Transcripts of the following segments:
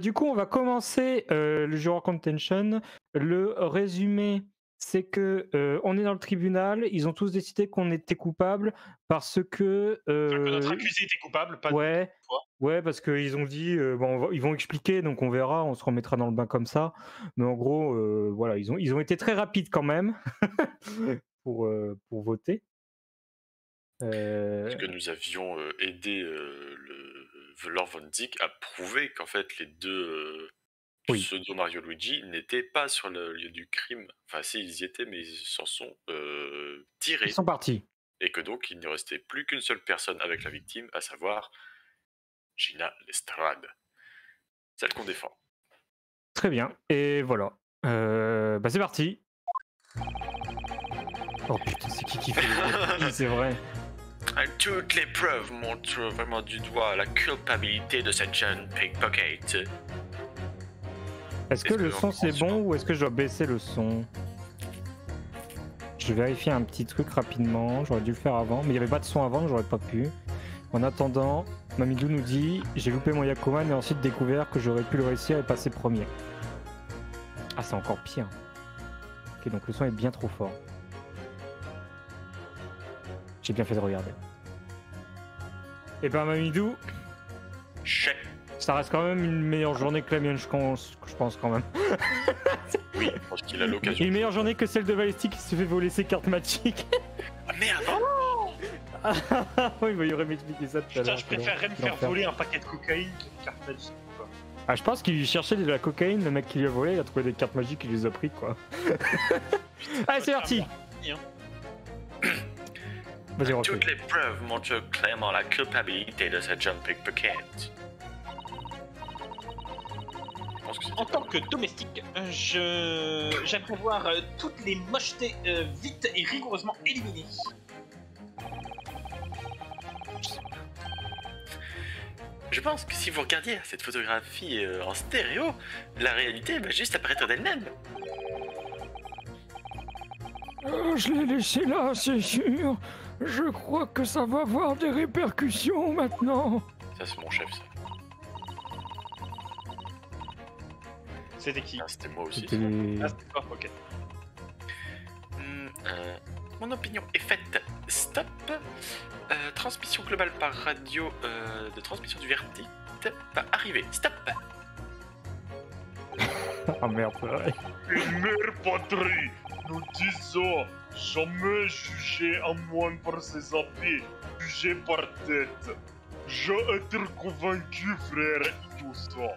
du coup, on va commencer euh, le Juror Contention. Le résumé, c'est que euh, on est dans le tribunal. Ils ont tous décidé qu'on était coupable parce que. Enfin, que notre euh, accusé était coupable, pas ouais, ouais, parce qu'ils ont dit, euh, bon, va- ils vont expliquer, donc on verra, on se remettra dans le bain comme ça. Mais en gros, euh, voilà, ils ont, ils ont été très rapides quand même pour, euh, pour voter. Euh, Parce que nous avions euh, aidé euh, le Lord Von Zick à prouver qu'en fait les deux euh, Oui. pseudo Mario Luigi n'étaient pas sur le lieu du crime. Enfin, si ils y étaient, mais ils s'en sont euh, tirés. ils sont partis. Et que donc il ne restait plus qu'une seule personne avec la victime, à savoir Gina Lestrade. Celle qu'on défend. Très bien. Et voilà. Euh, bah c'est parti. Oh putain, c'est qui qui fait bruits C'est vrai. Ah, Toutes les preuves montrent vraiment du doigt la culpabilité de cette jeune pickpocket. Est-ce que le son c'est bon ou est-ce que je dois baisser le son? Je vais vérifier un petit truc rapidement. J'aurais dû le faire avant, mais il n'y avait pas de son avant, j'aurais pas pu. En attendant, Mamidou nous dit J'ai loupé mon Yakuman et ensuite découvert que j'aurais pu le réussir et passer premier. Ah, c'est encore pire. Ok, donc le son est bien trop fort. J'ai bien fait de regarder. Et ben Mamidou, Chais. ça reste quand même une meilleure journée que la mienne, je pense, je pense quand même. Oui, je pense qu'il a l'occasion. Une meilleure journée que celle de Valestic qui se fait voler ses cartes Magic. Ah merde oui, mais il aurait m'expliqué ça tout à l'heure. je préférerais me faire voler un paquet de cocaïne qu'une carte magique. quoi. Ah, je pense qu'il cherchait de la cocaïne, le mec qui lui a volé, il a trouvé des cartes magiques, il les a pris quoi. Allez, c'est parti Vas-y, refais. Toutes les preuves montrent clairement la culpabilité de cette jeune pickpocket. En tant que domestique, euh, je j'aimerais voir euh, toutes les mochetés euh, vite et rigoureusement éliminées. Je pense que si vous regardiez cette photographie euh, en stéréo, la réalité va juste apparaître d'elle-même. Euh, je l'ai laissé là, c'est sûr. Je crois que ça va avoir des répercussions maintenant. Ça, c'est mon chef, ça. C'était qui Ah, C'était moi aussi. Ah, c'était toi, ok. Hmm, euh, mon opinion est faite. Stop. Euh, transmission globale par radio euh, de transmission du verdict va arriver. Stop. Ah merde, c'est vrai. Une mère patrie, nous disons jamais juger un moine par ses habits, juger par tête. Je être convaincu, frère, innocent.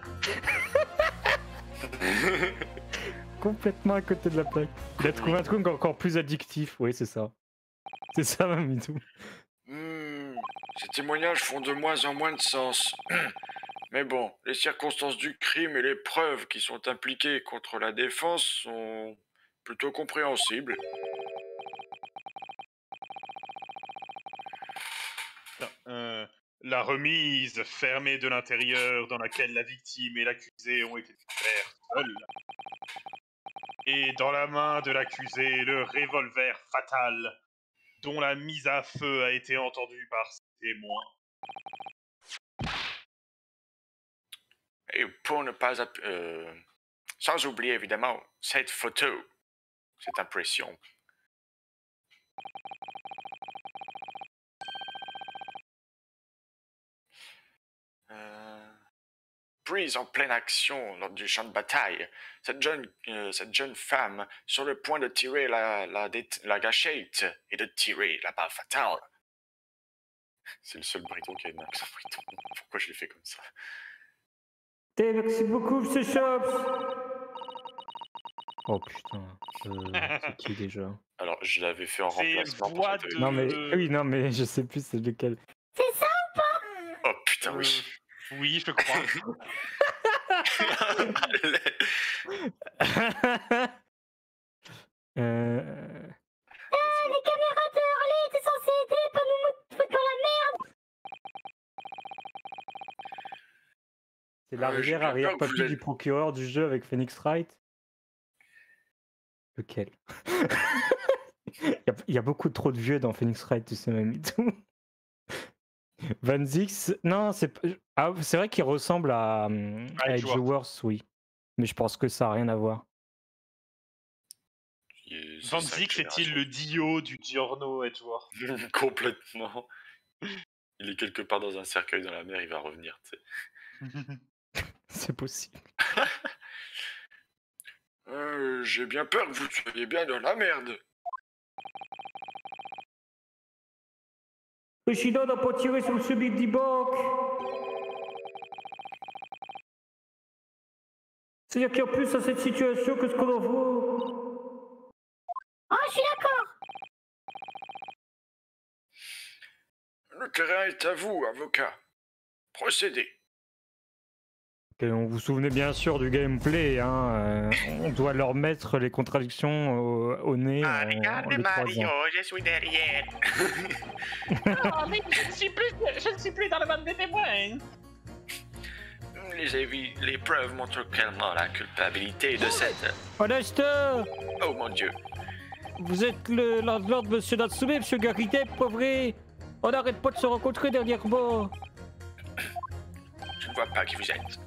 Complètement à côté de la plaque. Un truc encore plus addictif, oui, c'est ça. C'est ça, Mamidou. Hmm, ces témoignages font de moins en moins de sens. Mais bon, les circonstances du crime et les preuves qui sont impliquées contre la défense sont plutôt compréhensibles. Euh, la remise fermée de l'intérieur dans laquelle la victime et l'accusé ont été découverts seuls. Et dans la main de l'accusé, le revolver fatal dont la mise à feu a été entendue par ses témoins. Et pour ne pas... euh, sans oublier évidemment cette photo, cette impression. Prise en pleine action lors du champ de bataille, cette jeune, euh, cette jeune femme sur le point de tirer la, la, gâchette et de tirer la balle fatale. C'est le seul briton qui a une accent briton. Pourquoi je l'ai fait comme ça? Merci beaucoup, c'est Shops Oh putain, euh, c'est qui déjà? Alors, je l'avais fait en C'est remplacement. pour de- Non mais, Euh. oui, non mais je sais plus c'est lequel. Oh putain, oui. Euh, oui, je crois. euh... C'est Euh, l'arrière j'ai bien arrière peur que vous papy êtes- du procureur du jeu avec Phoenix Wright. Lequel? Il, y y a beaucoup trop de vieux dans Phoenix Wright, tu sais même et tout. Van Zix, non, c'est ah, c'est vrai qu'il ressemble à, hum, À à oui. Mais je pense que ça a rien à voir. Van c'est-il générations. le Dio du Giorno Edgeworth Complètement. Il est quelque part dans un cercueil dans la mer, il va revenir. tu sais. C'est possible. Euh, J'ai bien peur que vous soyez bien dans la merde. Président n'a pas tiré sur le semi d'Ibok. C'est-à-dire qu'il y a plus à cette situation que ce qu'on en voit. Le terrain est à vous, avocat. Procédez. Ok, on vous souvenez bien sûr du gameplay, hein, euh, on doit leur mettre les contradictions au, au nez Ah, en, regarde croisant. je suis derrière. Oh, mais je ne suis plus, je ne suis plus dans le bande des témoins. Les, avis- les preuves montrent clairement la culpabilité de cette... Honester Oh mon dieu. Vous êtes le landlord de Monsieur Natsume, Monsieur Garide, pas vrai On n'arrête pas de se rencontrer dernièrement. Je ne vois pas qui vous êtes.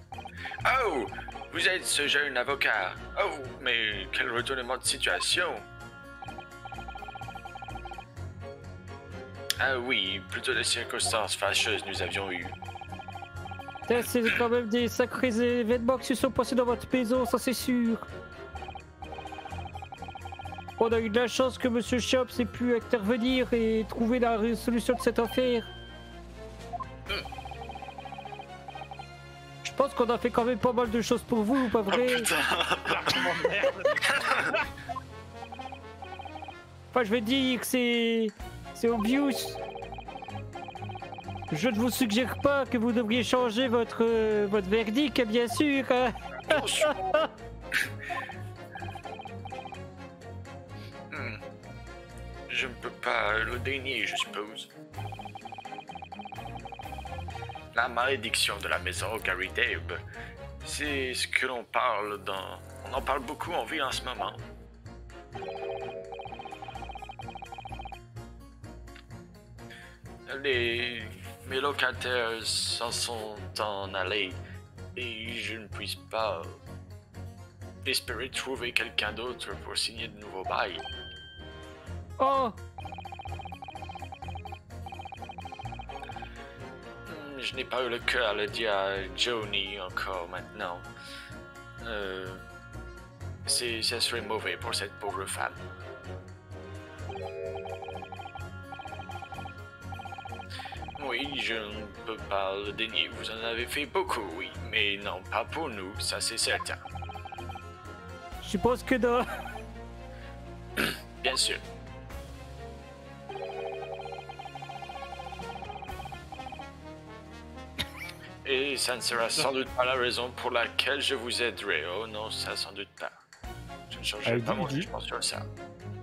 Oh Vous êtes ce jeune avocat. Oh, mais quel retournement de situation. Ah oui, plutôt des circonstances fâcheuses nous avions eues. C'est quand même des sacrés événements qui se sont passés dans votre maison, ça c'est sûr. On a eu de la chance que Monsieur Chops ait pu intervenir et trouver la résolution de cette affaire. Je pense qu'on a fait quand même pas mal de choses pour vous, pas Oh vrai putain merde. Enfin, je veux dire, c'est. C'est obvious. Je ne vous suggère pas que vous devriez changer votre, euh, votre verdict, bien sûr. hein. Hmm. Je ne peux pas le dénier, je suppose. La malédiction de la maison Gary Dave, c'est ce que l'on parle dans... On en parle beaucoup en ville en ce moment. Les... Mes locataires s'en sont en allés et je ne puisse pas espérer trouver quelqu'un d'autre pour signer de nouveaux bails. Oh, Je n'ai pas eu le cœur à le dire à Joni encore maintenant. Euh, ça serait mauvais pour cette pauvre femme. Oui, je ne peux pas le dénier. Vous en avez fait beaucoup, oui. Mais non, pas pour nous, ça c'est certain. je suppose que dans. Bien sûr. Et ça ne sera sans doute pas la raison pour laquelle je vous aiderai. Oh non, ça sans doute pas. Je ne changerai Ah, il pas dit- mon jugement sur ça.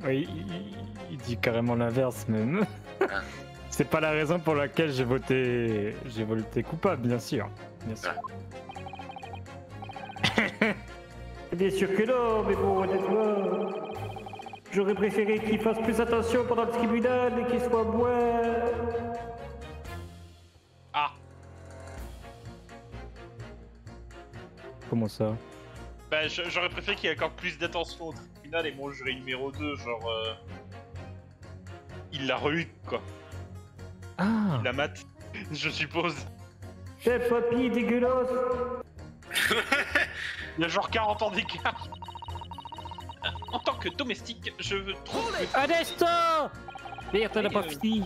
Oui, il, il dit carrément l'inverse même. Hein C'est pas la raison pour laquelle j'ai voté. J'ai voté coupable, bien sûr. Bien sûr. bien sûr que non, mais bon, honnêtement. J'aurais préféré qu'il fasse plus attention pendant le tribunal et qu'il soit moins. Comment ça bah j'aurais préféré qu'il y ait encore plus d'attention au tribunal et mon jury numéro 2, genre. euh, Il l'a re quoi. Ah Il la mate, je suppose. T'es papy dégueulasse Il y a genre 40 ans d'écart. En tant que domestique, je veux que Adesta Merde, t'en as pas Euh. fini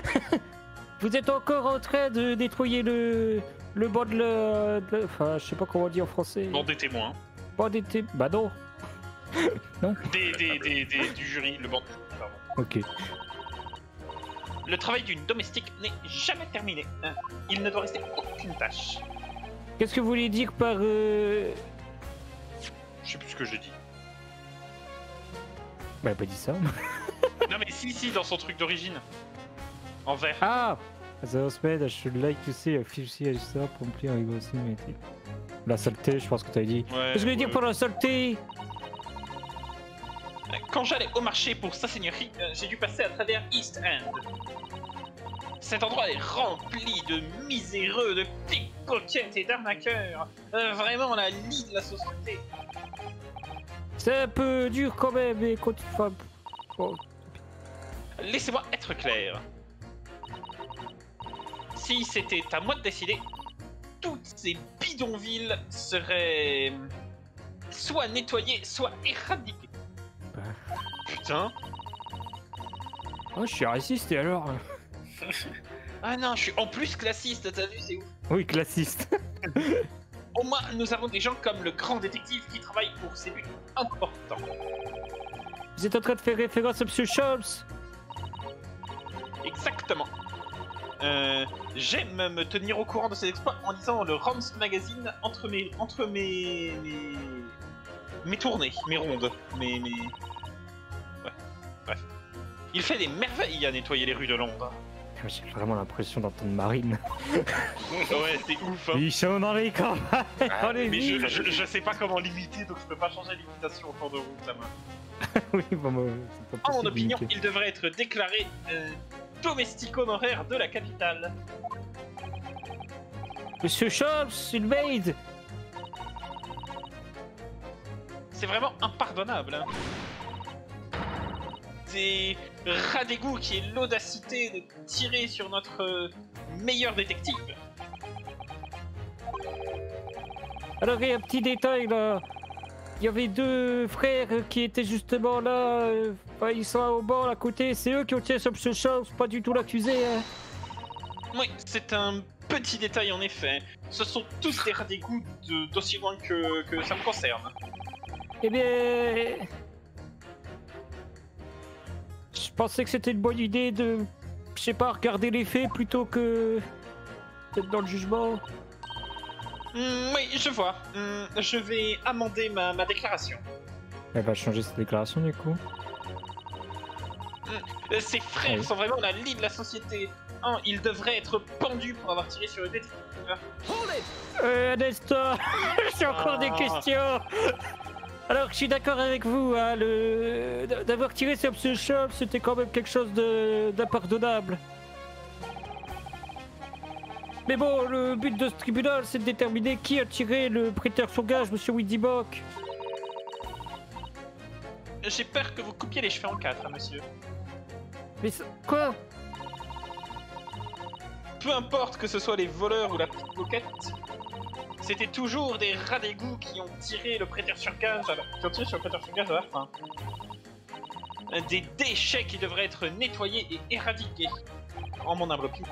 Vous êtes encore en train de nettoyer le. Le banc de le. de- Enfin, je sais pas comment on dit en français. Bon, des témoins. Banc des té- Bah non Des, des, des, des- du jury, le banc. Pardon. Ok. Le travail d'une domestique n'est jamais terminé. Il ne doit rester aucune tâche. Qu'est-ce que vous voulez dire par. Euh... Je sais plus ce que j'ai dit. Bah, elle a pas dit ça. Non mais si, si, dans son truc d'origine. En vert. Ah As made, I should like to see a fish see a promptly. La saleté, je pense que t'avais dit. Ouais, Qu'est-ce que je veux ouais, dire ouais. pour la saleté Quand j'allais au marché pour sa seigneurie, euh, j'ai dû passer à travers East End. Cet endroit est rempli de miséreux, de pickpockets et d'arnaqueurs. Euh, vraiment la lie de la société. C'est un peu dur quand même, mais quand tu Laissez-moi être clair. Si c'était à moi de décider, toutes ces bidonvilles seraient soit nettoyées, soit éradiquées. Putain. Oh, je suis raciste et alors? Ah non, je suis en plus classiste, t'as vu, c'est ouf. Oui, classiste. Au moins, nous avons des gens comme le grand détective qui travaille pour ces buts importants. Vous êtes en train de faire référence à Monsieur Shops Exactement. Euh, J'aime me tenir au courant de ces exploits en lisant le Roms Magazine entre mes entre mes mes, mes tournées, mes rondes, mes mes. Ouais, bref. Il fait des merveilles à nettoyer les rues de Londres. J'ai vraiment l'impression d'entendre Marine. ouais, c'est ouf. Hein. Ils sont dans les dans les Mais je, je, je sais pas comment limiter, donc je peux pas changer l'imitation au cours de route, la main. Oui, bon, pas En opinion, il devrait être déclaré euh, domestique honoraire de la capitale. Monsieur Shops, une maid C'est vraiment impardonnable. Hein. Des rats d'égout qui est l'audacité de tirer sur notre euh, meilleur détective. Alors, il y a un petit détail là. Il y avait deux frères qui étaient justement là. euh, enfin, ils sont au bord à côté. C'est eux qui ont tiré sur Monsieur Shops, pas du tout l'accusé. Hein. Oui, c'est un petit détail en effet. Ce sont tous des rats d'égout de- d'aussi loin que, que ça me concerne. Eh bien. Je pensais que c'était une bonne idée de. Je sais pas, regarder les faits plutôt que. d'être dans le jugement. Hmm, oui, je vois. Hmm, je vais amender ma, ma déclaration. Elle va changer sa déclaration du coup. Euh, Ces frères Oui. sont vraiment la lie de la société. Un, ils devraient être pendus pour avoir tiré sur le détective. Euh, instant J'ai encore des Ah. questions Alors, je suis d'accord avec vous, hein, le... d'avoir tiré sur ce shop, c'était quand même quelque chose de- d'impardonnable. Mais bon, le but de ce tribunal, c'est de déterminer qui a tiré le prêteur sur gage, monsieur Widibock. J'ai peur que vous coupiez les cheveux en quatre, hein, monsieur. Mais ça- quoi Peu importe que ce soit les voleurs ou la pickpocket, c'était toujours des rats d'égout qui ont tiré le prêteur sur gage à la... qui ont tiré sur le prêteur sur gage à la fin. Des déchets qui devraient être nettoyés et éradiqués. En mon humble opinion.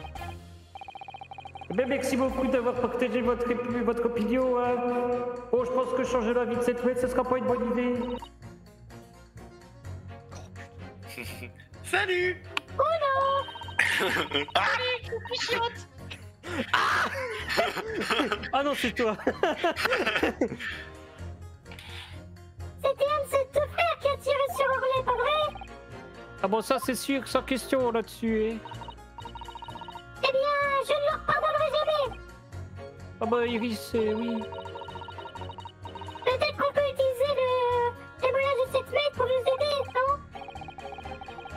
Eh bien, merci beaucoup d'avoir partagé votre, votre opinion. hein. Oh, je pense que changer la vie de cette fête, ce sera pas une bonne idée. Salut. Ah. Non, c'est toi. C'était un de ses deux frères qui a tiré sur Orlais, pas vrai? Ah bon, ça c'est sûr, sans question là-dessus. hein. Eh bien, je ne leur pardonnerai jamais. Ah bah Iris, euh, oui. Peut-être qu'on peut utiliser le témoignage de cette maid pour nous aider, non?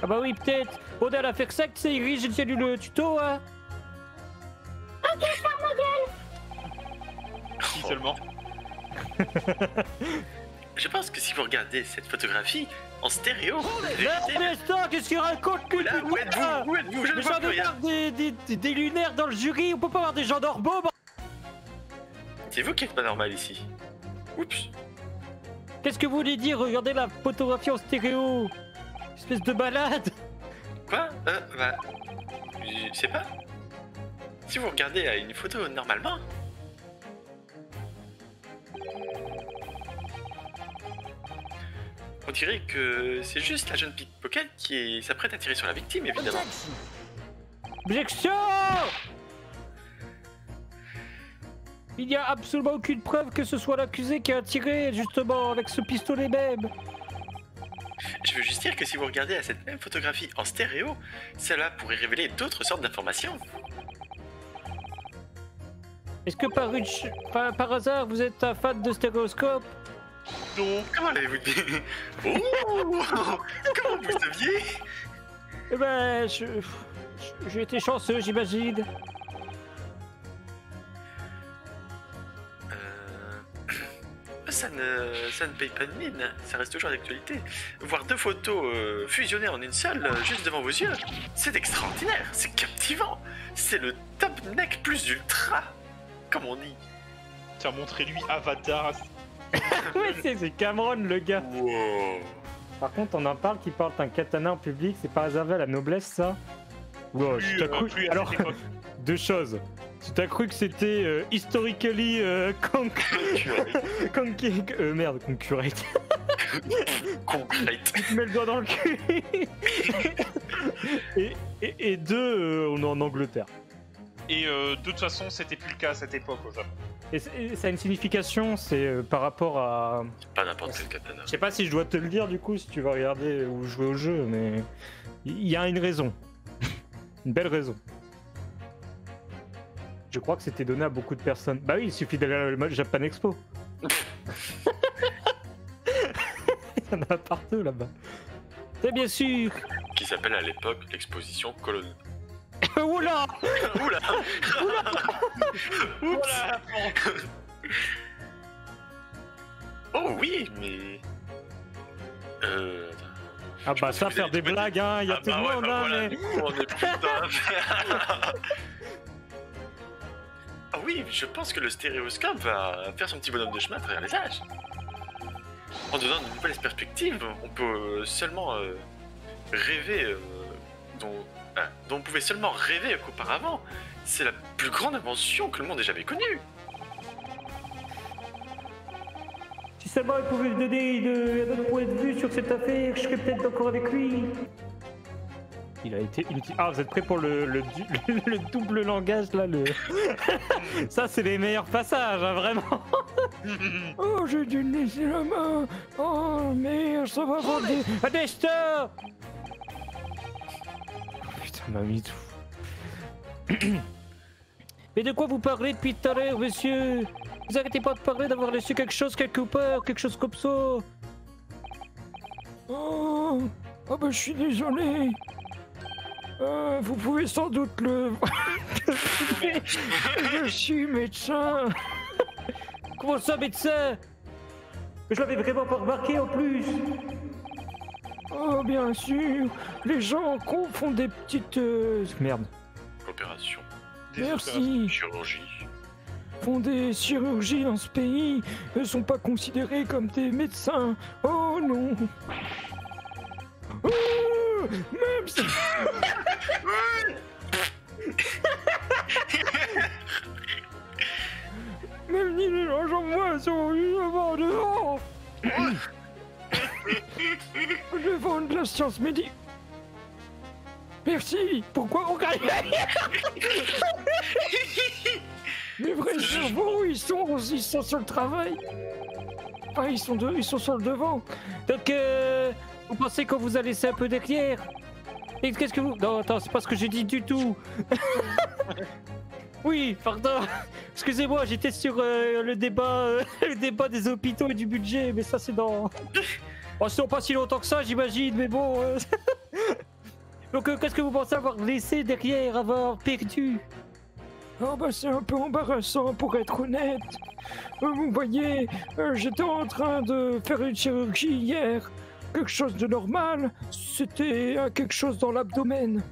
Ah bah oui, peut-être. On est à l'affaire sec, c'est Iris, j'ai lu le tuto, hein. Ok, ferme ma gueule Si seulement. Je pense que si vous regardez cette photographie en stéréo, pour l'instant, qu'est-ce qu'il raconte, que Là, où êtes-vous Où êtes-vous Je ne Mais vois plus rien. des, des, des- des lunaires dans le jury, on peut pas avoir des gens bah. C'est vous qui êtes pas normal ici. Oups. Qu'est-ce que vous voulez dire Regardez la photographie en stéréo? Espèce de balade Quoi? Euh, bah... Je sais pas. Si vous regardez à une photo normalement... On dirait que c'est juste la jeune pickpocket qui s'apprête à tirer sur la victime, évidemment. Objection Il n'y a absolument aucune preuve que ce soit l'accusé qui a tiré, justement, avec ce pistolet même. Je veux juste dire que si vous regardez à cette même photographie en stéréo, cela pourrait révéler d'autres sortes d'informations. Est-ce que par, une ch- par, par hasard, vous êtes un fan de stéréoscope? Donc, Comment l'avez-vous dit? Oh. Comment vous saviez? Eh ben, je... J'ai été chanceux, j'imagine. Ça ne, ça ne paye pas de mine, ça reste toujours d'actualité. Voir deux photos euh, fusionnées en une seule, euh, juste devant vos yeux, c'est extraordinaire, c'est captivant. C'est le top neck plus ultra, comme on dit. Tiens, montrez-lui Avatar. Ouais, c'est Cameron, le gars. Wow. Par contre, on en parle qui porte un katana en public, c'est pas réservé à la noblesse, ça Wow, Plus, t'as euh, cru... plus à Alors, deux choses. Tu t'as cru que c'était euh, historically euh, conc... conc- euh, merde, concurrent. Concrète. Tu te mets le doigt dans le cul. et, et, et deux, euh, on est en Angleterre. Et euh, de toute façon, c'était plus le cas à cette époque au Japon. Et ça a une signification, c'est euh, par rapport à... Pas n'importe quel katana. Je sais pas si je dois te le dire du coup, si tu vas regarder ou jouer au jeu, mais il y a une raison. une belle raison. Je crois que c'était donné à beaucoup de personnes. Bah oui, il suffit d'aller à la Japan Expo. il y en a partout là-bas. C'est bien sûr Qui s'appelle à l'époque l'exposition Colonne. Oula Oula Voilà, Oh oui, mais. Euh. Ah bah ça, faire des blagues, hein, il y a ah tout bah le ouais, monde, bah hein, voilà, mais... du coup, on est plus dans- Ah oui, je pense que le stéréoscope va faire son petit bonhomme de chemin à travers les âges. En donnant de nouvelles perspectives, on peut seulement euh, rêver euh, dont, dont on pouvait seulement rêver qu'auparavant. C'est la plus grande invention que le monde ait jamais connue. Si seulement il pouvait me donner un autre point de vue sur cette affaire, je serais peut-être d'accord avec lui. Il a été inutile. Ah, vous êtes prêts pour le, le, du- le double langage là le... Ça, c'est les meilleurs passages, hein, vraiment. oh, j'ai dû laisser la main. Oh, merde, ça va vendre des. Ah, Nestor Putain, mamie tout. Mais de quoi vous parlez depuis tout à l'heure, monsieur? Vous arrêtez pas de parler d'avoir laissé quelque chose quelque part, quelque chose comme ça Oh, oh bah je suis désolé. Euh, vous pouvez sans doute le... je suis médecin. Comment ça, médecin? Je l'avais vraiment pas remarqué en plus. Oh, bien sûr. Les gens font des petites... euh, Merde. Opération, Merci. chirurgie. font des chirurgies dans ce pays ne sont pas considérés comme des médecins. Oh non Même si... Même les gens en moi sont venus me voir devant Je vends de la science médicale. Merci Pourquoi on gagne Les vrais cerveaux, ils sont, ils sont sur le travail. Enfin, ils sont, de, ils sont sur le devant. Donc, euh, vous pensez qu'on vous a laissé un peu derrière Et qu'est-ce que vous... Non, attends, c'est pas ce que j'ai dit du tout. oui, pardon. Excusez-moi, j'étais sur euh, le débat, euh, le débat des hôpitaux et du budget, mais ça c'est dans... Oh, c'est dans pas si longtemps que ça, j'imagine, mais bon... euh, Donc, qu'est-ce que vous pensez avoir laissé derrière, avoir perdu Oh bah c'est un peu embarrassant pour être honnête. Vous voyez, j'étais en train de faire une chirurgie hier. Quelque chose de normal. C'était quelque chose dans l'abdomen.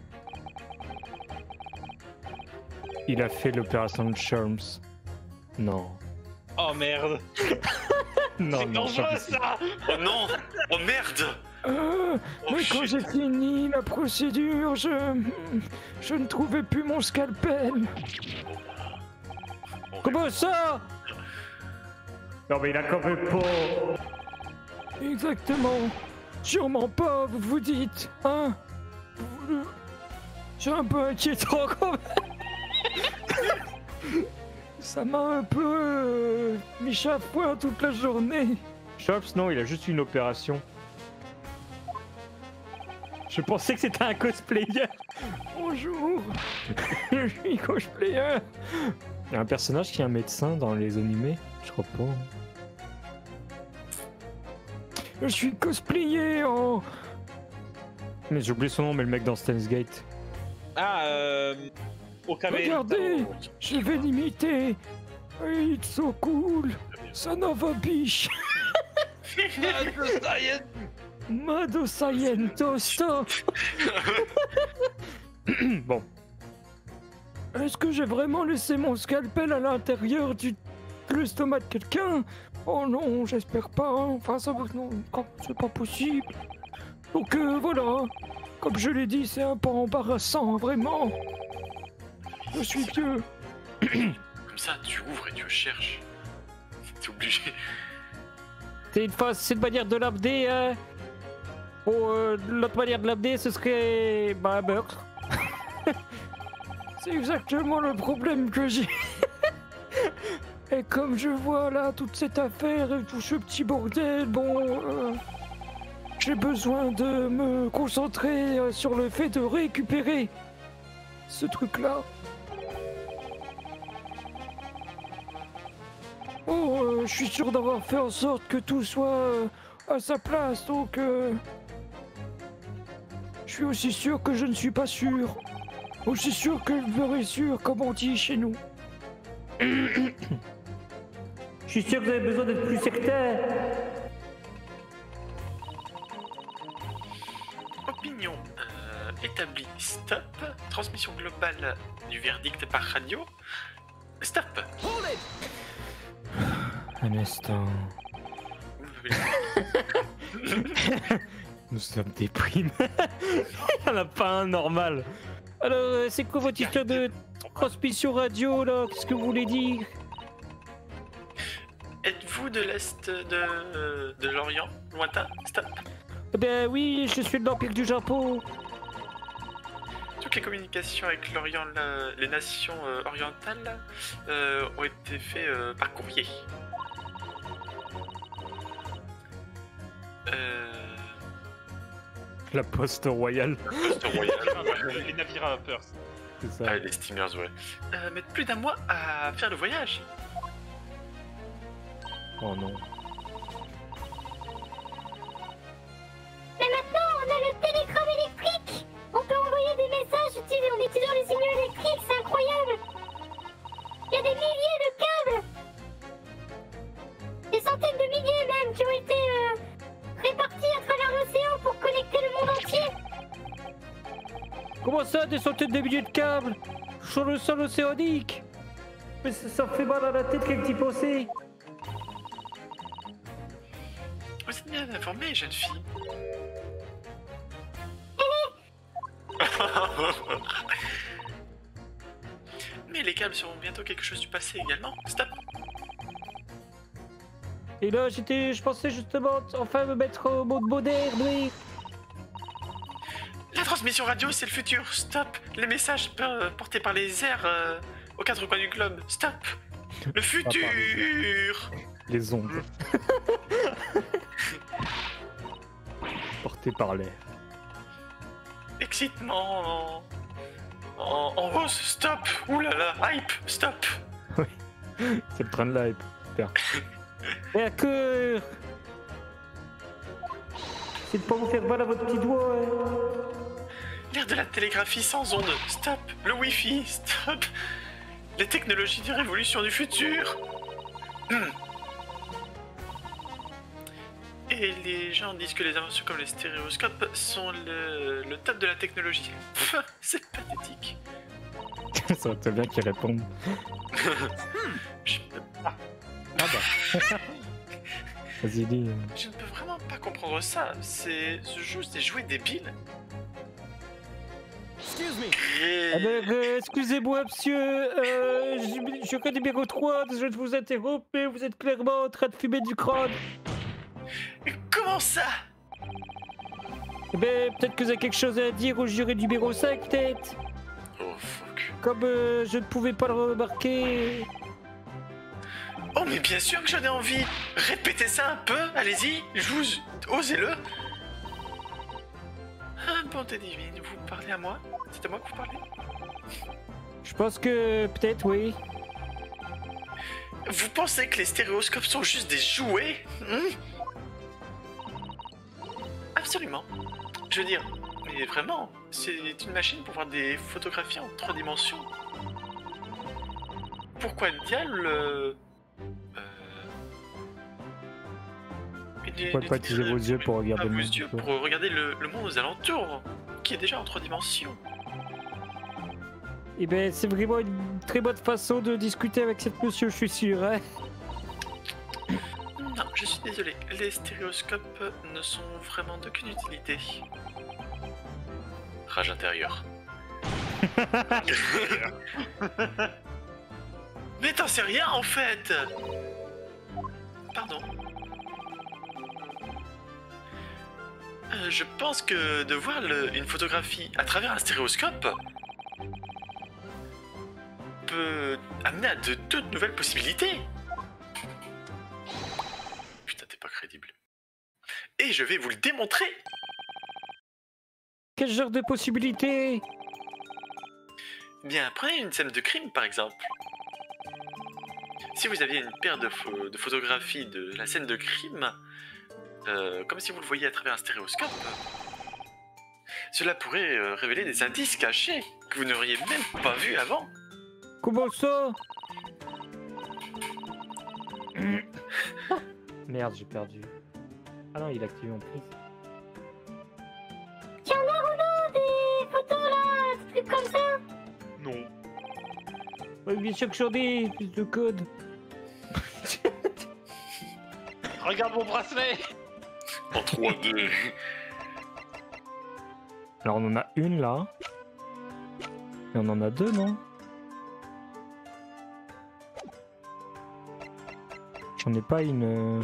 Il a fait l'opération de Sherms. Non. Oh merde Non, C'est dangereux ça Oh non Oh merde Euh, Oh mais quand j'ai fini la procédure, je... Je ne trouvais plus mon scalpel. On Comment ça? Non mais il a quand même pas... Exactement. Sûrement pas, vous vous dites, hein? C'est un peu inquiétant quand même. Ça m'a un peu euh, mis chafouin toute la journée. Chops, non, il a juste une opération. Je pensais que c'était un cosplayer. Bonjour. Je suis cosplayer. Il y a un personnage qui est un médecin dans les animés? Je crois pas. Je suis cosplayer en. Mais j'ai oublié son nom, mais le mec dans Steins Gate. Ah, euh... Au cabé. Regardez, je vais l'imiter. It's so cool. Son of a bitch. Mado Sciento, stop. bon. Est-ce que j'ai vraiment laissé mon scalpel à l'intérieur du l'estomac de quelqu'un? Oh non, j'espère pas. hein. Enfin, ça va, non, c'est pas possible. Donc euh, voilà. Comme je l'ai dit, c'est un peu embarrassant, vraiment. Je suis vieux. Comme ça, tu ouvres et tu cherches. T'es obligé. C'est une, fa- c'est une manière de l'abder. Hein. Bon, euh, l'autre manière de l'abder, ce serait bah, un meurtre. c'est exactement le problème que j'ai. et comme je vois là toute cette affaire et tout ce petit bordel, bon, euh, j'ai besoin de me concentrer euh, sur le fait de récupérer ce truc-là. Oh, euh, je suis sûr d'avoir fait en sorte que tout soit à sa place, donc je suis aussi sûr que je ne suis pas sûr. Aussi sûr que beurre est sûr, comme on dit chez nous. je suis sûr que vous avez besoin d'être plus sectaire. Opinion euh, établie. Stop. Transmission globale du verdict par radio. Stop. Un instant. Nous sommes des primes. Il n'y en a pas un normal. Alors, euh, c'est quoi votre histoire de transmission radio là? Qu'est-ce que vous voulez dire? De l'Est de, de l'Orient Lointain? Stop. Eh Ben oui, je suis de l'Empire du Japon. Toutes les communications avec l'Orient, la- les nations euh, orientales euh, ont été faites euh, par courrier. Euh... La poste royale. Poste. Les navires à vapeur. C'est ça. Ah, les steamers, ouais. Euh, mettre plus d'un mois à faire le voyage. Oh non. Mais maintenant, on a le télégramme électrique. On peut envoyer des messages en utilisant les signaux électriques, c'est incroyable. Il y a des milliers de câbles. Des centaines de milliers même qui ont été euh, répartis à travers l'océan pour connecter le monde entier. Comment ça, des centaines de milliers de câbles Sur le sol océanique? Mais ça, ça me fait mal à la tête qu'elle t'y pensait. Vous êtes bien informée, jeune fille. Mais les câbles seront bientôt quelque chose du passé également. Stop. Et là, j'étais, je pensais justement enfin me mettre au mode moderne, oui. La transmission radio, c'est le futur. Stop. Les messages portés par les airs euh, aux quatre coins du globe. Stop. Le futur. Les ondes. Porté par l'air. Excitement. En, en, hausse. Stop. Là. Hype. Stop. C'est le train de live. Super. Et à C'est de pas vous faire mal à votre petit doigt, hein. L'ère de la télégraphie sans ondes. Stop. Le Wi-Fi. Stop. Les technologies des révolutions du futur. Hmm. Et les gens disent que les inventions comme les stéréoscopes sont le, le top de la technologie. C'est pathétique. Ça serait très bien qu'ils répondent. Je, peux- Ah bah. Vas-y, dis. je ne peux vraiment pas comprendre ça. C'est ce jeu, c'est jouer débile. Et- Ah ben, excusez-moi, monsieur. Euh, je, je suis au numéro 3, désolé de vous interrompre, mais vous êtes clairement en train de fumer du crâne. Comment ça? Eh ben, peut-être que vous avez quelque chose à dire au juré numéro 5, peut-être? Oh fuck. Comme euh, je ne pouvais pas le remarquer. Oh mais bien sûr que j'en ai envie. Répétez ça un peu. Allez-y. Je vous osez-le. Ah, bonté divine, vous parlez à moi? C'est à moi que vous parlez? Je pense que peut-être, oui. Vous pensez que les stéréoscopes sont juste des jouets Hmm Absolument. Je veux dire, Mais vraiment, c'est une machine pour voir des photographies en trois dimensions. Pourquoi diable euh, euh, Pourquoi pas utiliser vos yeux pour regarder le vos monde yeux pour regarder le, le monde aux alentours, qui est déjà en trois dimensions. Eh ben, c'est vraiment une très bonne façon de discuter avec cette monsieur, je suis sûr. Hein Non, je suis désolé, les stéréoscopes ne sont vraiment d'aucune utilité. Rage intérieure. Mais t'en sais rien en fait Pardon. Euh, je pense que de voir le- une photographie à travers un stéréoscope peut amener à de toutes nouvelles possibilités. Et je vais vous le démontrer Quel genre de possibilités? Bien, prenez une scène de crime par exemple. Si vous aviez une paire de, pho- de photographies de la scène de crime, euh, comme si vous le voyiez à travers un stéréoscope, cela pourrait euh, révéler des indices cachés que vous n'auriez même pas vus avant. Comment ça? Merde, j'ai perdu. Ah non, il est activé en plus. Tu en as Renaud des photos là, des trucs comme ça Non. Ouais, bien sûr que j'en ai, plus de code. Regarde mon bracelet En 3D. Alors on en a une là. Et on en a deux, non? J'en ai pas une...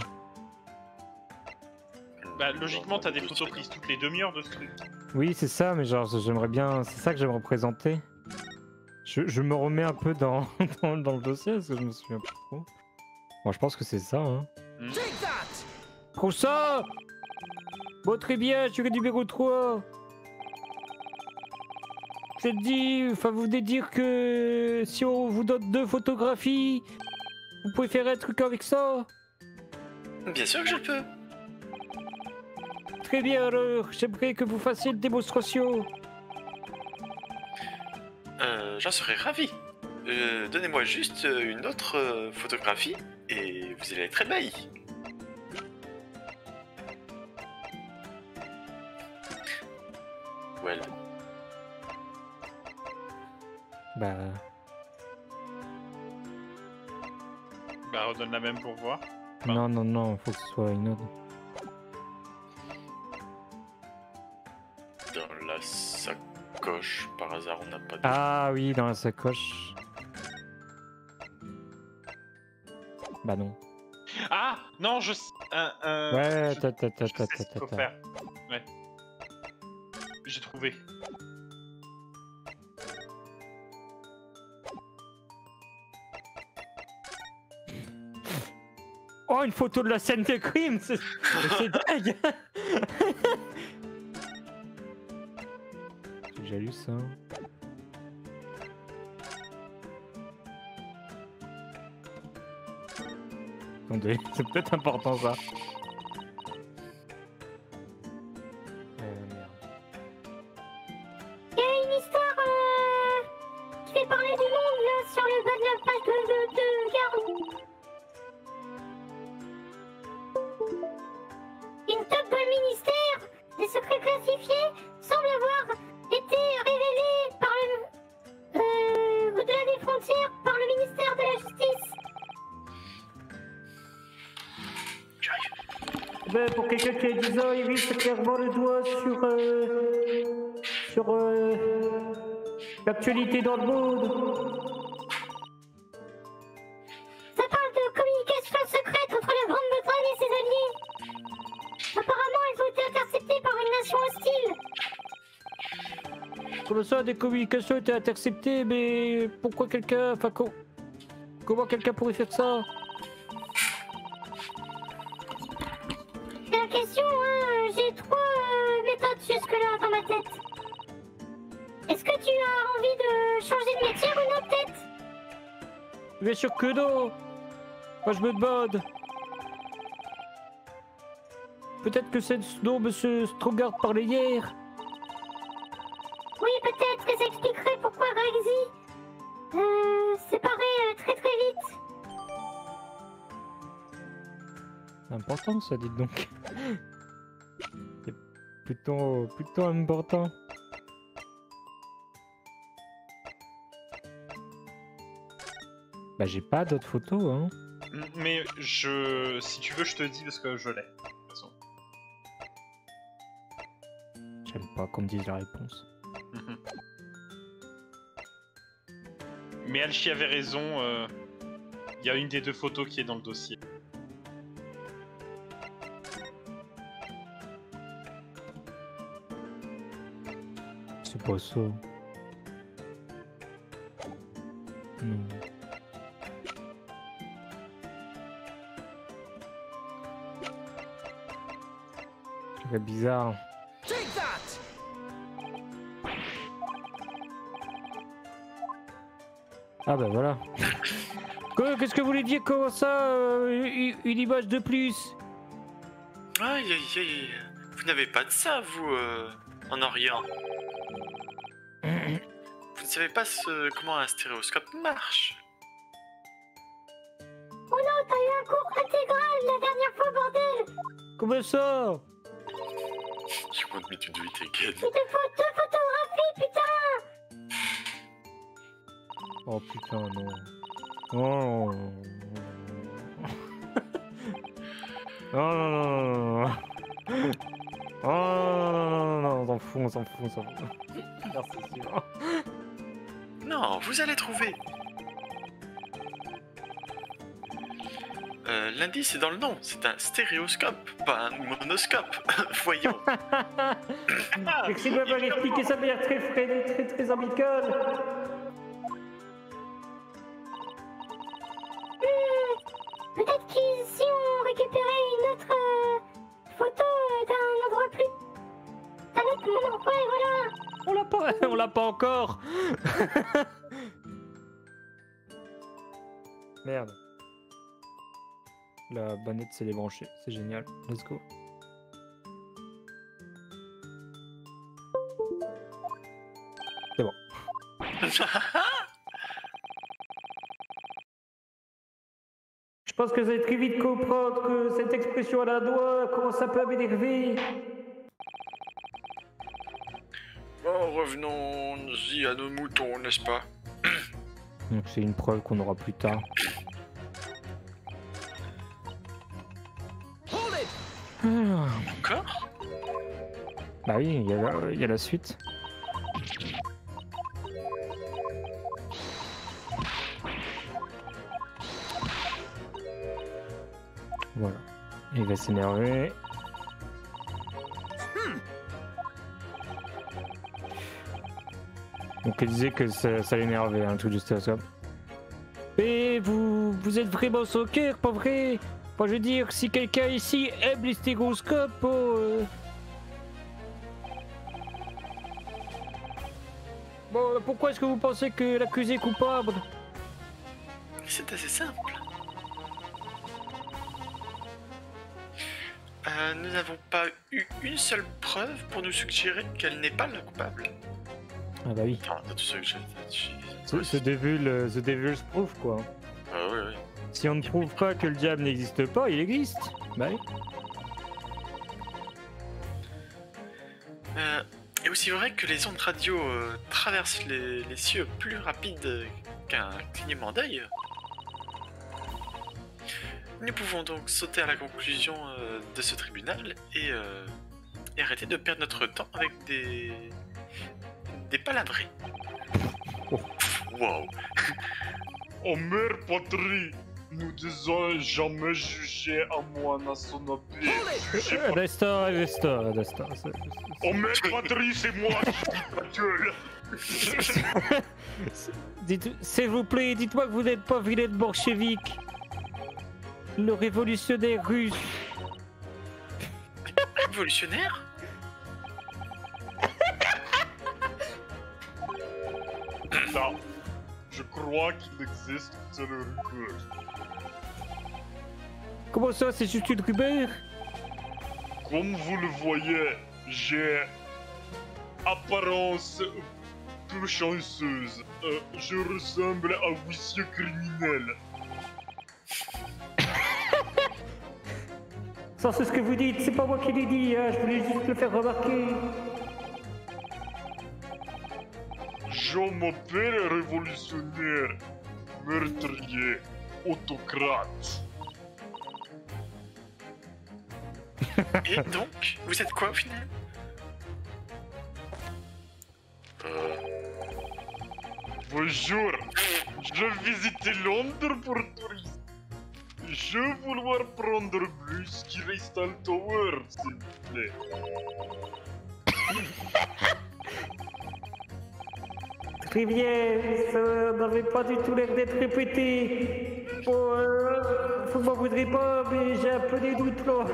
Bah logiquement t'as des photos prises toutes les demi-heures de ce truc. Oui, c'est ça, mais genre j'aimerais bien... C'est ça que j'aimerais présenter. Je, je me remets un peu dans, dans, dans le dossier parce que je me souviens pas trop. Bon, je pense que c'est ça, hein. Prends ça Bon, très bien, je suis numéro 3. Je te dis, enfin, vous venez dire que si on vous donne deux photographies, vous pouvez faire un truc avec ça Bien sûr que je peux. Très bien, alors, j'aimerais que vous fassiez une démonstration. Euh, J'en serais ravi. Euh, Donnez-moi juste euh, une autre euh, photographie et vous allez être ébahi. Well. Bah, Bah redonne la même pour voir. non, non, non, faut que ce soit une autre. La sacoche, par hasard, on n'a pas de... Ah oui, dans la sacoche. Bah non. Ah non je sais. Un, un- Ouais, je- ta ta ta je ta sais ta ce qu'il faut ta. faire. Ouais. J'ai trouvé. Oh, une photo de la scène de crime C'est c'est dingue J'ai lu ça. Attendez, c'est peut-être important ça. Dans le monde. Ça parle de communication secrète entre la Grande-Bretagne et ses alliés. Apparemment, elles ont été interceptées par une nation hostile. Comment ça, des communications étaient interceptées, mais pourquoi quelqu'un... Enfin, co- comment quelqu'un pourrait faire ça? Que non Moi je me demande... Peut-être que c'est ce dont M. Strongard parlait hier. vous expliquerai pourquoi Rexy euh, s'est barré euh, très très vite. C'est important ça, dites donc. C'est plutôt, plutôt important. Bah j'ai pas d'autres photos hein. Mais je. Si tu veux, je te dis parce que je l'ai. J'aime pas qu'on me dise la réponse. Mais Alchi avait raison. euh, Il y a une des deux photos qui est dans le dossier. C'est pas ça. Non. C'est bizarre. Ah bah voilà. Qu'est-ce que vous voulez dire Comment ça euh, une, une image de plus? Aïe aïe aïe. Vous n'avez pas de ça, vous, euh, en Orient. Vous ne savez pas ce- comment un stéréoscope marche? Oh non, t'as eu un cours intégral la dernière fois, bordel Comment ça? Je compte mes to do it again. Il te faut deux photographies, putain Oh putain non. Oh. Non non non non non. Oh non non non, on s'en fout, on s'en fout, on s'en fout. Merci. Non, vous allez trouver. Euh, L'indice est dans le nom, c'est un stéréoscope, pas un monoscope. Voyons. Merci de m'avoir expliqué ça de manière très frais, très très amicale. Bannette s'est débranchée, c'est génial. Let's go. Je pense que vous allez très vite comprendre que cette expression à la doigt, comment ça peut m'énerver. Bon, revenons-y à nos moutons, n'est-ce pas? Donc c'est une preuve qu'on aura plus tard. Encore bah oui, il y, a la- il y a la suite. Voilà. Il va s'énerver. Donc elle disait que ça, ça l'énervait, un truc du stéréoscope. Mais vous, vous êtes vraiment son cœur, pas vrai? Je veux dire, si quelqu'un ici aime les stéréoscopes, oh, euh, Bon, pourquoi est-ce que vous pensez que l'accusé est coupable? C'est assez simple. Euh, nous n'avons pas eu une seule preuve pour nous suggérer qu'elle n'est pas la coupable. Ah bah oui. Enfin, tout que Ce, devil, euh, the devil's proof, quoi. Si on ne prouve pas que le diable n'existe pas, il existe. Bah oui. Euh, et aussi vrai que les ondes radio euh, traversent les, les cieux plus rapides qu'un clignement d'œil. Nous pouvons donc sauter à la conclusion euh, de ce tribunal et, euh, et arrêter de perdre notre temps avec des. des palabres. Oh. Wow. Oh mère patrie, nous disons jamais juger un moine à son habit. Resta, resta. c'est- Oh mère patrie, c'est moi qui dis ta gueule. S'il vous plaît, dites-moi que vous n'êtes pas Villette bolchevique. Le révolutionnaire russe. Révolutionnaire? Là, je crois qu'il existe une seule rumeur. Comment ça, c'est juste une rumeur? Comme vous le voyez, j'ai apparence peu chanceuse. Euh, je ressemble à Monsieur Criminel. Ça, c'est ce que vous dites, c'est pas moi qui l'ai dit, hein, je voulais juste le faire remarquer. Je m'appelle révolutionnaire, meurtrier, autocrate. Et donc, vous êtes quoi au final? Euh, Bonjour, je visite Londres pour tourisme. Je vouloir prendre le bus qui reste à Tower, s'il vous plaît. Bien, ça n'avait pas du tout l'air d'être répété. Bon, euh, vous m'en voudrez pas, mais j'ai un peu des doutes là.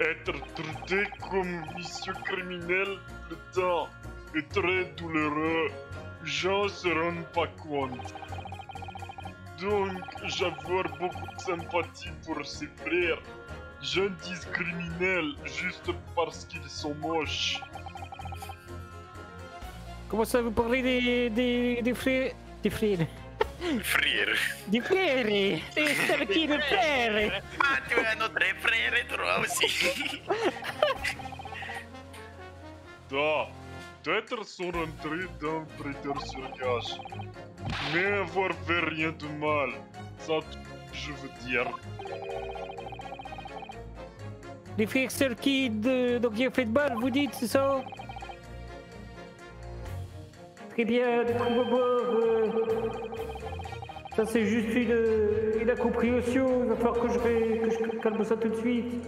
Être traité comme monsieur criminel, le temps est très douloureux. J'en se rendent pas compte. Donc, j'avoir beaucoup de sympathie pour ces frères. Dis criminels juste parce qu'ils sont moches. Comment ça, vous parlez des, des, des frères? Des frères frère. Des frères Des frères qui de frères Ah, tu es notre frère et toi aussi. Da, peut-être sont rentrés dans prêteur sur gage. Mais avoir fait rien de mal, ça, je veux dire. Les frères Selkie de... donc qui ont fait de mal, vous dites, c'est ça? Très bien, euh, Ça c'est juste une, une incompréhension, il va falloir que je, ré- que je calme ça tout de suite.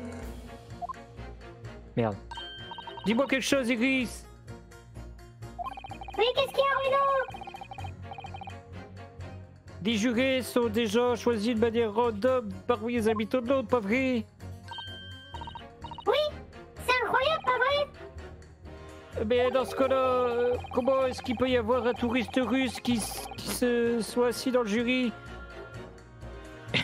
Merde. Dis-moi quelque chose, Iris. Oui, qu'est-ce qu'il y a, Bruno? Les jurés sont déjà choisis de manière random parmi les habitants de l'autre, pas vrai? Mais dans ce cas-là, euh, comment est-ce qu'il peut y avoir un touriste russe qui, s- qui se soit assis dans le jury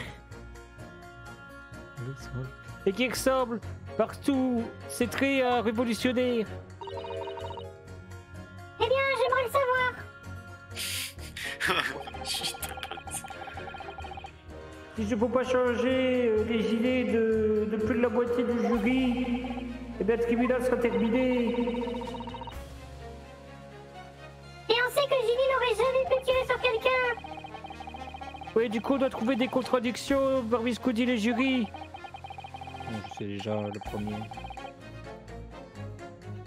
Et qui ressemble partout ses traits à un révolutionnaire Eh bien, j'aimerais le savoir. Si je peux pas changer euh, les gilets de, de plus de la moitié du jury, eh bien le tribunal sera terminé. Du coup, on doit trouver des contradictions parmi ce qu'on dit les jurys. sais déjà le premier.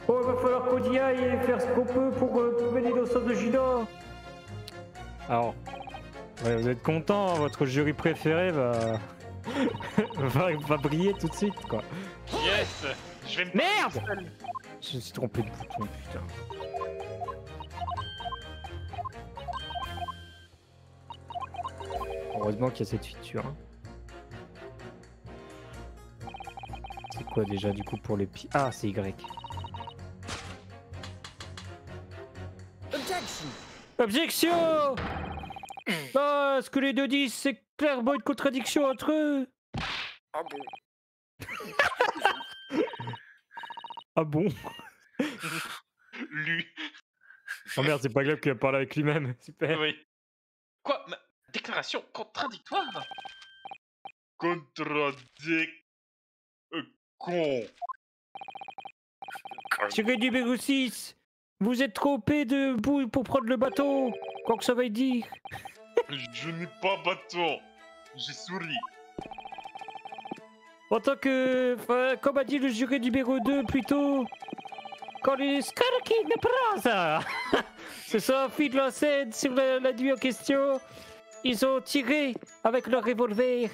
Bon, il va falloir qu'on y aille et faire ce qu'on peut pour euh, trouver l'innocence de Gina. Alors, ouais, vous êtes content, votre jury préféré va... va... va briller tout de suite, quoi. Yes Je vais me Merde. Je me suis trompé de bouton, putain. Heureusement qu'il y a cette feature. hein. C'est quoi déjà du coup pour les pi... Ah, c'est Y. Objection Ah, ce que les deux disent, c'est clairement une contradiction entre eux Ah bon? Ah bon? Lu. Oh merde, c'est pas grave qu'il a parlé avec lui-même. Super. Oui. Quoi? ma Déclaration contradictoire Contradic... Euh, con. Tiré numéro 6, vous êtes trompé de bout pour prendre le bateau. Quoi que ça va dire Je n'ai pas bâton. J'ai souri. En tant que. enfin, comme a dit le juré numéro 2 plutôt. Quand les Skarki ne prend ça Se sont enfuis de la scène sur la, la nuit en question. Ils ont tiré avec leur revolver.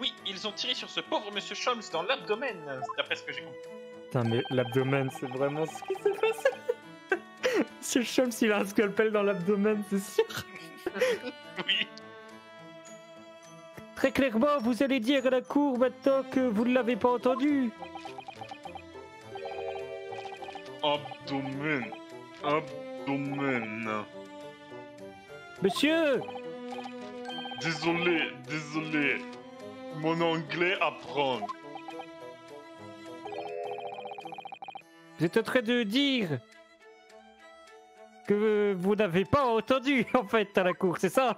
Oui, ils ont tiré sur ce pauvre monsieur Sholmes dans l'abdomen, d'après ce que j'ai compris. Putain, mais l'abdomen, c'est vraiment ce qui s'est passé. Monsieur Shams, il a un scalpel dans l'abdomen, c'est sûr. Oui. Très clairement, vous allez dire à la cour maintenant que vous ne l'avez pas entendu. Abdomen. Abdomen. Monsieur Désolé, désolé. Mon anglais apprend. Vous êtes en train de dire que vous n'avez pas entendu en fait à la cour, c'est ça?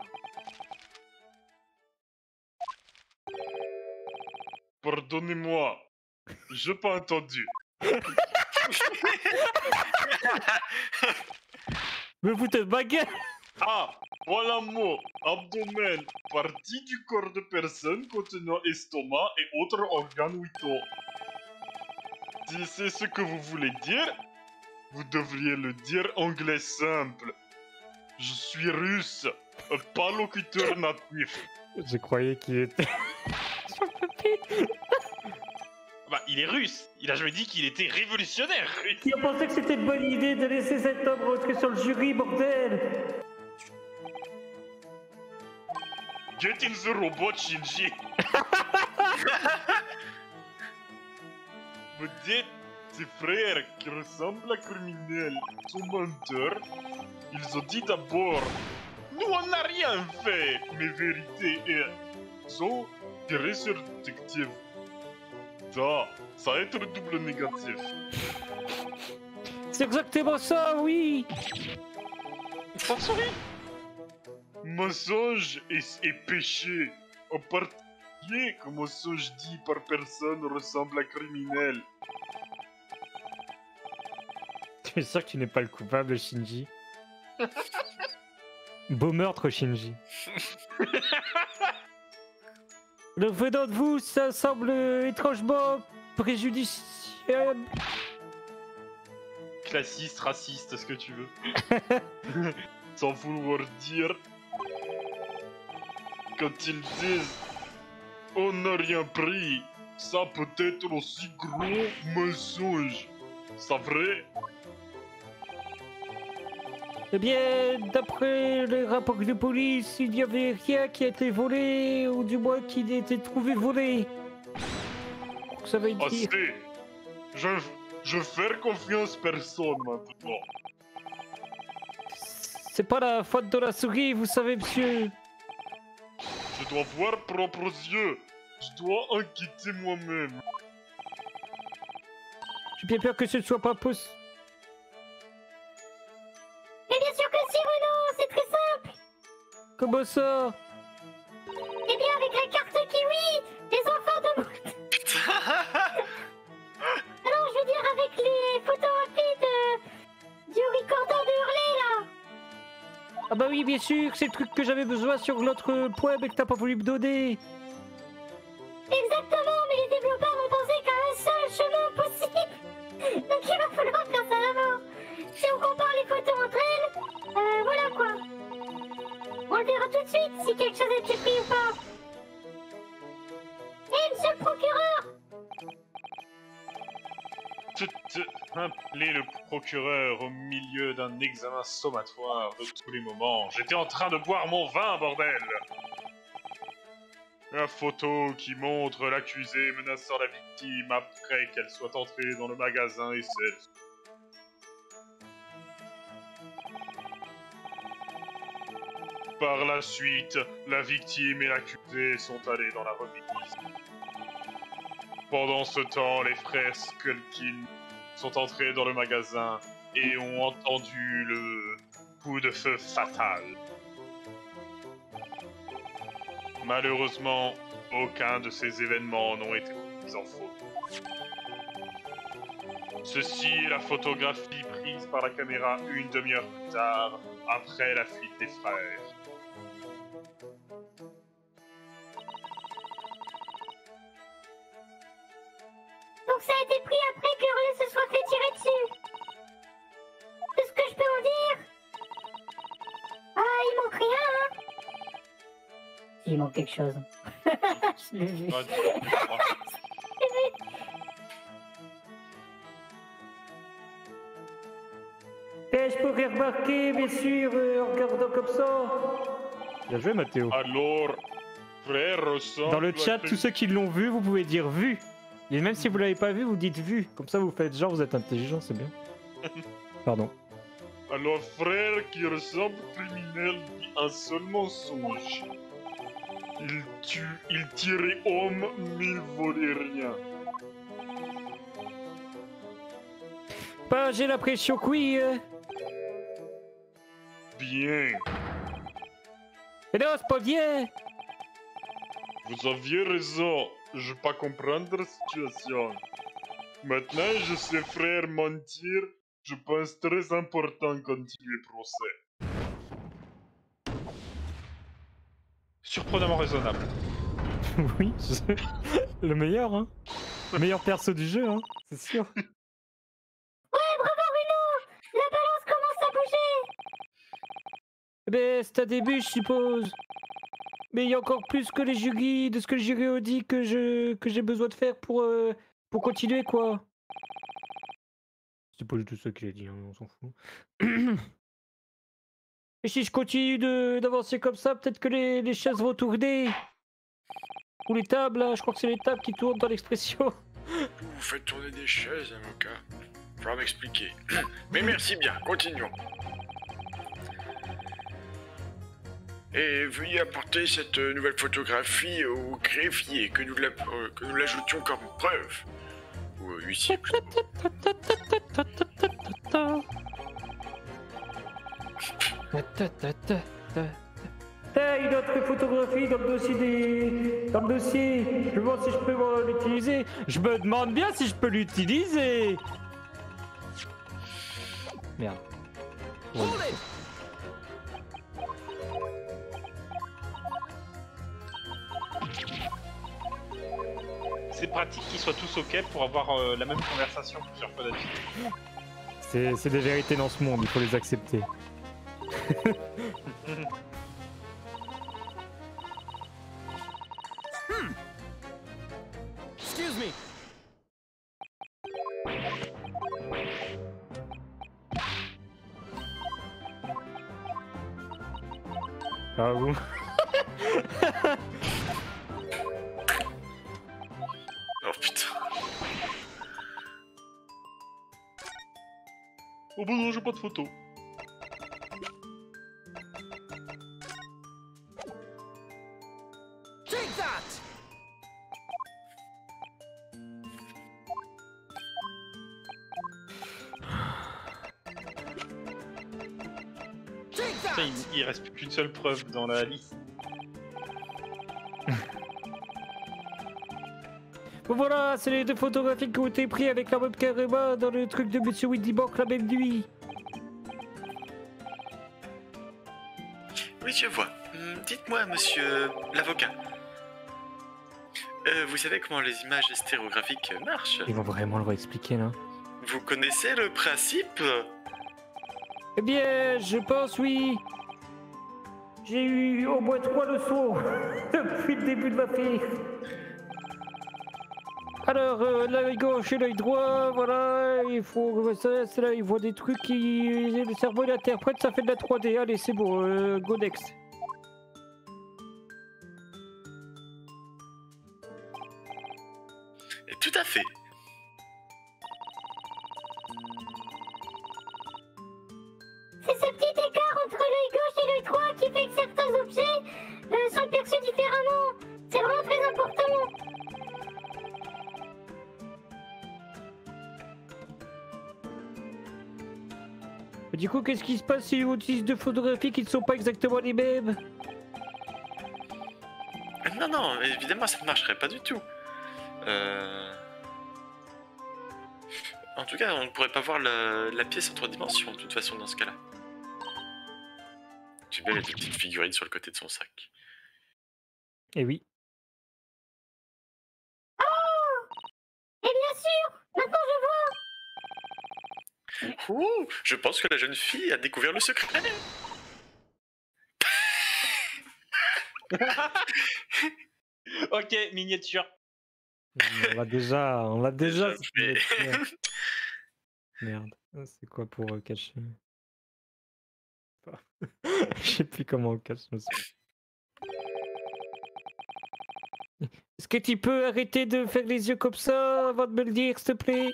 Pardonnez-moi, j'ai pas entendu. Mais vous te baguette Ah, voilà mot, abdomen, partie du corps de personne contenant estomac et autres organes vitaux. Si c'est ce que vous voulez dire, vous devriez le dire anglais simple. Je suis russe, pas locuteur natif. Je croyais qu'il était. Bah, il est russe. Il a jamais dit qu'il était révolutionnaire. Qui a pensé que c'était une bonne idée de laisser cet homme rentrer sur le jury, bordel? Get in the robot, Shinji. Vous dites, ces frères qui ressemblent à criminels sont menteurs. Ils ont dit d'abord, nous on n'a rien fait, mais vérité est, tiré sur le détective. Ça, ça va être le double négatif. C'est exactement ça, oui Mensonge et, et péché, en particulier que mensonge dit par personne ressemble à criminel. Tu es sûr que tu n'es pas le coupable, Shinji? Beau meurtre, Shinji. le venant de vous, ça semble étrangement préjudiciable. Classiste, raciste, ce que tu veux. sans vouloir dire quand ils disent on n'a rien pris, ça peut être aussi gros mensonge. C'est vrai? Eh bien, d'après les rapports de police, il n'y avait rien qui a été volé, ou du moins qui a été trouvé volé. Ça veut dire... Assez. Je, je fais confiance personne maintenant. C'est pas la faute de la souris, vous savez, monsieur. Je dois voir propres yeux. Je dois enquêter moi-même. J'ai bien peur que ce ne soit pas possible. Mais bien sûr que si, Renaud, c'est très simple. Comment ça? Bah oui, bien sûr, c'est le truc que j'avais besoin sur l'autre point, mais que t'as pas voulu me donner. Exactement, mais les développeurs ont pensé qu'à un seul chemin possible. Donc il va falloir faire ça d'abord. Si on compare les photos entre elles, euh, voilà quoi. On le verra tout de suite si quelque chose a été pris ou pas. Le procureur au milieu d'un examen sommatoire de tous les moments. J'étais en train de boire mon vin, bordel La photo qui montre l'accusé menaçant la victime après qu'elle soit entrée dans le magasin et celle. Par la suite, la victime et l'accusé sont allés dans la remise. Pendant ce temps, les frères Skulkin sont entrés dans le magasin et ont entendu le coup de feu fatal. Malheureusement, aucun de ces événements n'ont été mis en faute. Ceci est la photographie prise par la caméra une demi-heure plus tard, après la fuite des frères. Ça a été pris après que Hurley se soit fait tirer dessus. C'est ce que je peux en dire Ah, il manque rien, hein Il manque quelque chose. je l'ai vu. Ah, Eh, je pourrais remarquer, bien sûr, euh, en regardant comme ça? Bien joué, Mathéo. Alors, frère ressemble Dans le chat, tous ceux qui l'ont vu, vous pouvez dire vu. Et même si vous l'avez pas vu, vous dites vu. Comme ça, vous faites genre, vous êtes intelligent, c'est bien. Pardon. Alors, frère qui ressemble criminel dit un seul mensonge. Il tue, il tirait homme, mais il volait rien. Bah, j'ai l'impression que oui. euh. Bien. Mais non, c'est pas bien. Vous aviez raison. Je pas comprendre la situation. Maintenant, je sais frère mentir. Je pense très important continuer le procès. Surprenamment raisonnable. oui, je- le meilleur, hein. Le meilleur perso du jeu, hein. C'est sûr. Ouais, bravo Bruno La balance commence à bouger Eh Ben, c'est un début, je suppose. Mais il y a encore plus que les jurys, de ce que le jury a dit que je que j'ai besoin de faire pour euh, pour continuer quoi. C'est pas du tout ça qu'il a dit, hein, on s'en fout. Et si je continue de d'avancer comme ça, peut-être que les, les chaises vont tourner. Ou les tables, là, je crois que c'est les tables qui tournent dans l'expression. Vous faites tourner des chaises, avocat. Faudra m'expliquer. Mais merci bien, continuons. Et veuillez apporter cette nouvelle photographie au greffier, que nous la- euh, que nous l'ajoutions comme preuve. Ou euh, huissier, plutôt. Ah, une autre photographie dans le dossier des... Dans le dossier. Je vais voir si je peux l'utiliser. Je me demande bien si je peux l'utiliser. Merde. Ouais. C'est pratique qu'ils soient tous ok pour avoir euh, la même conversation plusieurs fois d'affilée. C'est c'est des vérités dans ce monde, il faut les accepter. Excuse me. Ah vous bon non, j'ai pas de photo. Take that. Take Putain, that. il, il reste plus qu'une seule preuve dans la liste. Voilà, c'est les deux photographies qui ont été prises avec la webcam dans le truc de Monsieur Windybank la même nuit. Oui, je vois. Hmm, Dites-moi, monsieur l'avocat. Euh, vous savez comment les images stéréographiques marchent? Ils vont vraiment le réexpliquer là. Vous connaissez le principe? Eh bien, je pense oui. J'ai eu au moins trois leçons depuis le début de ma vie. Alors, euh, l'œil gauche et l'œil droit, voilà, il faut. Ça, c'est là, il voit des trucs qui. Le cerveau il interprète, ça fait de la 3D. Allez, c'est bon, euh, go next. Tout à fait. C'est ce petit écart entre l'œil gauche et l'œil droit qui fait que certains objets euh, sont perçus différemment. C'est vraiment très important. Du coup, qu'est-ce qui se passe si on utilise deux photographies qui ne sont pas exactement les mêmes Non, non, évidemment, ça ne marcherait pas du tout. Euh... En tout cas, on ne pourrait pas voir la, la pièce en trois dimensions, de toute façon, dans ce cas-là. J'ai bien les deux petites figurines sur le côté de son sac. Eh oui. Et bien sûr, maintenant je vois. Ouh, je pense que la jeune fille a découvert le secret. Ok, miniature. On l'a déjà, on l'a déjà. Merde, Ah, c'est quoi pour euh, cacher Pas- Je sais plus comment on cache. Est-ce que tu peux arrêter de faire les yeux comme ça avant de me le dire, s'il te plaît?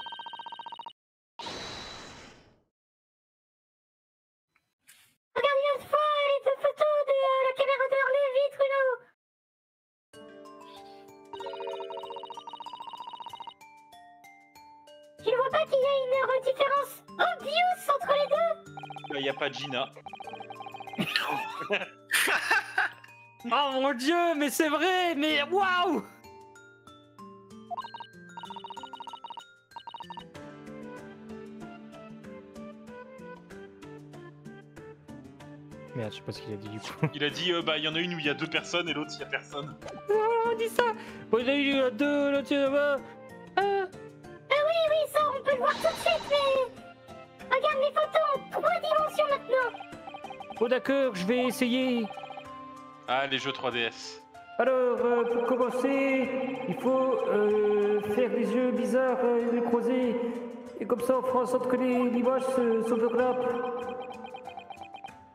Il n'y a pas Gina. Oh mon dieu, mais c'est vrai, mais waouh Merde, je sais pas ce qu'il a dit du coup. Il a dit, euh, bah, il y en a une où il y a deux personnes et l'autre, il y a personne. on dit ça Bon, il a eu euh, deux, l'autre, il y en a. Ah, Ah oui, oui, ça, on peut le voir tout de suite, mais... Regarde mes photos Oh d'accord, je vais essayer. Ah, les jeux 3DS. Alors, euh, pour commencer, il faut euh, faire des yeux bizarres euh, et les croiser. Et comme ça, on fera en sorte que les images se- s'overlappent.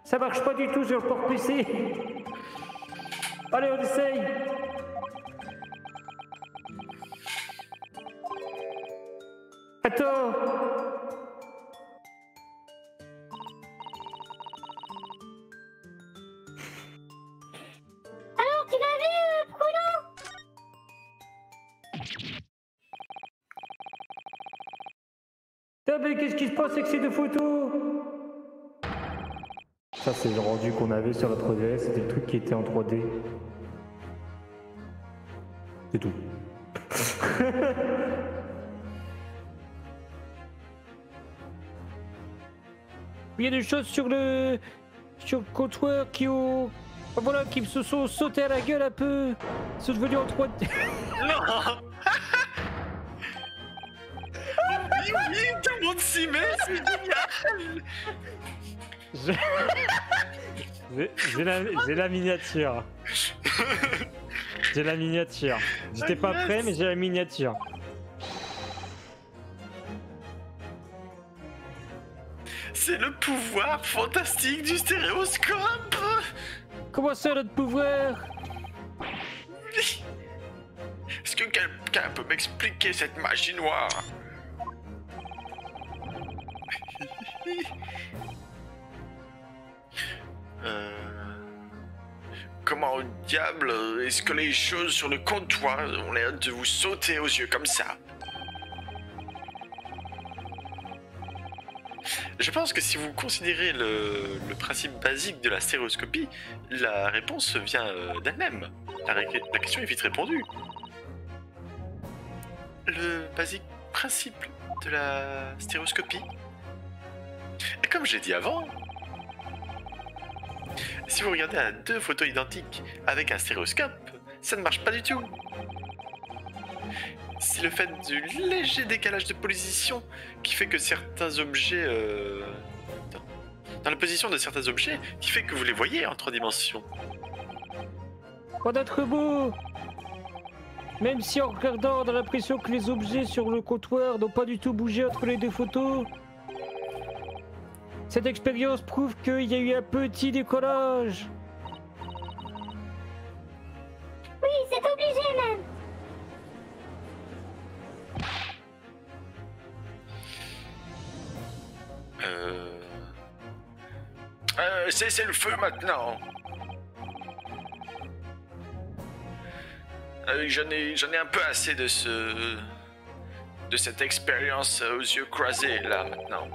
Ça marche pas du tout sur le port PC. Allez, on essaye. Attends. Qu'est-ce qui se passe avec ces deux photos Ça, c'est le rendu qu'on avait sur la 3DS, c'était le truc qui était en 3D. C'est tout. Il y a des choses sur le sur le comptoir qui ont voilà qui se sont sautés à la gueule un peu. Ils sont devenus en 3D. Non C'est génial J'ai- la, miniature. J'ai la miniature. J'étais pas prêt, mais j'ai la miniature. C'est le pouvoir fantastique du stéréoscope Comment ça, notre pouvoir? Est-ce que quelqu'un peut m'expliquer cette magie noire? Euh, Comment au diable est-ce que les choses sur le comptoir? Ont l'air de vous sauter aux yeux comme ça Je pense que si vous considérez le, principe basique de la stéréoscopie, la réponse vient euh, d'elle-même. La, la question est vite répondue. Le basique principe de la stéréoscopie. Et comme j'ai dit avant, si vous regardez deux photos identiques avec un stéréoscope, ça ne marche pas du tout. C'est le fait du léger décalage de position qui fait que certains objets... euh, dans- dans la position de certains objets qui fait que vous les voyez en trois dimensions. Pas d'être beau Même si en regardant, on a l'impression que les objets sur le comptoir n'ont pas du tout bougé entre les deux photos. Cette expérience prouve qu'il y a eu un petit décollage. Oui, c'est obligé même Euh... Euh, cessez le feu maintenant. Euh, j'en ai, j'en ai un peu assez de ce, de cette expérience aux yeux croisés là maintenant.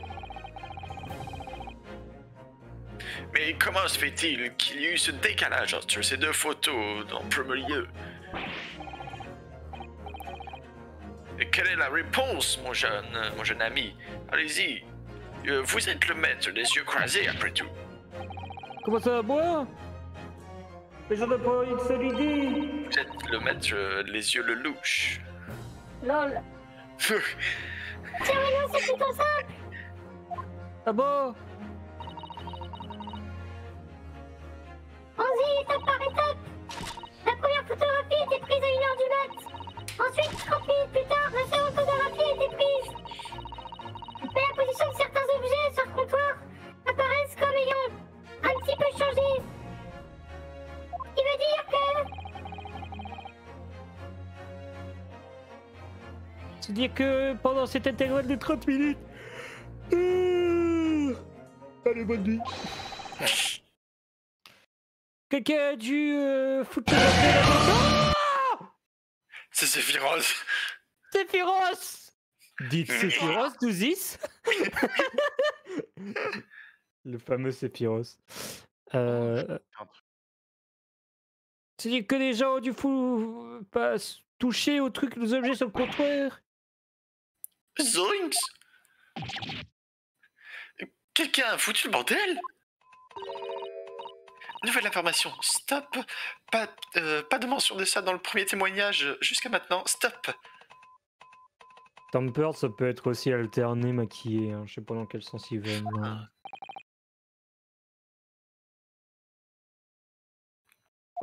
Mais comment se fait-il qu'il y ait eu ce décalage entre ces deux photos en premier lieu Et quelle est la réponse, mon jeune, mon jeune ami? Allez-y, euh, vous êtes le maître des yeux croisés, après tout. Comment ça, moi? Mais j'en ai pas une seule idée. Vous êtes le maître les yeux le louche. Lol. Tiens, Bruno, c'est plutôt simple Ah bon? On-y étape par étape La première photographie était prise à 1h du mat. Ensuite, 30 minutes plus tard, la seconde photographie a été prise. Mais la position de certains objets sur le comptoir apparaissent comme ayant un petit peu changé. Qui veut dire que... C'est-à-dire que pendant cet intervalle de 30 minutes. euh, Allez, bonne nuit. Quelqu'un a dû euh, foutre le maison C'est Sephiroth. Féroce Did Sephiroth do this Le fameux Sephiroth. Euh, C'est que les gens ont du fou pas toucher aux trucs, aux objets sur le comptoir. Zoinks Quelqu'un a foutu le bordel? Nouvelle information, stop. Pas, euh, pas de mention de ça dans le premier témoignage jusqu'à maintenant, stop. Temper, ça peut être aussi alterné, maquillé. hein, Je sais pas dans quel sens il va. mais-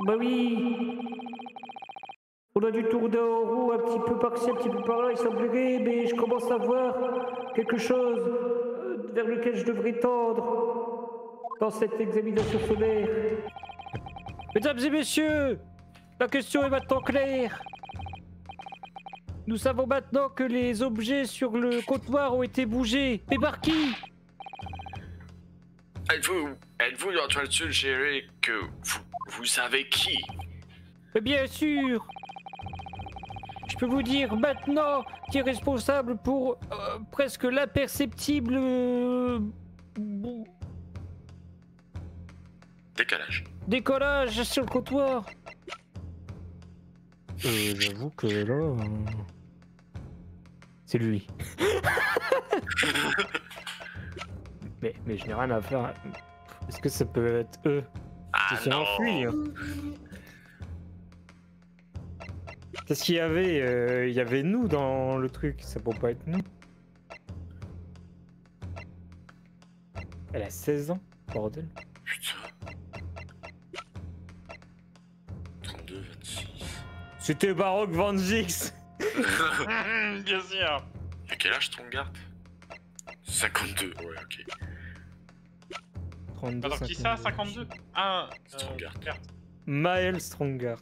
Bah oui. On a du tour d'en haut, un petit peu par-ci, un petit peu par-là, il semblerait, mais je commence à voir quelque chose euh, vers lequel je devrais tendre dans cette examination sommaire. Mesdames et messieurs, la question est maintenant claire. Nous savons maintenant que les objets sur le comptoir ont été bougés. Mais par qui? Êtes-vous êtes-vous en train de suggérer que vous, vous savez qui? Mais bien sûr Je peux vous dire maintenant qui est responsable pour euh, presque l'imperceptible... euh, Décalage. décollage sur le comptoir. Euh, j'avoue que là... euh, C'est lui. mais, mais je n'ai rien à faire. Est-ce que ça peut être eux Ah non hein. Qu'est-ce qu'il y avait euh, Il y avait nous dans le truc, ça peut pas être nous. Elle a 16 ans, bordel. Putain. C'était Baroque Van Gix Bien sûr. À quel âge Strongard 52, ouais, ok. 32, Alors qui ça 52 Ah, euh. Maël Strongard.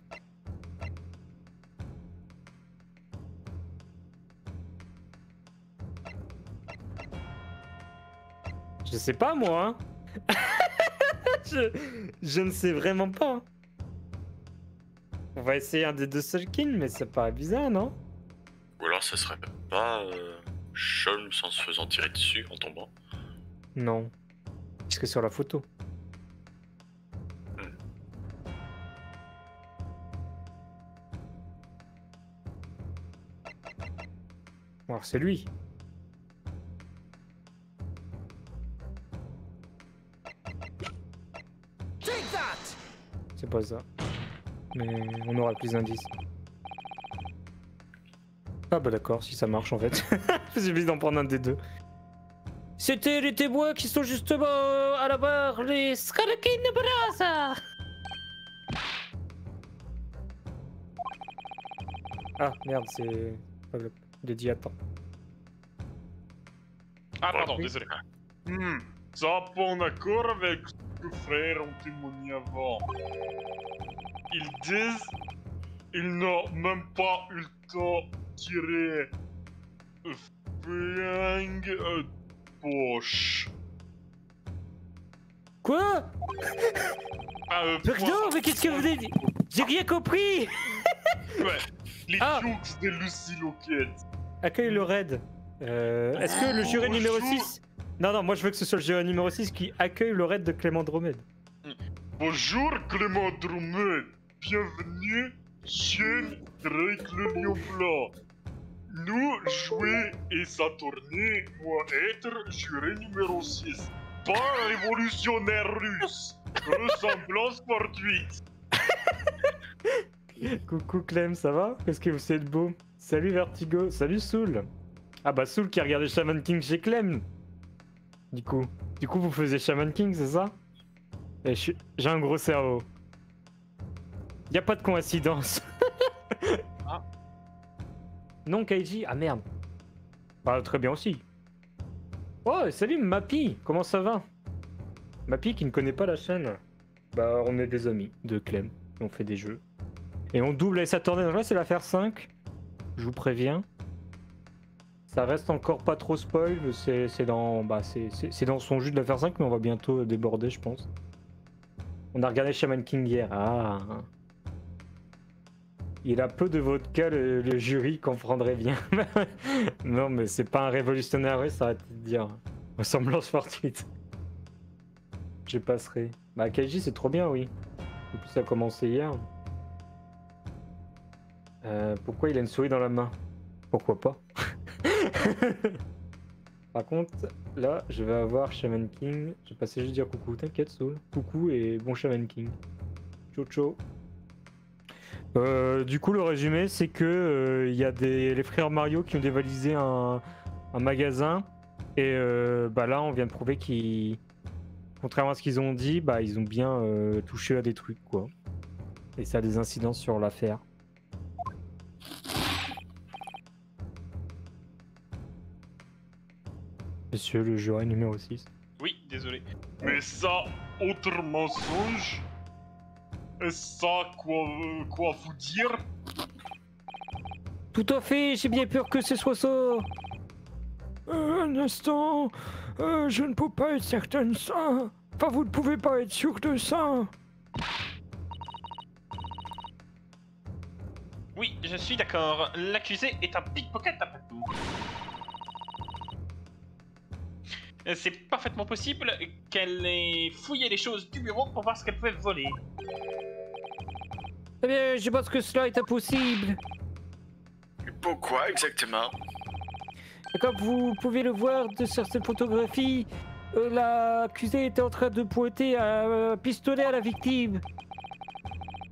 Je sais pas moi. hein. je, je ne sais vraiment pas. On va essayer un des deux Sulkin, mais ça paraît bizarre, non? Ou alors ça serait pas euh, Sholm en se faisant tirer dessus en tombant. Non. Est-ce que sur la photo Hmm. Alors c'est lui. C'est pas ça. Mais on aura plus d'indices. Ah bah d'accord, si ça marche en fait. J'ai envie d'en prendre un des deux. C'était les témoins qui sont justement euh, à la barre, les Skarkin Brasa Ah merde, c'est... pas le- a dit attends. Ah, pardon, Oui. désolé. Hmm, ça pas en accord avec ce que frères ont témoigné avant. Ils disent il n'a même pas eu le temps de tirer flingue poche. Quoi? Ah, euh, Pardon, mais qu'est-ce que vous avez dit J'ai rien compris Ouais, les Ah. jokes de Lucie Loquette. Accueille le raid. Euh, Est-ce que le jury numéro bonjour. 6... Non, non, moi je veux que ce soit le jury numéro 6 qui accueille le raid de Clément Dromède. Bonjour Clément Drumet, bienvenue chez Drake le Lion. Nous jouer et sa tournée doit être juré numéro 6. Pas révolutionnaire russe. Ressemblance fortuite. Coucou Clem, ça va? Qu'est-ce que vous êtes beau? Salut Vertigo, salut Soul Ah bah Soul qui a regardé Shaman King chez Clem Du coup, du coup vous faisiez Shaman King, c'est ça? Suis- J'ai un gros cerveau. Y a pas de coïncidence. Ah. Non Kaiji Ah merde. Bah très bien aussi. Oh salut Mappy, comment ça va? Mappy qui ne connaît pas la chaîne. Bah on est des amis de Clem, on fait des jeux. Et on double avec sa tournée. Donc là, c'est l'affaire 5. Je vous préviens. Ça reste encore pas trop spoil. mais C'est dans, bah, c'est- c'est c'est dans son jus de l'affaire 5, mais on va bientôt déborder, je pense. On a regardé Shaman King hier. Ah. Il a peu de vodka, le, jury comprendrait bien. non, mais c'est pas un révolutionnaire russe, arrête de dire. Ressemblance fortuite. Je passerai. Bah, Kaiji, c'est trop bien, oui. En plus, ça a commencé hier. Euh, pourquoi il a une souris dans la main? Pourquoi pas? Par contre, là, je vais avoir Shaman King. Je vais passer juste dire coucou. T'inquiète, Soul. Coucou et bon Shaman King. Ciao, ciao. Euh, du coup, le résumé, c'est que euh, il y a des les frères Mario qui ont dévalisé un, magasin et euh, bah là, on vient de prouver qu'ils, contrairement à ce qu'ils ont dit, bah ils ont bien euh, touché à des trucs quoi. Et ça a des incidences sur l'affaire. Monsieur le jury numéro 6. Oui, désolé. Mais ça, autre mensonge ça, quoi, euh, quoi vous dire Tout à fait, j'ai bien peur que ce soit ça. Euh, un instant, euh, je ne peux pas être certain de ça. Enfin, vous ne pouvez pas être sûr de ça. Oui, je suis d'accord. L'accusé est un pickpocket après tout. Euh, C'est parfaitement possible qu'elle ait fouillé les choses du bureau pour voir ce qu'elle pouvait voler. Eh bien, je pense que cela est impossible. Pourquoi exactement? Comme vous pouvez le voir de certaines photographies, euh, l'accusé était en train de pointer un pistolet à la victime.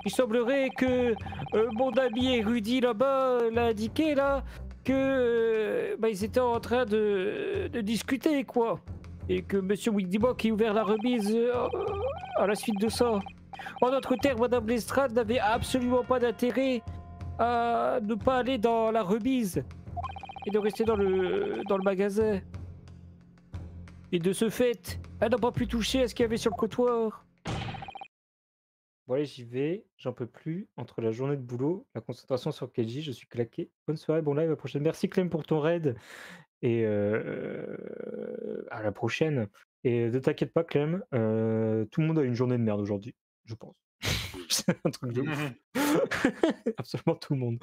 Il semblerait que euh, mon ami érudit là-bas euh, l'a indiqué là que euh, bah, ils étaient en train de, de discuter quoi. Et que Monsieur Wigdybock ait ouvert la remise euh, à la suite de ça. En d'autres termes, Madame Lestrade n'avait absolument pas d'intérêt à ne pas aller dans la remise et de rester dans le, dans le magasin. Et de ce fait, elle n'a pas pu toucher à ce qu'il y avait sur le comptoir. Bon allez, j'y vais, j'en peux plus. Entre la journée de boulot, la concentration sur Keiji, je suis claqué. Bonne soirée, bon live, à la prochaine. Merci Clem pour ton raid. Et euh, à la prochaine. Et ne t'inquiète pas Clem, euh, tout le monde a une journée de merde aujourd'hui, je pense. C'est un truc de ouf. Absolument tout le monde.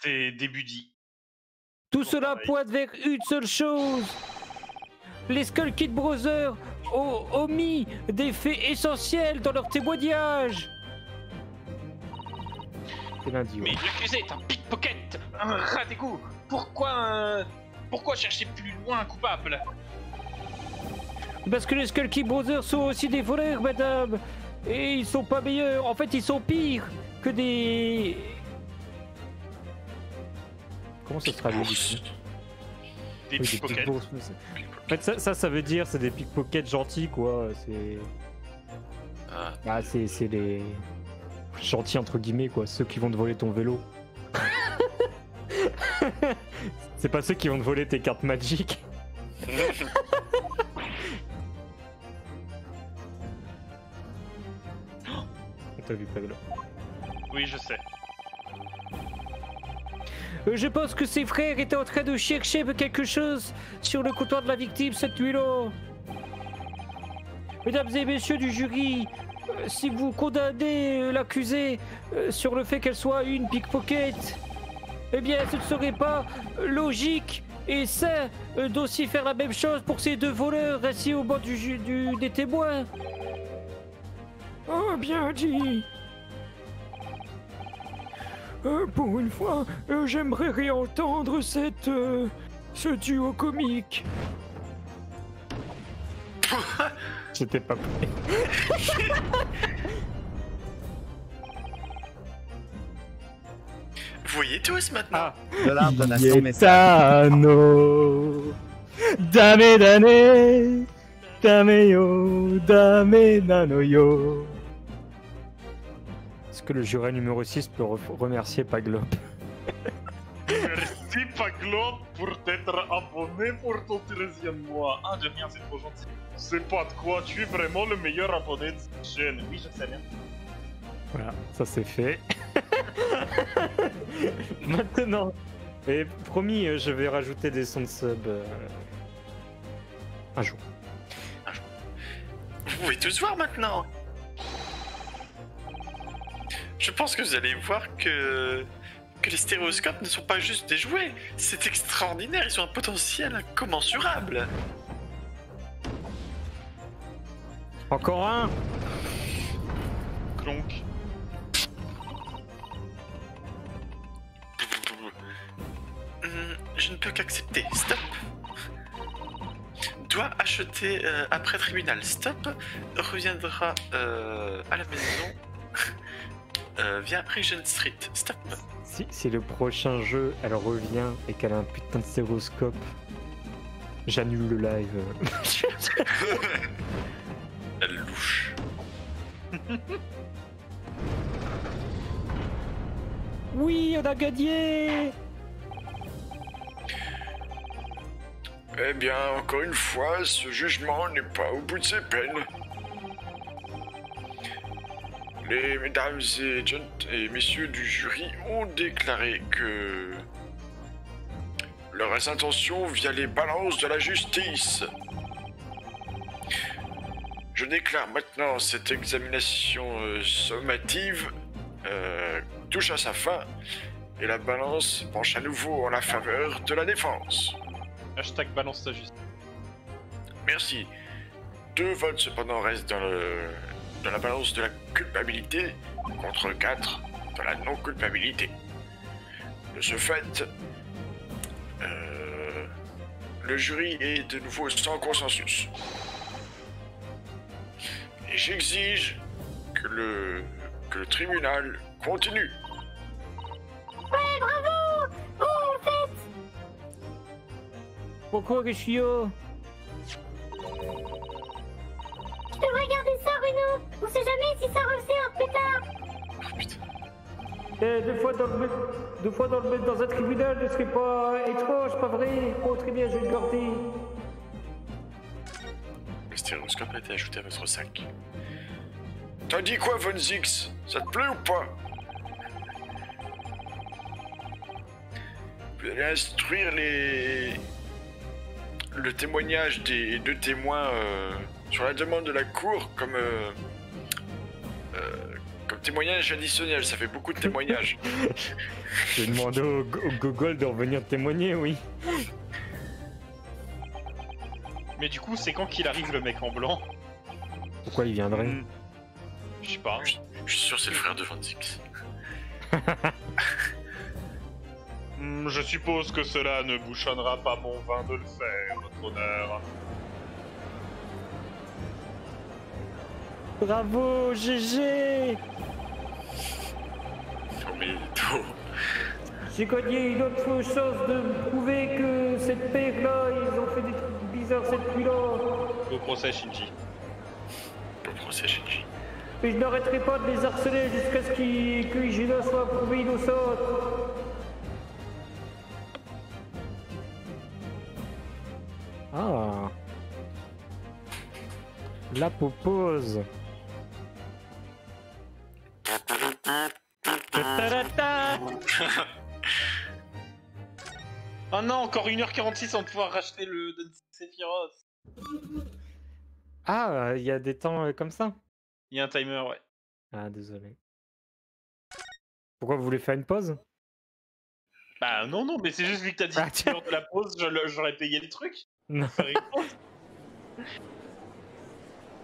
C'est début dit. Tout cela pointe vers une seule chose. Les Skull Kid Brothers ont omis des faits essentiels dans leur témoignage. C'est lundi, ouais. Mais l'accusé est un pickpocket Un rat d'égout Pourquoi un- Pourquoi chercher plus loin un coupable? Parce que les Skull Kid Brothers sont aussi des voleurs, madame. Et ils sont pas meilleurs. En fait, ils sont pires que des. Comment ça se traduit Des Oui, pickpockets. En fait, ça, ça, ça veut dire c'est des pickpockets gentils, quoi. C'est. Ah. Bah, c'est les. Gentils, entre guillemets, quoi. Ceux qui vont te voler ton vélo. c'est pas ceux qui vont te voler tes cartes Magic. Pablo Oui, je sais. Euh, Je pense que ses frères étaient en train de chercher quelque chose sur le comptoir de la victime cette nuit-là. Mesdames et messieurs du jury, euh, si vous condamnez euh, l'accusée sur le fait qu'elle soit une pickpocket, eh bien ce ne serait pas logique et sain d'aussi faire la même chose pour ces deux voleurs assis au banc du, ju- du- des témoins. Oh, bien dit. Euh, pour une fois, euh, j'aimerais réentendre cette, euh, ce duo comique. J'étais pas prêt. Vous voyez tous maintenant De l'intonation, mais ça. Gaetano, dame dane, dame yo, dame nano yo. Que le juré numéro 6 peut re- remercier Paglop Merci Paglo pour t'être abonné pour ton 13e mois. Ah, de rien, c'est trop gentil. C'est pas de quoi, tu es vraiment le meilleur abonné de cette chaîne. Oui, je sais bien. Voilà, ça c'est fait. Maintenant, et promis, euh, je vais rajouter des sons de sub euh, un jour. Vous pouvez tous voir maintenant je pense que vous allez voir que, que les stéréoscopes ne sont pas juste des jouets. C'est extraordinaire, ils ont un potentiel incommensurable. Encore un Clonk. Hum, Je ne peux qu'accepter. Stop. Doit acheter euh, après tribunal. Stop. Reviendra euh, à la maison euh, via Regent Street. Stop. Si, si le prochain jeu, elle revient et qu'elle a un putain de stéréoscope, j'annule le live. Elle louche. oui, on a gagné Eh bien, encore une fois, ce jugement n'est pas au bout de ses peines. Les mesdames et, et messieurs du jury ont déclaré que leurs intentions via les balances de la justice. Je déclare maintenant cette examination euh, sommative euh, touche à sa fin et la balance penche à nouveau en la faveur de la défense. Hashtag balance ta justice. Merci. Deux votes cependant restent dans, le, dans la balance de la culpabilité contre quatre dans la non-culpabilité. De ce fait, euh, le jury est de nouveau sans consensus. Et j'exige que le, que le tribunal continue. Ouais, bravo Oh, en fait Pourquoi Richio? Tu devrais garder ça, Bruno On sait jamais si ça ressort plus tard Oh, putain. Eh, deux fois dans le mettre, deux fois dans le mettre dans un tribunal ne serait pas étrange, pas vrai Oh, très bien, je vais le garder. Le stéréoscope a été ajouté à votre sac? T'as dit quoi, Von Zix? Ça te plaît ou pas? Vous allez instruire les... le témoignage des deux témoins euh, sur la demande de la cour comme... euh, euh, comme témoignage additionnel, ça fait beaucoup de témoignages. J'ai demandé au, au Gogol de revenir témoigner, oui. Mais du coup, c'est quand qu'il arrive le mec en blanc? Pourquoi il viendrait? Hmm. Je sais pas. Je suis sûr que c'est le frère de Von Zix. Hmm, Je suppose que cela ne bouchonnera pas mon vin de le faire, votre honneur. Bravo, GG mais tout. J'ai gagné une autre chance de prouver que cette paire-là, ils ont fait des trucs bizarres cette nuit-là. Au procès, Shinji. Bon procès, Shinji. Et je n'arrêterai pas de les harceler jusqu'à ce qu'ils- que Igina soit prouvée innocente. Ah. La popose. Oh non, encore 1h46 sans pouvoir racheter le Sephiroth. Ah, il y a des temps euh, comme ça Il y a un timer, ouais. Ah, désolé. Pourquoi vous voulez faire une pause? Bah non, non, mais c'est juste vu que t'as dit Ah, tiens. de la pause, j'aurais payé les trucs. Non.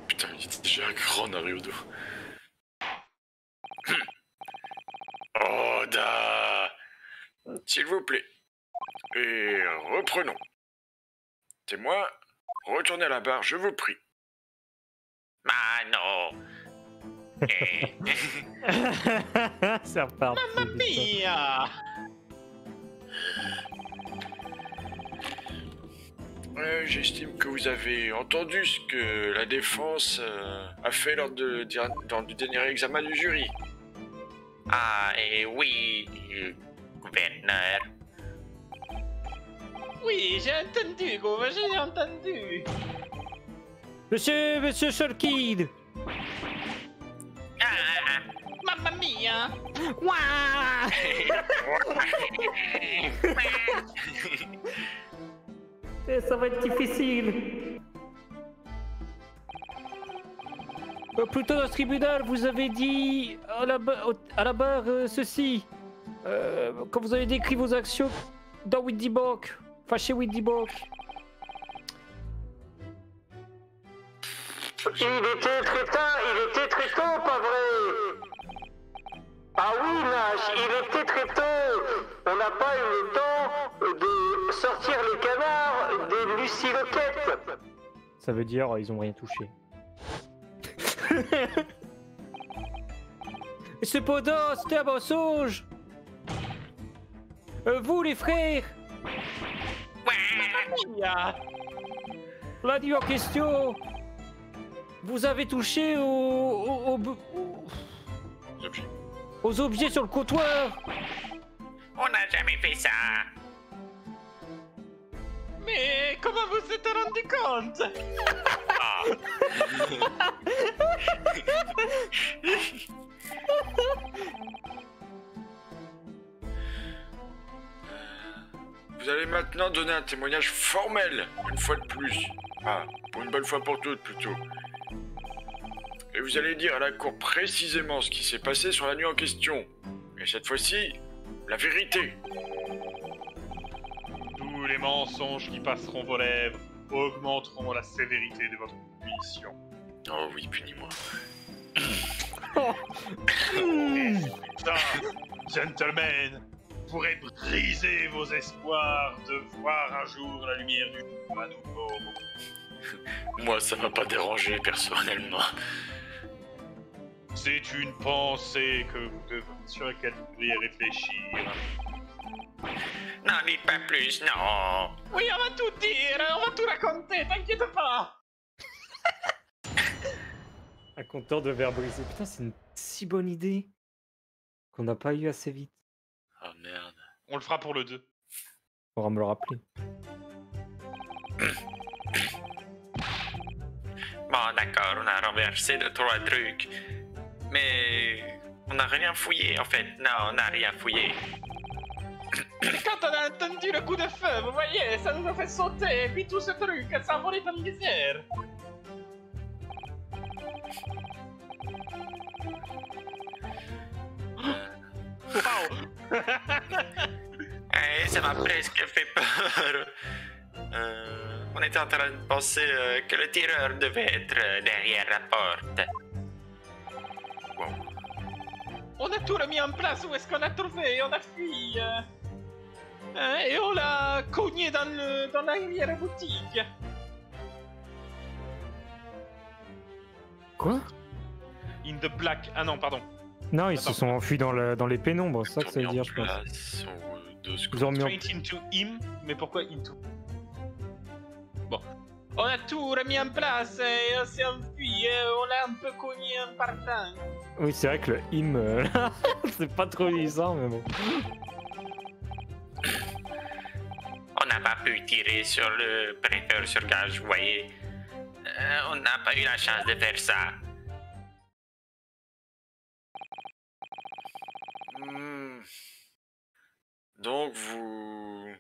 Putain, il était déjà grand Naruto. Oda S'il vous plaît. Et reprenons. Témoin, retournez à la barre, je vous prie. Ah non C'est reparti. putain. Mia Euh, J'estime que vous avez entendu ce que la défense euh, a fait lors, de, lors du dernier examen du jury. Ah, et oui, gouverneur. Oui, j'ai entendu, j'ai entendu. Monsieur, monsieur Shulkid Ah, Mamma mia Ouah Eh, Ça va être difficile. Euh, plutôt dans ce tribunal, vous avez dit à la, au- à la barre euh, ceci. Euh, quand vous avez décrit vos actions dans Windy Bank, enfin chez Windy Bank. Il était très tard, il était très tôt, pas vrai? Ah oui, Nash, il était très tôt On n'a pas eu le temps de sortir les canards des Lucie Loquette Ça veut dire euh, ils ont rien touché. Et Cependant, c'était un mensonge. Euh, vous les frères, la nuit en question, vous avez touché aux, aux- aux- Les objets. aux objets sur le comptoir. On n'a jamais fait ça. Mais comment vous êtes rendu compte? Vous allez maintenant donner un témoignage formel, une fois de plus. Ah, pour une bonne fois pour toutes plutôt. Et vous allez dire à la cour précisément ce qui s'est passé sur la nuit en question. Et cette fois-ci, la vérité. Tous les mensonges qui passeront vos lèvres augmenteront la sévérité de votre punition. Oh oui, punis-moi. Ça, gentlemen, pourrait briser vos espoirs de voir un jour la lumière du jour à nouveau. Moi, ça m'a pas dérangé personnellement. C'est une pensée que vous devez, sur laquelle vous devriez réfléchir. N'en dites pas plus, non. Oui, on va tout dire, on va tout raconter, t'inquiète pas Un compteur de verre brisé. Putain, c'est une si bonne idée qu'on n'a pas eu assez vite. Oh merde. On le fera pour le 2. On va me le rappeler. Bon, d'accord, on a renversé deux, trois trucs. Mais on n'a rien fouillé en fait. Non, on n'a rien fouillé. Et quand on a entendu le coup de feu, vous voyez, ça nous a fait sauter, et puis tout ce truc, ça a volé dans les airs Waouh Eh, ça m'a presque fait peur. Euh, on était en train de penser euh, que le tireur devait être euh, derrière la porte. On a tout remis en place, où est-ce qu'on a trouvé On a fui euh, hein, Et on l'a cogné dans, le, dans l'arrière-boutique Quoi? In the black. Ah non, pardon. Non, ils se sont enfuis dans, le- dans les pénombres, c'est ça que ça veut dire, je pense. Ils ont mis en... Straight into him, mais pourquoi into? On a tout remis en place et on s'est enfui et on l'a un peu cogné en partant. Oui, c'est vrai que le hymne, euh, c'est pas trop lisant, mais bon. On n'a pas pu tirer sur le prêteur sur gage, vous voyez. Euh, on n'a pas eu la chance de faire ça. Hmm. Donc vous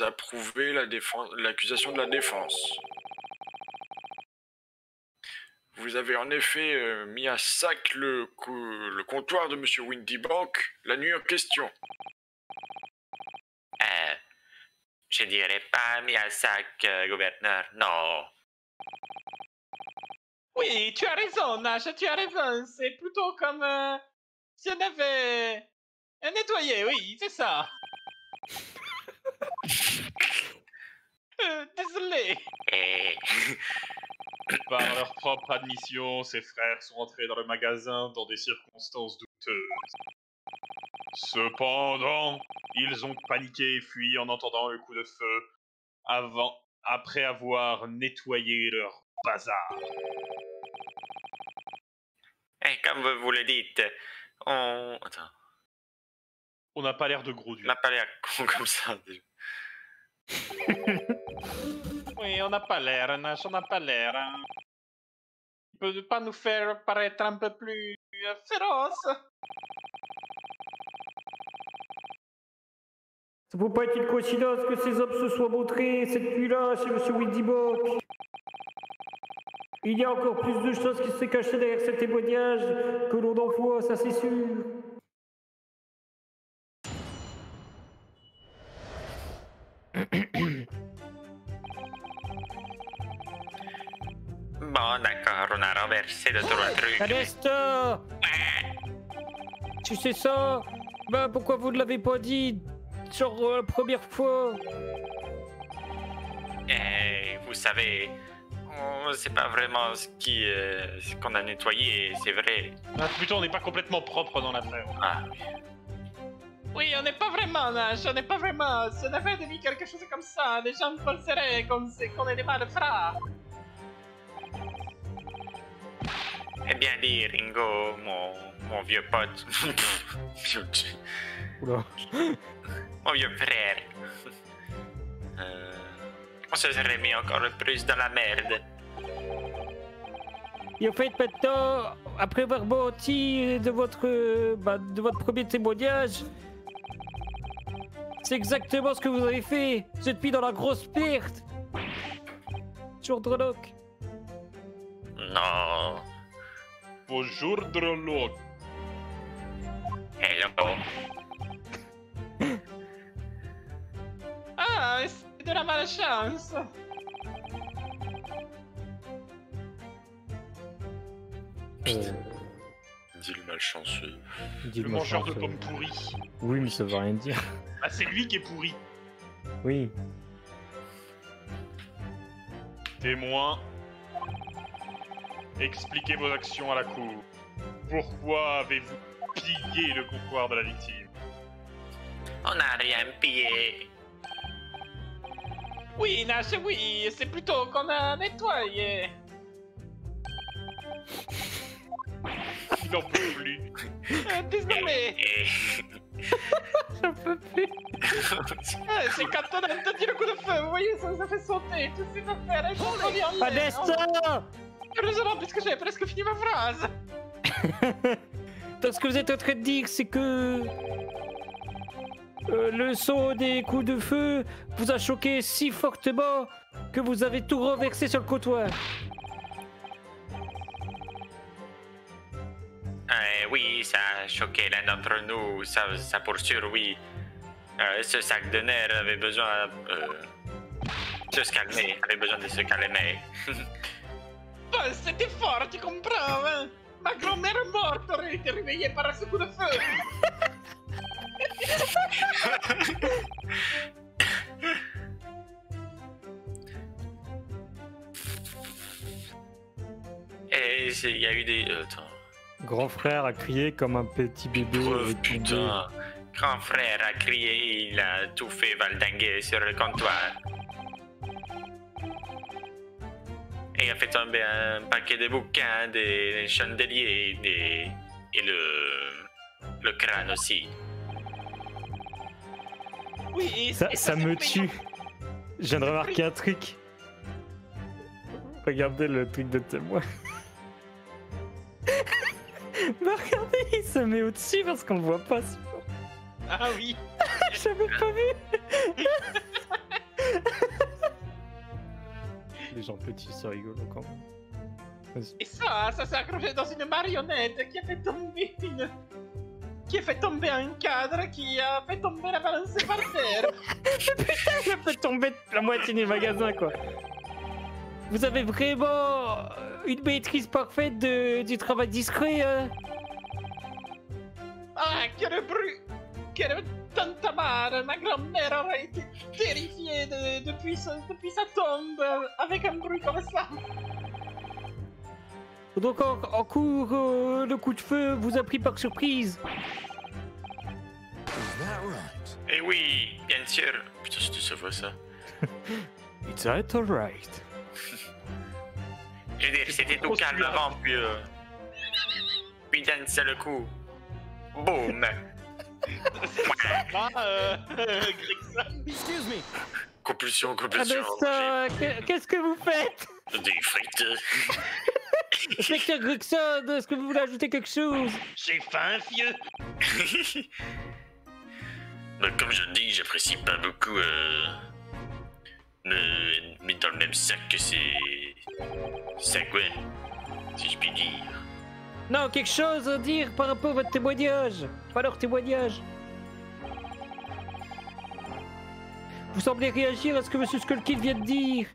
approuvez l'accusation de la défense. Vous avez en effet euh, mis à sac le, le comptoir de Monsieur Windy Bank la nuit en question. Euh, je dirais pas mis à sac, euh, gouverneur, non. Oui, tu as raison, Nash, tu as raison. C'est plutôt comme euh, si on avait euh, nettoyé, oui, c'est ça. Euh, désolé. Et... Par leur propre admission, ses frères sont entrés dans le magasin dans des circonstances douteuses. Cependant, ils ont paniqué et fui en entendant le coup de feu, avant, après avoir nettoyé leur bazar. Et comme vous, le dites, on... Attends, On n'a pas l'air de gros on dieux. n'a pas l'air con comme ça. Oui, on n'a pas l'air, Nash, on n'a pas l'air. Hein. Tu peux pas nous faire paraître un peu plus euh, féroce Ça peut pas être une coïncidence que ces hommes se soient montrés cette nuit-là chez Monsieur Windybock. Il y a encore plus de choses qui se cachent derrière cet témoignage que l'on en voit, ça c'est sûr. Bon, d'accord, on a renversé le mais- Alesta Tu sais ça? Bah pourquoi vous ne l'avez pas dit? Genre euh, la première fois Eh, vous savez, on sait pas vraiment ce qui, euh, ce qu'on a nettoyé, c'est vrai. Ah, plutôt, on n'est pas complètement propre dans l'affaire. Ah, Oui, on n'est pas vraiment, Nash, on n'est pas vraiment. Si on avait dit quelque chose comme ça, les gens penseraient qu'on qu'on est des malfrats. eh bien dit, Ringo, mon, mon vieux pote. Oula. mon vieux frère. Euh, on se serait mis encore plus dans la merde. Et en fait maintenant, après avoir menti de votre, bah, de votre premier témoignage, c'est exactement ce que vous avez fait Vous êtes mis dans la grosse perte Sur Droloc Non. Bonjour, Drolog. Hello. Ah, c'est de la malchance. Dit le malchanceux. Le mangeur de pommes pourries. Oui, mais ça veut rien dire. Ah, c'est lui qui est pourri. Oui. Témoin. Expliquez vos actions à la cour. Pourquoi avez-vous pillé le comptoir de la victime? On n'a rien pillé. Oui, Nash, oui, c'est plutôt qu'on a nettoyé. Il n'en peut plus. Euh, désolé, Et... J'en peux plus. Euh, c'est quand on a entendu le coup de feu, vous voyez, ça nous a fait sauter. Toutes ces affaires, elles sont revenues en. Alesta Heureusement, puisque j'avais presque fini ma phrase. Donc, ce que vous êtes en train de dire, c'est que euh, le son des coups de feu vous a choqué si fortement que vous avez tout renversé sur le comptoir. Euh, oui, ça a choqué l'un d'entre nous, ça, ça pour sûr, oui. Euh, ce sac de nerfs avait besoin euh, de se calmer, avait besoin de se calmer. Bon, c'était fort, tu comprends, hein Ma grand-mère est morte, aurait été réveillée par ce coup de feu. Et c'est- il y a eu des... euh, attends. Grand frère a crié comme un petit bébé. Preuve, tombé. putain. Grand frère a crié, il a tout fait valdinguer sur le comptoir. Et il a fait tomber un paquet de bouquins, des chandeliers des... et le... le crâne aussi. Oui, et Ça, et ça c'est me tue. Je viens de remarquer un truc. Regardez le truc de témoin. bah regardez, il se met au-dessus parce qu'on le voit pas. Ah oui. J'avais pas vu. Les gens petits, c'est rigolo quand même. Et ça, ça s'est accroché dans une marionnette qui a fait tomber une... Qui a fait tomber un cadre qui a fait tomber la balancée par terre. Ça fait tomber la moitié du magasin quoi. Vous avez vraiment une maîtrise parfaite de- du travail discret. hein? Ah, quel bruit Quel tantamar Ma grand-mère aurait été terrifiée de- depuis, depuis sa tombe avec un bruit comme ça. Donc en, en cours, euh, le coup de feu vous a pris par surprise. Et oui, bien sûr. Putain, si tu savais ça. It's that alright. Je veux dire, c'était tout calme avant, puis... euh, Puis d'un seul coup... Boum Ah, euh, Gregson. Compulsion, Ah compulsion. ben ça, que- qu'est-ce que vous faites? Des frites. Inspecteur Gregson, est-ce que vous voulez ajouter quelque chose? J'ai faim, vieux. Ben, comme je dis, j'apprécie pas beaucoup euh, me mettre dans le même sac que ces sagouin, si je puis dire. Non, quelque chose à dire par rapport à votre témoignage. Pas leur témoignage. Vous semblez réagir à ce que Monsieur Skullkid vient de dire.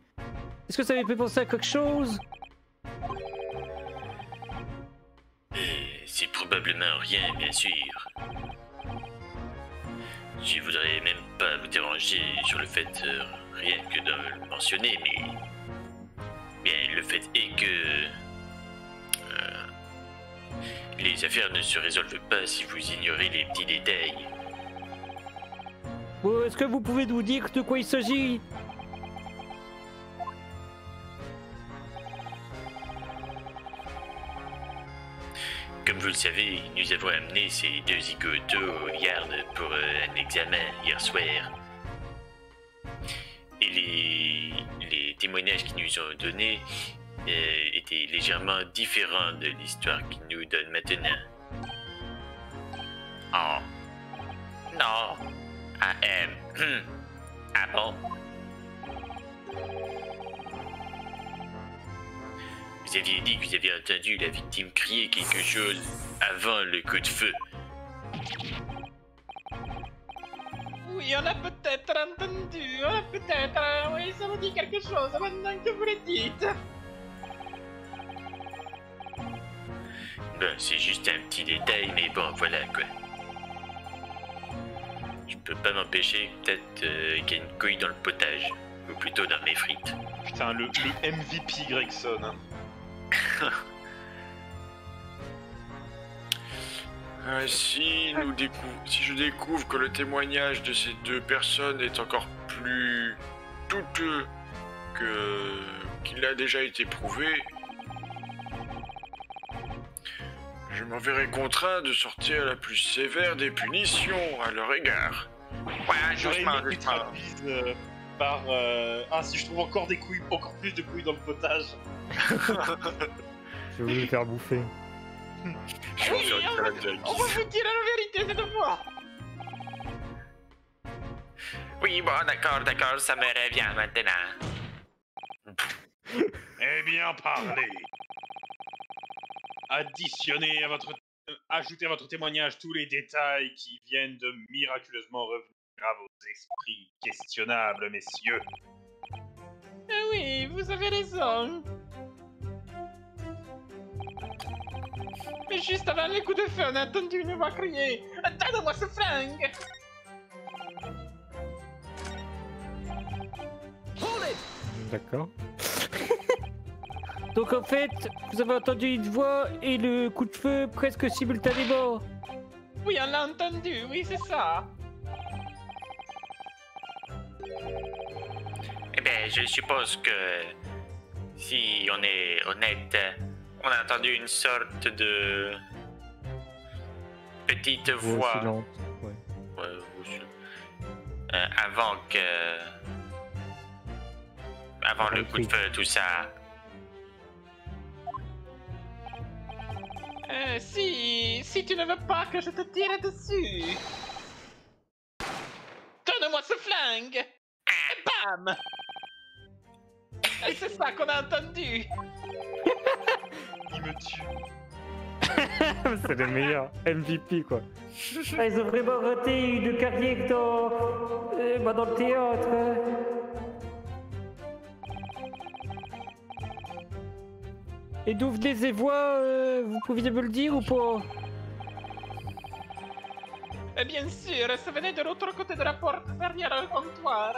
Est-ce que ça vous fait penser à quelque chose? C'est probablement rien, bien sûr. Je voudrais même pas vous déranger sur le fait euh, rien que de le mentionner, mais. Bien, le fait est que. euh, les affaires ne se résolvent pas si vous ignorez les petits détails. Est-ce que vous pouvez nous dire de quoi il s'agit? Comme vous le savez, nous avons amené ces deux zigotos au garde pour euh, un examen hier soir. Et les, témoignages qu'ils nous ont donnés euh, étaient légèrement différents de l'histoire qu'ils nous donnent maintenant. Oh. Non. Ah, euh. Ah bon? Vous aviez dit que vous aviez entendu la victime crier quelque chose avant le coup de feu. Oui, on a peut-être entendu, on a peut-être... euh, oui, ça me dit quelque chose maintenant que vous le dites. Ben, c'est juste un petit détail, mais bon, voilà quoi. Je peux pas m'empêcher, peut-être euh, qu'il y a une couille dans le potage. Ou plutôt dans mes frites. Putain, le, le MVP Gregson. hein. Ah, si, nous décou- si je découvre que le témoignage de ces deux personnes est encore plus douteux que qu'il a déjà été prouvé, je m'en verrai contraint de sortir la plus sévère des punitions à leur égard. Ouais, par... euh, Ah, si je trouve encore des couilles, encore plus de couilles dans le potage. Je vais vous le faire bouffer. Je vais en faire une salade de On va vous dire la vérité cette fois Oui, bon, d'accord, d'accord, ça me revient maintenant. Eh bien, parlez. Additionnez à votre... Ajoutez à votre témoignage tous les détails qui viennent de miraculeusement revenir à vos esprits questionnables, messieurs. Eh oui, vous avez raison. Mais juste avant les coups de feu, on a entendu une voix crier « Donne-moi ce flingue !» D'accord. Donc en fait, vous avez entendu une voix et le coup de feu presque simultanément. Oui, on l'a entendu, oui, c'est ça. Eh bien, je suppose que si on est honnête, on a entendu une sorte de petite Voix voix silente. Ouais. Ouais, aussi. Euh, avant que avant le coup de feu, tout ça. Euh, si... si tu ne veux pas que je te tire dessus... Donne-moi ce flingue bam Et c'est ça qu'on a entendu Il me tue. C'est le meilleur MVP quoi. Ah, ils ont vraiment raté une carrière dans, euh, bah, dans le théâtre. hein. Et d'où venaient ces voix euh, Vous pouviez me le dire ou pas? Et bien sûr, ça venait de l'autre côté de la porte derrière le comptoir.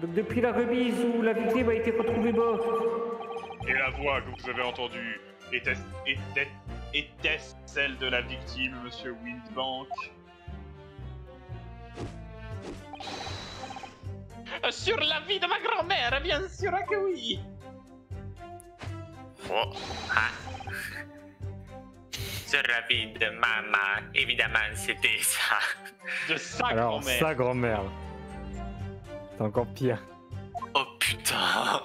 Donc depuis la remise où la victime a été retrouvée morte. Et la voix que vous avez entendue était, était, était celle de la victime, Monsieur Windbank? Euh, Sur la vie de ma grand-mère, bien sûr que oui Oh, ah. Ce rapide maman, évidemment, c'était ça. De sa Alors grand-mère. sa grand-mère. C'est encore pire. Oh putain.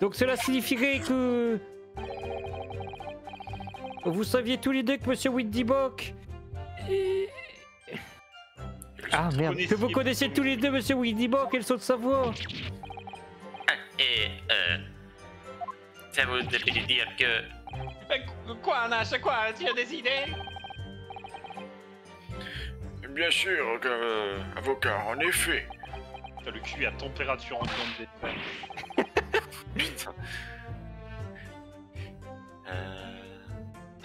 Donc cela signifierait que vous saviez tous les deux que Monsieur Windybock Ah merde. Que vous connaissiez tous les deux Monsieur Windybock et le saut de sa voix. Et euh, ça voudrait dire que Euh, Quoi, Nash Quoi Tu as des idées Bien sûr, que, euh, avocat, en effet. T'as le cul à température ambiante des. Putain. Euh,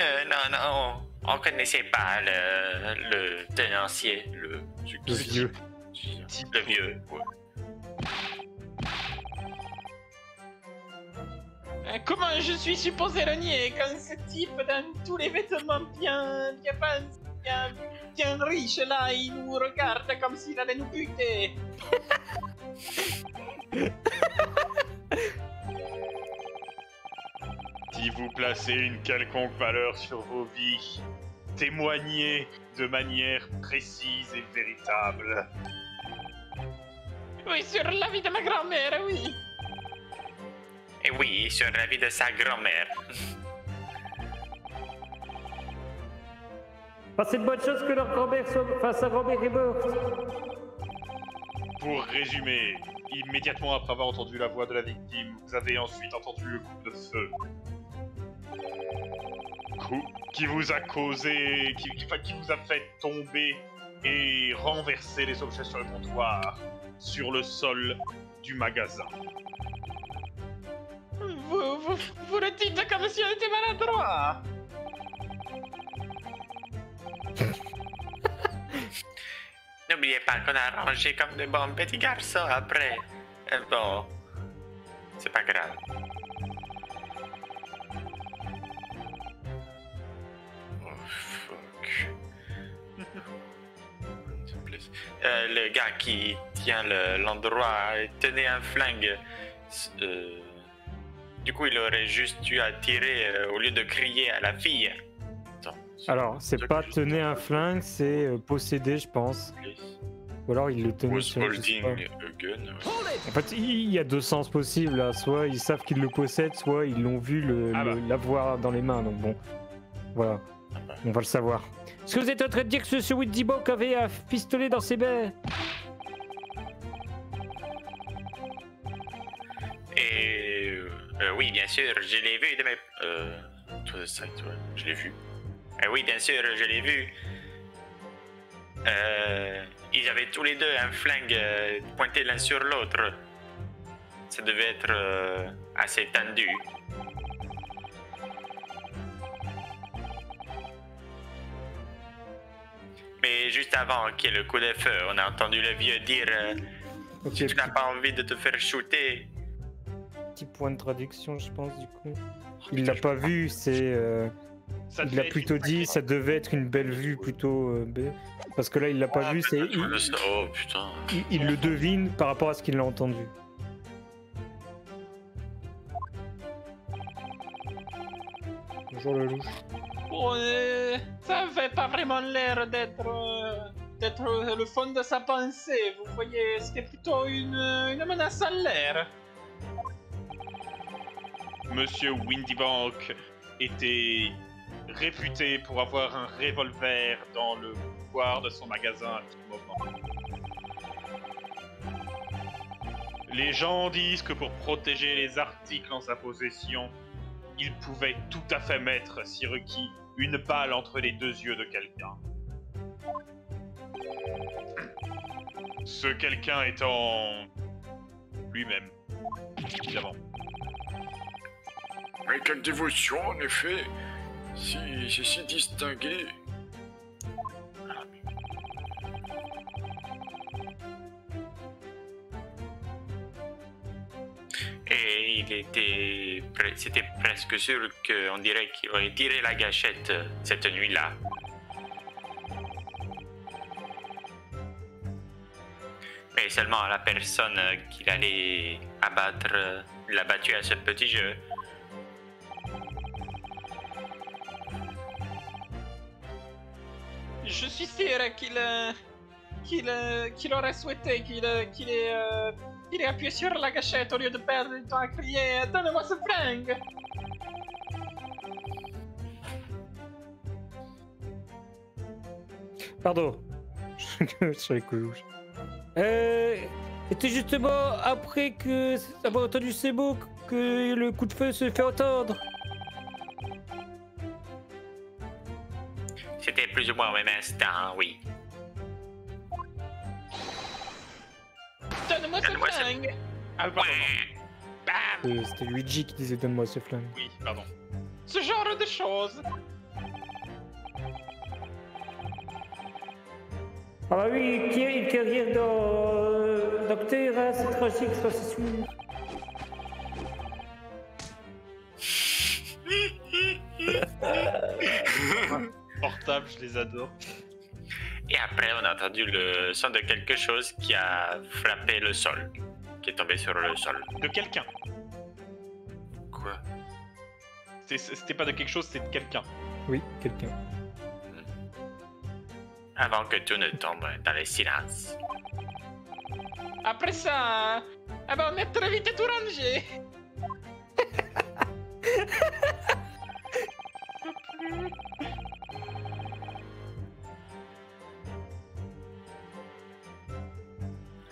euh, non, non, on connaissait pas le, le tenancier, le, Le vieux. le vieux. ouais. Comment je suis supposé le nier quand ce type dans tous les vêtements bien, bien fancy, bien, bien riche là, il nous regarde comme s'il allait nous buter Si vous placez une quelconque valeur sur vos vies, témoignez de manière précise et véritable. Oui, sur la vie de ma grand-mère, oui Et oui, sur la vie de sa grand-mère. Bah, c'est une bonne chose que leur grand-mère soit... Enfin, sa grand-mère est morte. Pour résumer, immédiatement après avoir entendu la voix de la victime, vous avez ensuite entendu le coup de feu. Coup qui vous a causé, qui, qui- vous a fait tomber et renverser les objets sur le comptoir, sur le sol du magasin. Vous, vous, vous le comme si on était maladroit N'oubliez pas qu'on a rangé comme de bons petits garçons après. Euh, bon, c'est pas grave. Oh, fuck. Euh, le gars qui tient le- l'endroit tenait un flingue. Euh, du coup, il aurait juste dû à tirer euh, au lieu de crier à la fille. Attends. Alors, c'est pas tenir un flingue, c'est euh, posséder, je pense. Ou alors il le tenait sur. holding gun. ouais. En fait, il y a deux sens possibles là. Soit ils savent qu'ils le possèdent, soit ils l'ont vu le- Ah bah. l'avoir dans les mains. Donc bon, voilà, on va le savoir. Est-ce que vous êtes en train de dire que ce, ce Widibok avait un pistolet dans ses baies euh, oui, bien sûr, je l'ai vu de mes. Euh, Toi, toi. Je l'ai vu. euh, oui, bien sûr, je l'ai vu. Euh, ils avaient tous les deux un flingue pointé l'un sur l'autre. Ça devait être assez tendu. Mais juste avant qu'il y ait le coup de feu, on a entendu le vieux dire Ok, Si tu n'as pas envie de te faire shooter, petit point de traduction, je pense du coup. Oh, Il l'a pas vu, c'est. euh, Ça il être plutôt dit, ça devait être une belle vue plutôt. euh, B. Parce que là, il l'a pas vu, c'est. Il, Oh putain. il- il le devine par rapport à ce qu'il a entendu. Bonjour le louche. Bon, euh, ça fait pas vraiment l'air d'être euh, d'être le fond de sa pensée. Vous voyez, c'était plutôt une, euh, une menace à l'air. Monsieur Windybank était réputé pour avoir un revolver dans le couloir de son magasin à tout moment. Les gens disent que pour protéger les articles en sa possession, il pouvait tout à fait mettre, si requis, une balle entre les deux yeux de quelqu'un. Ce quelqu'un étant lui-même, évidemment. Mais quelle dévotion, en effet. Si, c'est si distingué. et il était. C'était presque sûr qu'on dirait qu'il aurait tiré la gâchette cette nuit-là. Mais seulement la personne qu'il allait abattre l'a battu à ce petit jeu. Je suis sûr qu'il euh, qu'il euh, qu'il aurait souhaité qu'il euh, qu'il ait, euh, qu'il ait appuyé sur la gâchette au lieu de perdre du temps à crier « Donne-moi ce flingue !» Pardon. Je suis avec le louche. Euh, C'était justement après que avoir entendu ces mots que le coup de feu se fait entendre. C'était plus ou moins au même instant, oui. Donne-moi ce flingue Ah, pardon. Bam Euh, C'était Luigi qui disait donne-moi ce flingue. Oui, pardon. Ce genre de choses. Ah bah oui, une carrière dans euh, docteur, hein, c'est tragique, ça c'est sûr. Portable, je les adore. Et après, on a entendu le son de quelque chose qui a frappé le sol, qui est tombé sur le sol. De quelqu'un. Quoi? C'était pas de quelque chose, c'est de quelqu'un. Oui, quelqu'un. Avant que tout ne tombe dans le silence. Après ça, ah bah on est très vite tout rangé.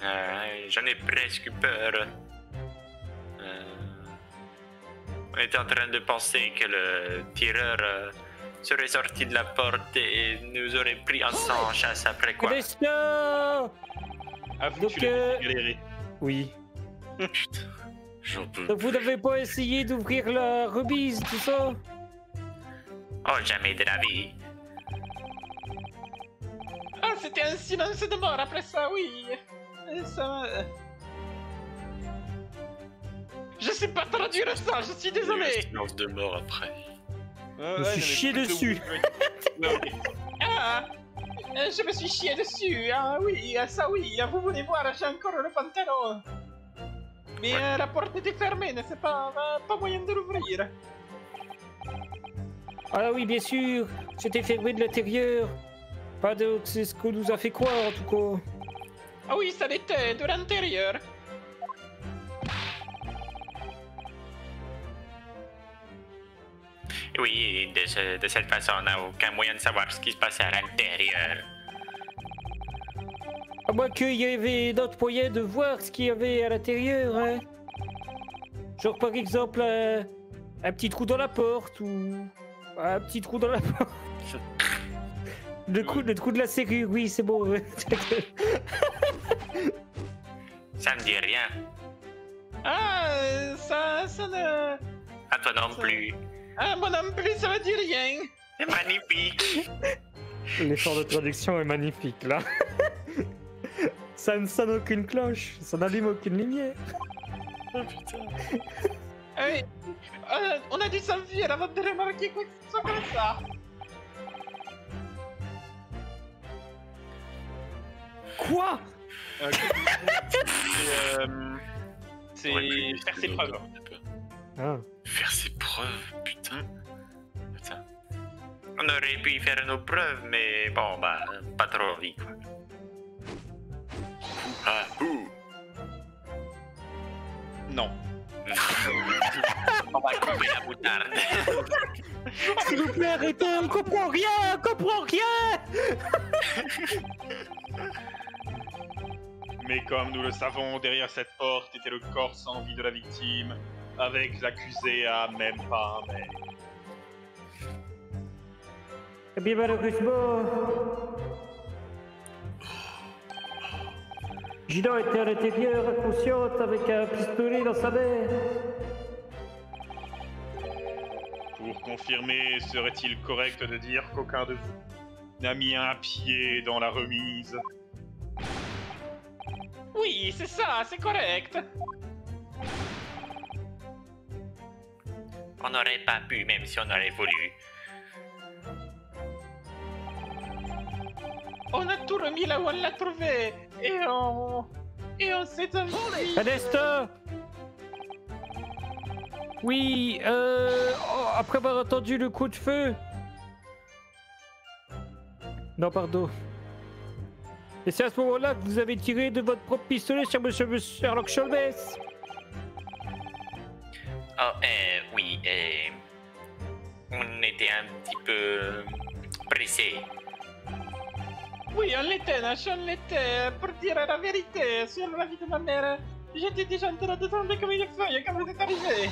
Euh, J'en ai presque peur. Euh, on était en train de penser que le tireur euh, serait sorti de la porte et nous aurait pris en sang chasse après quoi. Destin Avoue Donc, que tu euh, galéré. Oui. Putain, j'en peux. Donc vous n'avez pas essayé d'ouvrir la remise, tout ça? Oh, jamais de la vie. Ah, c'était un silence de mort après ça, oui. Euh, Ça. euh. Je sais pas traduire ça, je suis désolé. Silence de mort après. Ouais, Je me suis chié dessus. Ouais, ok. Ah, euh, je me suis chié dessus. Ah oui, ah, ça oui. ah, Vous voulez voir, j'ai encore le pantalon. Mais euh, la porte était fermée, n'est-ce pas? Euh, Pas moyen de l'ouvrir. Ah oui, bien sûr, c'était fermé de l'intérieur. Pas de... C'est ce qu'on nous a fait croire, en tout cas. Ah oui, ça l'était, de l'intérieur. Oui, de, ce- de cette façon, on n'a aucun moyen de savoir ce qui se passait à l'intérieur. À moins qu'il y avait d'autres moyens de voir ce qu'il y avait à l'intérieur, hein. Genre par exemple un, un petit trou dans la porte ou un petit trou dans la porte. Le, coup, le trou de la serrure, oui, c'est bon. Ça me dit rien. Ah, ça, ça ne... À toi non plus. Ah, moi non plus, ça me dit rien. C'est magnifique. L'effort de traduction est magnifique là. ça ne sonne aucune cloche, ça n'allume aucune lumière. Ah oui, euh, on a dû s'enfuir avant de remarquer quoi que ce soit comme ça. Quoi Euh, c'est, euh, c'est Ouais, mais faire ses preuves. ah. Faire ses preuves, putain. Putain. On aurait pu y faire nos preuves, mais bon, bah, pas trop envie, quoi. Ah, ouh. Non. On va couper la moutarde. S'il vous plaît, arrêtez, on comprend rien, on comprend rien Mais comme nous le savons, derrière cette porte était le corps sans vie de la victime, avec l'accusé à même pas un mètre. Gina était à l'intérieur, inconsciente, avec un pistolet dans sa main. Pour confirmer, serait-il correct de dire qu'aucun de vous n'a mis un pied dans la remise Oui, c'est ça, c'est correct. On n'aurait pas pu, même si on aurait voulu. On a tout remis là où on l'a trouvé. Et on... Et on s'est envolé. Adesta Oui, euh... oh, après avoir entendu le coup de feu... Non, pardon. Et c'est à ce moment-là que vous avez tiré de votre propre pistolet sur Monsieur Sherlock Holmes Oh, euh, oui, euh, on était un petit peu pressés. Oui, on l'était, Nash, on l'était. Pour dire la vérité sur la vie de ma mère, j'étais déjà en train de tomber comme une feuille quand vous êtes arrivé.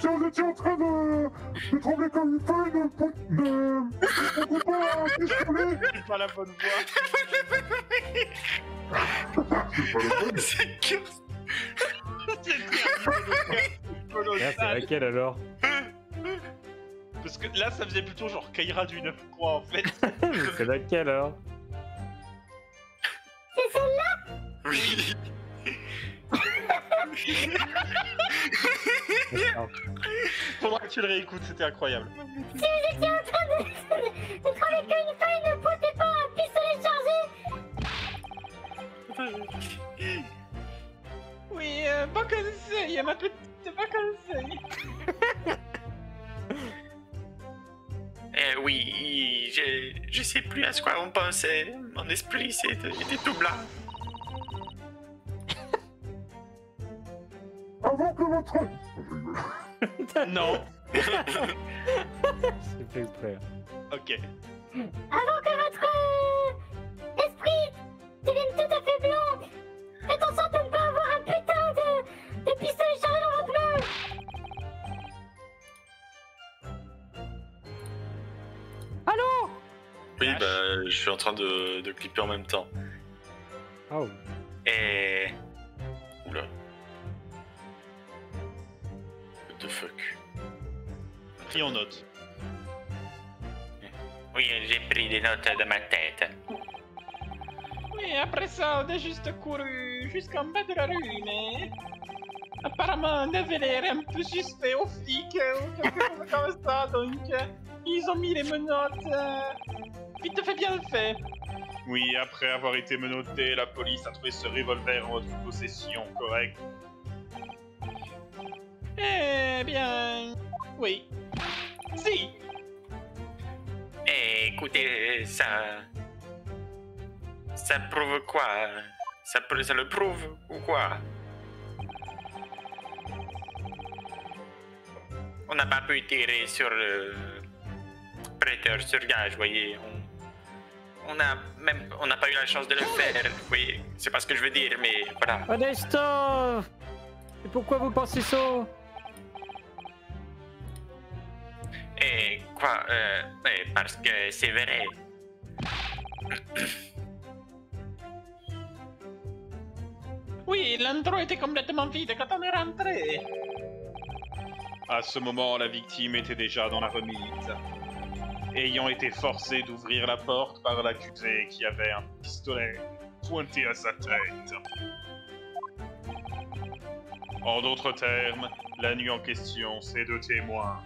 Si on était en train de, de trembler comme une feuille de... de... On peut pas pistolet C'est pas la bonne voix. C'est fun. C'est laquelle alors? Parce que là, ça faisait plutôt genre Kaira du 9 3 en fait. C'est laquelle alors? C'est celle-là? Oui. Faudra que tu le réécoutes, c'était incroyable. Si vous étiez en train de, de, comme une feuille, ne pointez pas un pistolet chargé Oui, euh, bon conseil, ma petite, bon conseil. Eh oui, je, je sais plus à ce quoi on pensait. Mon esprit c'était était tout blanc. Avant que votre... Non. C'est fait exprès. Ok. Avant que votre euh, esprit devienne tout à fait blanc, faites en sorte de ne pas avoir un putain de, de pistolet chargé dans votre main Oui, bah, je suis en train de, de clipper en même temps. Oh. Et the fuck Pris en note? oui, j'ai pris des notes de ma tête. Oui, après ça, on a juste couru jusqu'en bas de la rue, mais... Apparemment, on avait l'air un peu suspect aux flics euh, ou quelque chose comme ça, donc... euh, ils ont mis les menottes... Euh... Vite fait, bien fait. Oui, après avoir été menotté, la police a trouvé ce revolver en votre possession, correct Eh bien... Oui. Si Et écoutez, ça. Ça prouve quoi? Ça, ça le prouve ou quoi? On n'a pas pu tirer sur le prêteur sur gage, voyez. On, on a même, on n'a pas eu la chance de le faire, vous voyez. C'est pas ce que je veux dire, mais voilà. Honesto Et pourquoi vous pensez ça? Et quoi euh, ouais, Parce que c'est vrai. Oui, l'endroit était complètement vide quand on est rentré. À ce moment, la victime était déjà dans la remise, ayant été forcée d'ouvrir la porte par l'accusé qui avait un pistolet pointé à sa tête. En d'autres termes, la nuit en question, ces deux témoins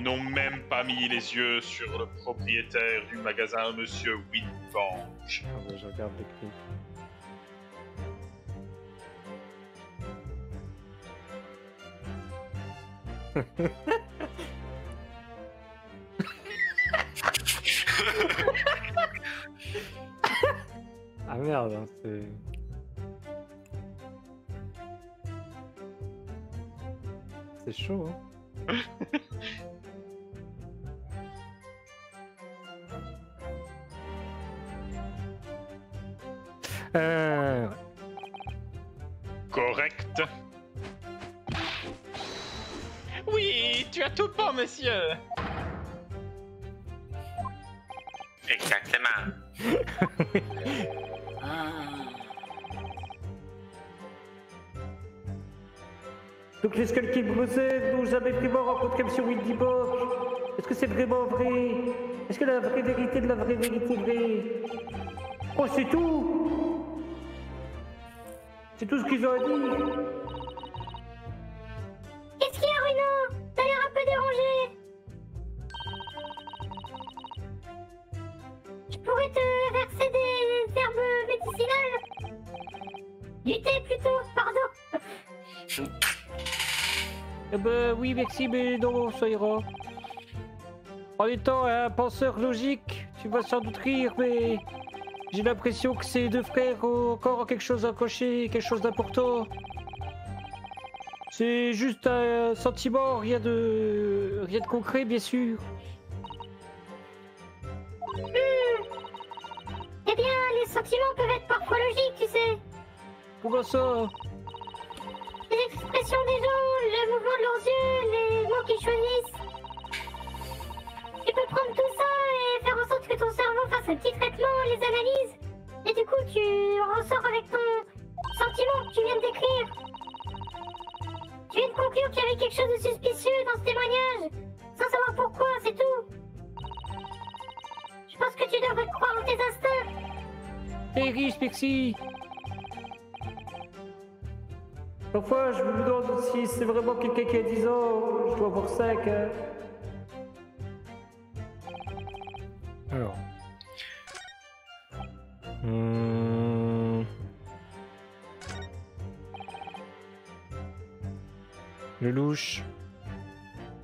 n'ont même pas mis les yeux sur le propriétaire du magasin, Monsieur Winbange. Ah bah, Je regarde clips. ah merde, hein, c'est. C'est chaud, hein. Euh, Correct. Oui, tu as tout bon, monsieur. Exactement. Donc l'escale qui Bruxelles dont j'avais vraiment rencontré M. Windy Bock, est-ce que c'est vraiment vrai? Est-ce que la vraie vérité de la vraie vérité est vraie? Oh, c'est tout C'est tout ce qu'ils ont dire Qu'est-ce qu'il y a, Runo T'as l'air un peu dérangé. Je pourrais te verser des herbes médicinales. Du thé plutôt, pardon. Eh ben oui, merci, mais non, ça ira. En étant un penseur logique, tu vas sans doute rire, mais j'ai l'impression que ces deux frères ont encore quelque chose à cocher, quelque chose d'important. C'est juste un sentiment, rien de. rien de concret, bien sûr. Eh bien, les sentiments peuvent être parfois logiques, tu sais. Comment ça? Les expressions des gens, le mouvement de leurs yeux, les mots qu'ils choisissent. Tu peux prendre tout ça et faire en sorte que ton cerveau fasse un petit traitement, les analyse. Et du coup, tu ressors avec ton sentiment que tu viens de décrire. Tu viens de conclure qu'il y avait quelque chose de suspicieux dans ce témoignage, sans savoir pourquoi, c'est tout. Je pense que tu devrais croire en tes instincts. T'es riche, Pixie Parfois, je me demande si c'est vraiment quelqu'un qui a 10 ans, je dois avoir 5. hein.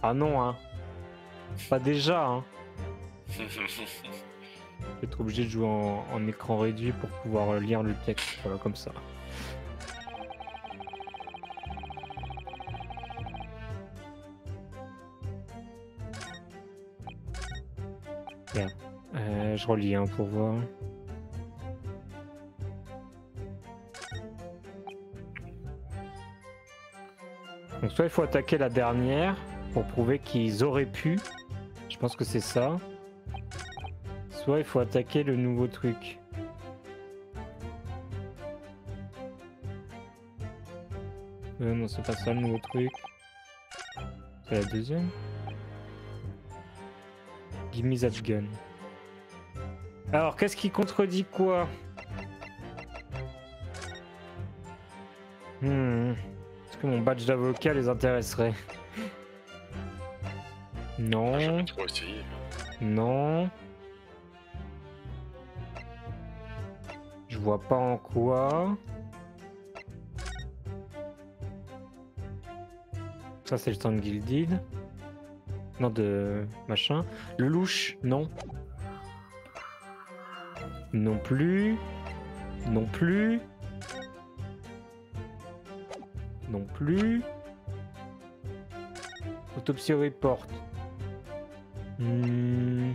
Ah non, hein. Pas déjà, hein. Je vais être obligé de jouer en, en écran réduit pour pouvoir euh, lire le texte, voilà, comme ça. Bien. Euh, je relis hein, pour voir. Donc soit il faut attaquer la dernière pour prouver qu'ils auraient pu. Je pense que c'est ça. Soit il faut attaquer le nouveau truc. Euh, non, c'est pas ça le nouveau truc. C'est la deuxième. Give me that gun. Alors, qu'est-ce qui contredit quoi? Hmm. Est-ce que mon badge d'avocat les intéresserait? Non. Trop essayé. Non. Je vois pas en quoi. Ça c'est le stand Guilded. Non de machin. Le louche, non. Non plus. Non plus. Non plus. Autopsie report. Hmm.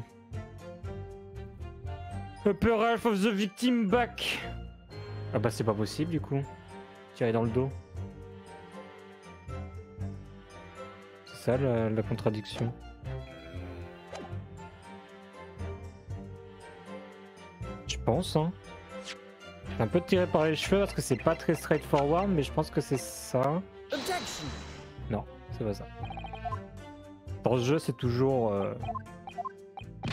Upper half of the victim back. Ah bah c'est pas possible du coup. Tirer dans le dos. C'est ça la, la contradiction. Je pense hein. C'est un peu tiré par les cheveux parce que c'est pas très straightforward mais je pense que c'est ça. Non, c'est pas ça. Dans ce jeu c'est toujours... euh, que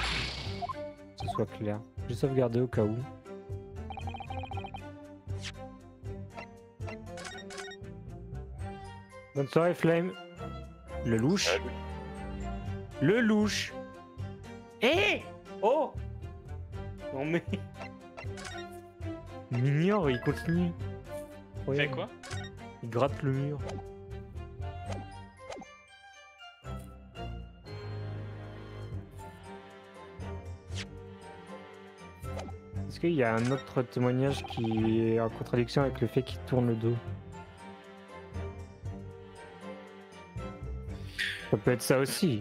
ce soit clair. Je vais sauvegarder au cas où. Bonne soirée Flame. Le louche. Salut. Le louche. Eh Oh Non mais... Mignon, il continue. Fais Regarde, quoi? Il gratte le mur. Est-ce qu'il y a un autre témoignage qui est en contradiction avec le fait qu'il tourne le dos? Ça peut être ça aussi.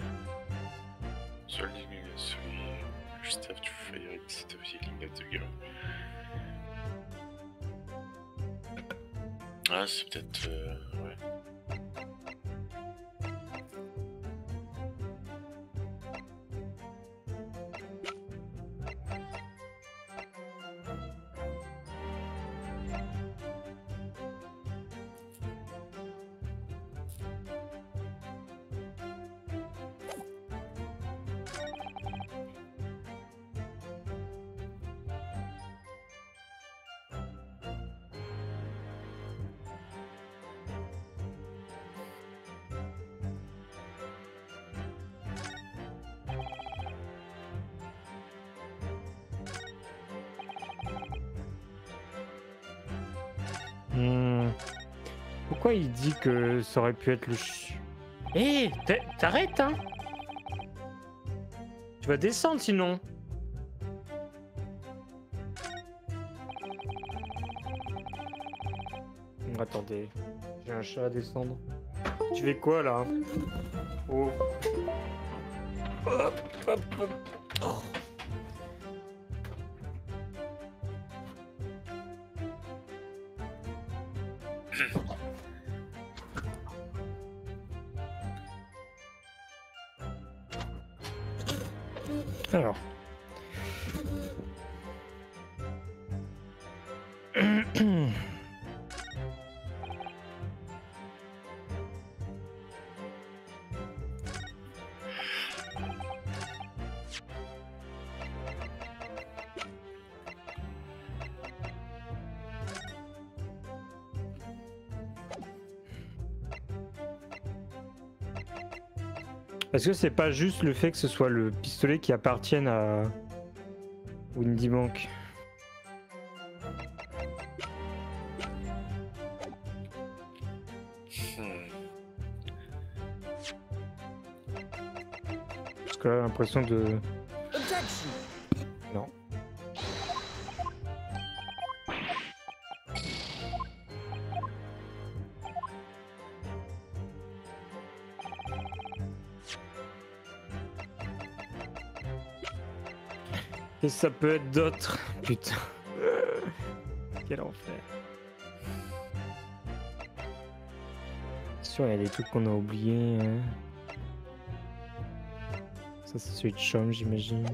Ça aurait pu être le ch... Eh t'a- T'arrêtes, hein Tu vas descendre sinon. Attendez. J'ai un chat à descendre. Tu fais quoi là Oh. Hop, hop, hop. Est-ce que c'est pas juste le fait que ce soit le pistolet qui appartienne à Windy Bank Hmm. Parce que là, j'ai l'impression de. Et ça peut être d'autres. Putain. Quel enfer. Sûr, il y a des trucs qu'on a oubliés. hein. Ça, c'est celui de Chum, j'imagine.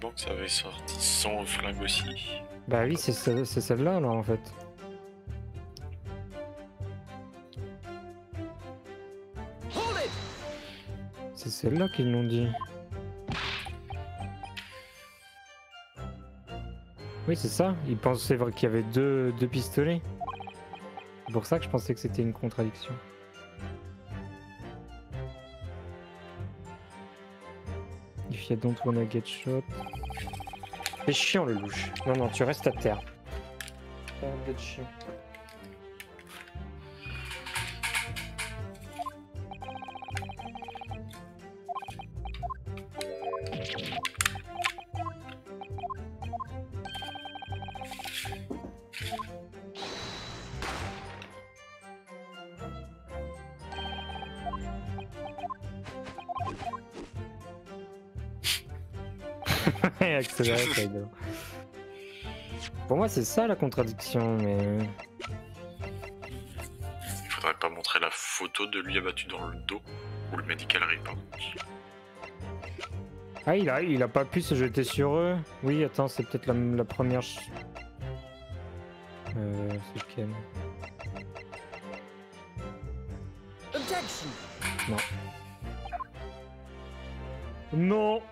Bank ça avait sorti son flingue aussi. Bah oui, c'est ce- c'est celle-là, là, en fait. C'est celle-là qu'ils l'ont dit. Oui, c'est ça. Ils pensaient vrai qu'il y avait deux, deux pistolets. C'est pour ça que je pensais que c'était une contradiction. If you don't wanna get shot. C'est chiant le louche. Non, non, tu restes à terre. Chiant. C'est ça la contradiction, mais. Il faudrait pas montrer la photo de lui abattu dans le dos. Ou le medical report. Ah, il a, il a pas pu se jeter sur eux. Oui, attends, c'est peut-être la, la première. Euh, c'est lequel Non. Non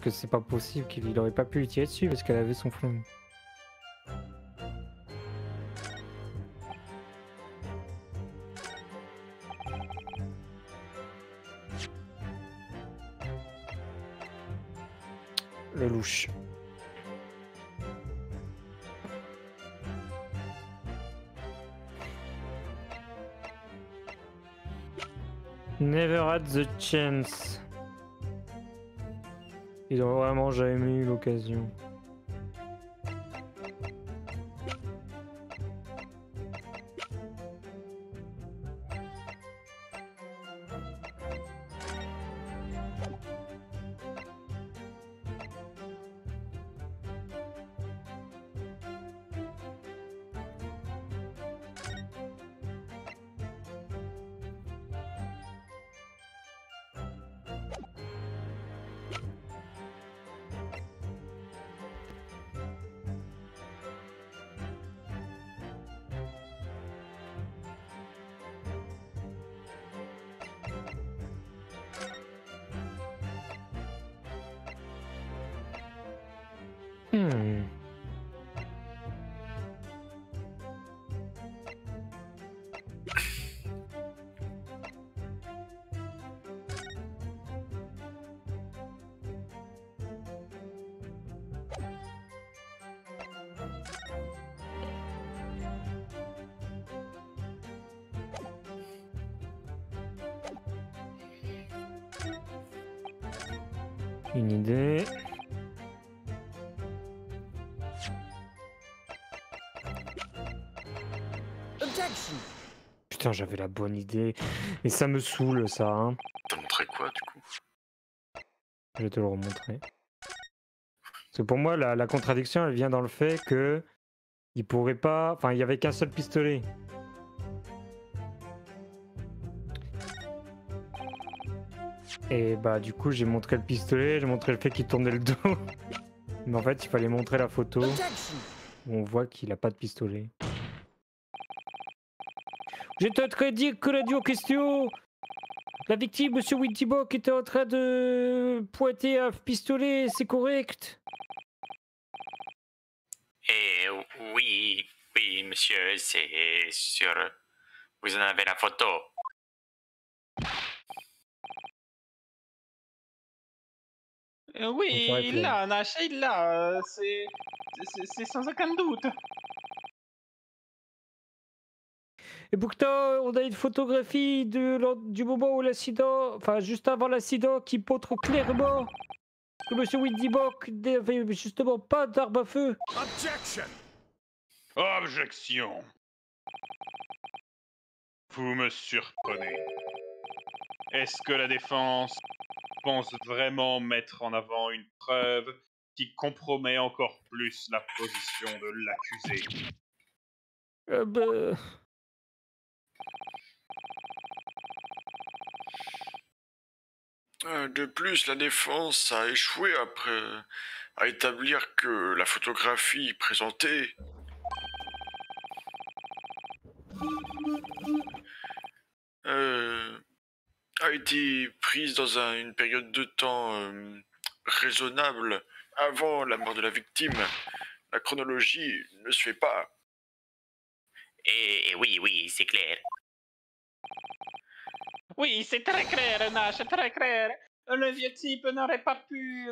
que c'est pas possible qu'il il aurait pas pu lui tirer dessus parce qu'elle avait son flingue. Le louche. Never had the chance. Ils ont vraiment jamais eu l'occasion. J'avais la bonne idée. Et ça me saoule, ça. Hein. T'as montré quoi du coup? Je vais te le remontrer. Parce que pour moi, la, la contradiction, elle vient dans le fait que il pourrait pas. Enfin, il y avait qu'un seul pistolet. Et bah, du coup, j'ai montré le pistolet, j'ai montré le fait qu'il tournait le dos. Mais en fait, il fallait montrer la photo où on voit qu'il a pas de pistolet. J'étais en train de dire que la en question La victime, monsieur Wintybock, était en train de pointer un pistolet, c'est correct? Et oui, oui, monsieur, c'est sûr. Vous en avez la photo. Euh, oui, il l'a, Nash, il l'a. euh, c'est sans aucun doute. Et pourtant, on a une photographie de, du moment où l'accident, enfin juste avant l'accident, qui montre clairement que monsieur Windybock n'avait justement pas d'arme à feu. Objection. Vous me surprenez. Est-ce que la défense pense vraiment mettre en avant une preuve qui compromet encore plus la position de l'accusé? Euh, bah, Euh, De plus, la défense a échoué après à établir que la photographie présentée euh, a été prise dans un- une période de temps euh, raisonnable avant la mort de la victime. La chronologie ne se fait pas. Oui, oui, c'est clair. Oui, c'est très clair, Nash, très clair. Le vieux type n'aurait pas pu.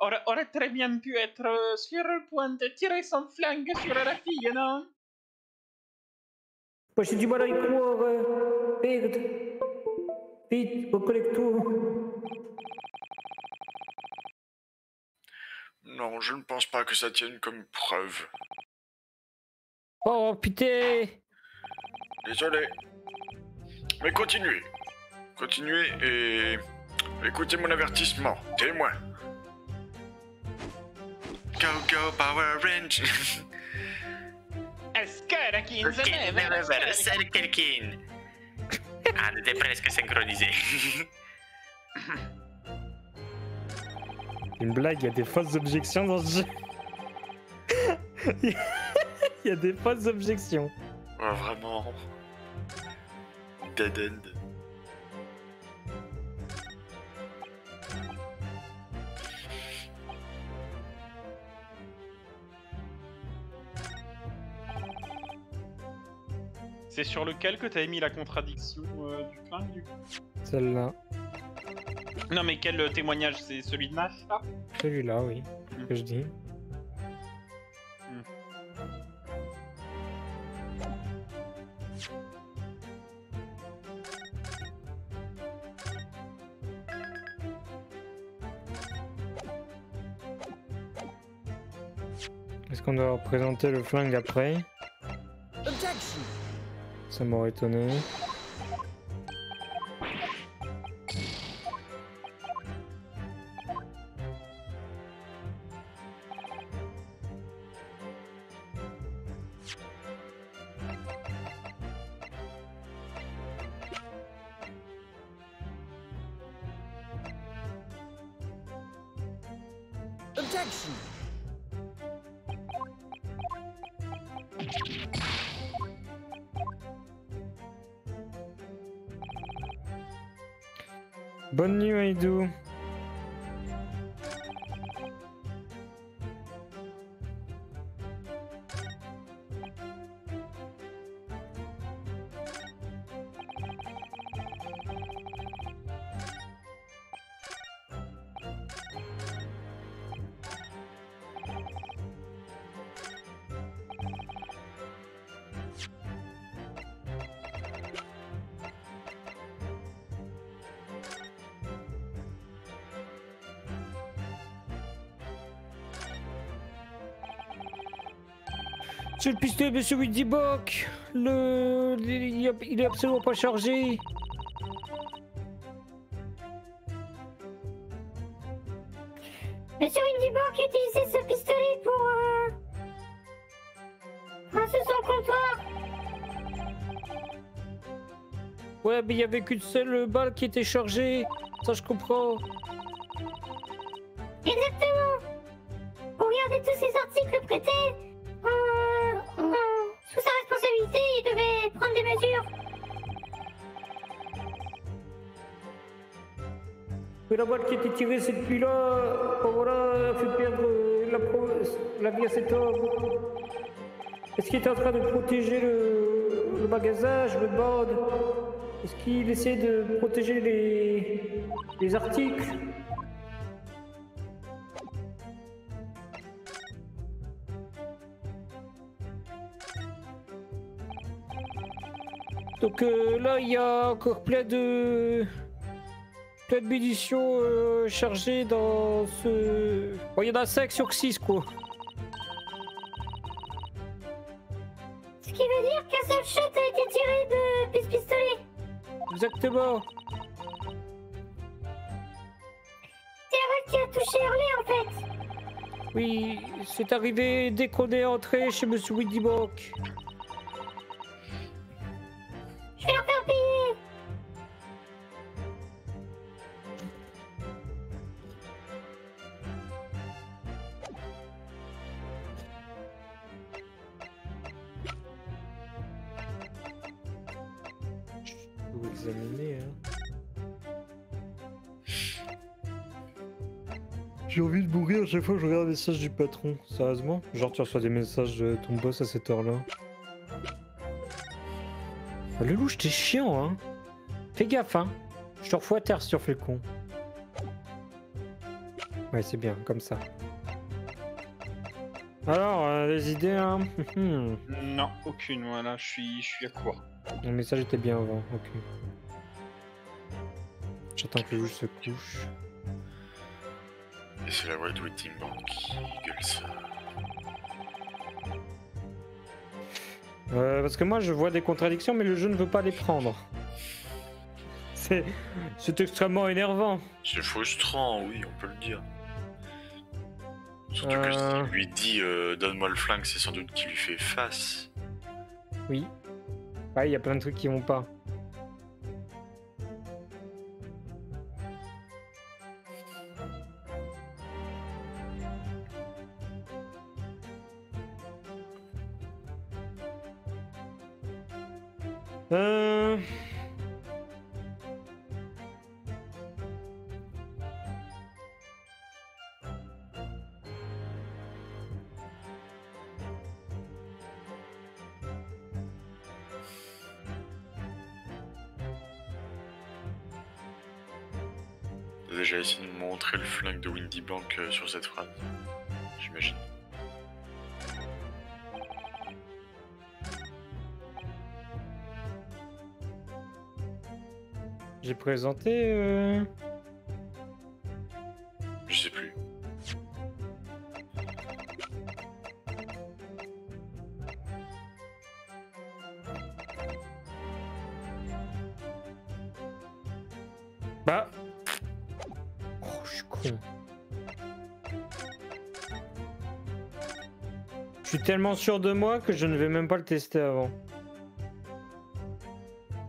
Aurait, aurait très bien pu être sur le point de tirer son flingue sur la fille, non? Moi j'ai du mal à y croire. Merde. Vite. Non, je ne pense pas que ça tienne comme preuve. Oh putain Désolé. Mais continuez. Continuez et écoutez mon avertissement. Témoin. Go, go, Power Range. Est-ce que la 15 Ok, mai, never est-ce que la- salut quelqu'un. Ah, on était presque synchronisés. Une blague, il y a des fausses objections dans ce jeu. Il y a des fausses objections. Oh, vraiment. Dead end. C'est sur lequel que t'avais mis la contradiction euh, du flingue, du coup Celle-là. Non, mais quel euh, témoignage? C'est celui de Nash, là? Celui-là, oui. Que je dis. Est-ce qu'on doit représenter le flingue après? Ça m'aurait étonné. J'ai le pistolet, monsieur Widibock Le. Il, est- absolument pas chargé Monsieur Windyborg utilisait ce pistolet pour. Euh... Sous son comptoir. Ouais, mais il y avait qu'une seule balle qui était chargée. Ça, je comprends. Cette voilà, a fait perdre la, la vie à cet homme. Est-ce qu'il était en train de protéger le, le magasin? Je me demande. Est-ce qu'il essayait de protéger les, les articles? Donc euh, là, il y a encore plein de de munitions euh, chargées dans ce. Bon, il y en a 5 sur 6 quoi. Ce qui veut dire qu'un seul shot a été tiré de ce pistolet. Exactement. C'est la balle qui a touché Hurley en fait. Oui, c'est arrivé dès qu'on est entré chez Monsieur Windybock. Je chaque fois que je regarde le message du patron. Sérieusement Genre tu reçois des messages de ton boss à cette heure-là. Ah, le louche, t'es chiant, hein Fais gaffe, hein Je te refous à terre si tu refais le con. Ouais, c'est bien, comme ça. Alors, euh, les idées, hein Non, aucune, voilà, je suis, je suis à court. Mon message était bien avant, ok. J'attends que le louche se couche. C'est la Waiting Bank qui gueule ça. Euh, parce que moi je vois des contradictions, mais le jeu ne veut pas les prendre. C'est, c'est extrêmement énervant. C'est frustrant, oui, on peut le dire. Surtout que Euh. s'il lui dit euh, donne-moi le flingue, c'est sans doute qu'il lui fait face. Oui. Ouais, il y a plein de trucs qui vont pas. Euh... Déjà essayé de montrer le flingue de Windy Bank euh, sur cette phrase J'ai présenté... Euh... Je sais plus. Bah... Oh, je suis con. Je suis tellement sûr de moi que je ne vais même pas le tester avant.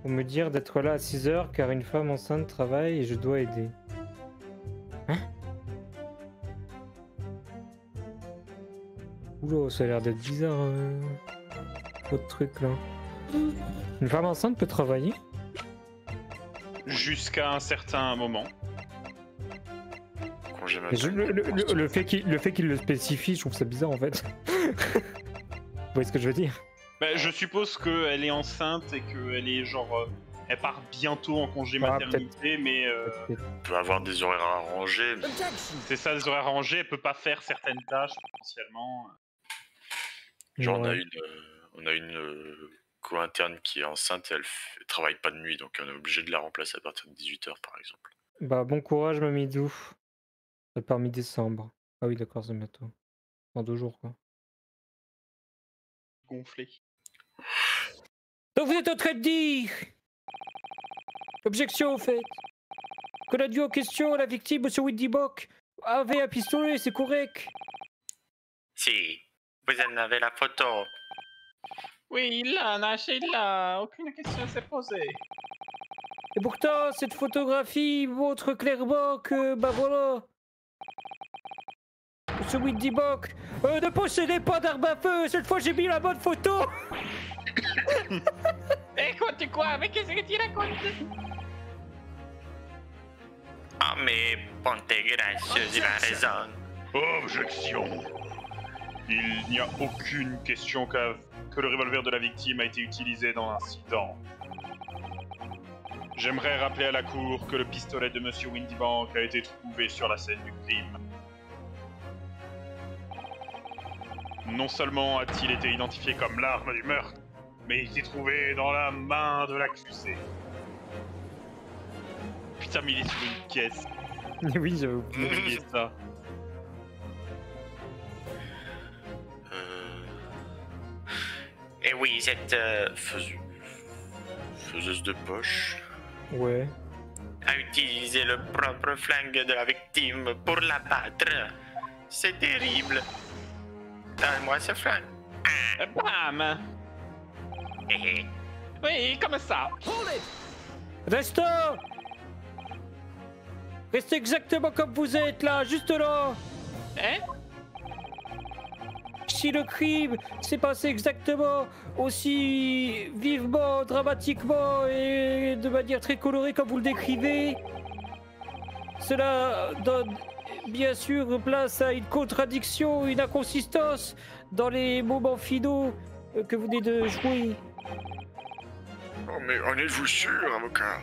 Pour me dire d'être là à 6 heures car une femme enceinte travaille et je dois aider. Hein? Oula, ça a l'air d'être bizarre. Euh... Votre truc là. Une femme enceinte peut travailler? Jusqu'à un certain moment. Congé Mais je- le, le- le- le fait qu'il le fait qu'il le spécifie, je trouve ça bizarre en fait. Vous voyez ce que je veux dire? Bah, je suppose qu'elle est enceinte et qu'elle est genre. euh, elle part bientôt en congé Ah, maternité, mais euh, On peut avoir des horaires arrangés. mais c'est ça, les horaires arrangés, elle peut pas faire certaines tâches potentiellement. Genre, on a Ouais. une, euh, on a une euh, co-interne qui est enceinte, elle, f- elle travaille pas de nuit, donc on est obligé de la remplacer à partir de 18h par exemple. Bah bon courage Mamidou. Ça part mi-décembre. Ah oui d'accord c'est bientôt. Dans deux jours quoi. gonflé. Donc vous êtes en train de dire Objection au fait que la duo en question, la victime, Monsieur Windy Bock, avait un pistolet, c'est correct? Si, vous en avez la photo. Oui, il l'a, Nash, il l'a. Aucune question s'est posée. Et pourtant, cette photographie montre clairement que, bah voilà. Monsieur Windy Bock, euh, ne possédez pas d'arme à feu, cette fois j'ai mis la bonne photo Écoute quoi Mais qu'est-ce que tu racontes? Ah, mais Ponte gracieuse, il a raison. Objection. Il n'y a aucune question que le revolver de la victime a été utilisé dans l'incident. J'aimerais rappeler à la cour que le pistolet de Monsieur Windybank a été trouvé sur la scène du crime. Non seulement a-t-il été identifié comme l'arme du meurtre, mais il s'est trouvé dans la main de l'accusé. Putain, mais il est sur une caisse. oui, j'avoue. J'ai oublié ça. Euh... Et oui, cette euh, faiseuse de poche Ouais. a utilisé le propre flingue de la victime pour l'abattre. C'est terrible. Donne-moi ce flingue. Euh, Bam. Oui, comme ça. Restons Restez exactement comme vous êtes là, juste là Hein? Si le crime s'est passé exactement aussi vivement, dramatiquement et de manière très colorée comme vous le décrivez, cela donne bien sûr place à une contradiction, une inconsistance dans les moments finaux euh, que vous venez de jouer. Oh, mais en êtes-vous sûr, avocat?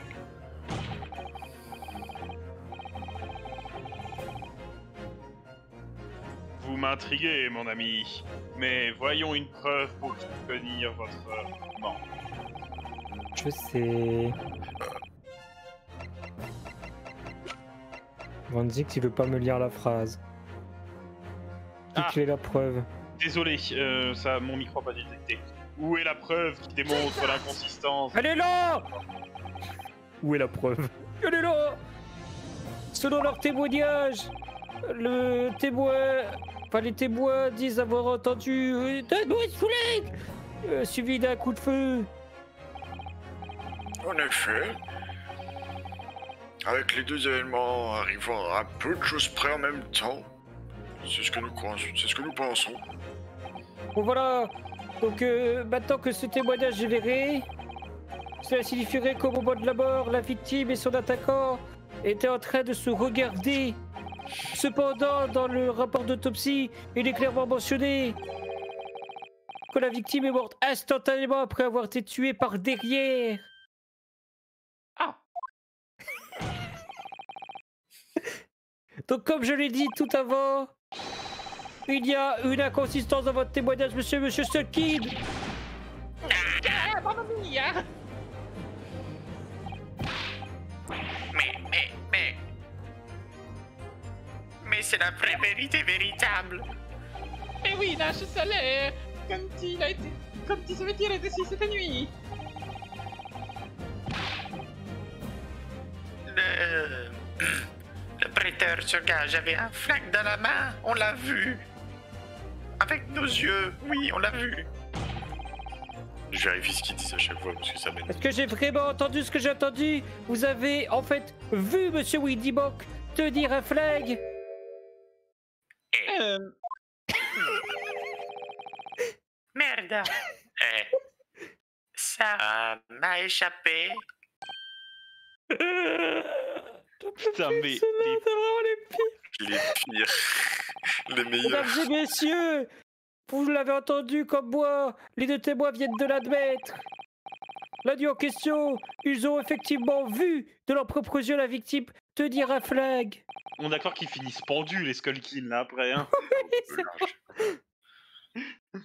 Vous m'intriguez, mon ami, mais voyons une preuve pour soutenir votre argument. Je sais. Van Zik, il veut pas me lire la phrase. Ah. Quelle est la preuve Désolé, euh, ça, mon micro n'a pas détecté. Où est la preuve qui démontre l'inconsistance Elle est là Où est la preuve Elle est là Selon leur témoignage, le témoin, enfin les témoins disent avoir entendu euh, euh, suivi d'un coup de feu. En effet. Avec les deux événements arrivant à peu de choses près en même temps, c'est ce que nous c'est ce que nous pensons. Bon voilà, donc euh, maintenant que ce témoignage est véré, cela signifierait qu'au moment de la mort, la victime et son attaquant étaient en train de se regarder. Cependant, dans le rapport d'autopsie, il est clairement mentionné que la victime est morte instantanément après avoir été tuée par derrière. Donc comme je l'ai dit tout avant, il y a une inconsistance dans votre témoignage, monsieur, monsieur. Ah, mia Mais, mais, mais. Mais c'est la vraie vérité véritable. Mais oui, Nash, ça l'est Quand il a été... Il s'est fait tirer dessus cette nuit Le. Le prêteur sur gage avait un flingue dans la main, on l'a vu. Avec nos yeux, oui, on l'a vu. Je vérifie ce qu'ils disent à chaque fois parce que ça m'énerve. Est-ce que j'ai vraiment entendu ce que j'ai entendu? Vous avez en fait vu Monsieur Windybock tenir un flingue? Euh... Merde. Eh, ça m'a échappé. Putain, mais c'est vraiment les pires. Les pires. Les meilleurs. Mesdames et messieurs, vous l'avez entendu comme moi, les deux témoins viennent de l'admettre. L'adieu en question, ils ont effectivement vu de leurs propres yeux la victime tenir un flingue. on est d'accord qu'ils finissent pendus, les Skullkin, là, après, hein.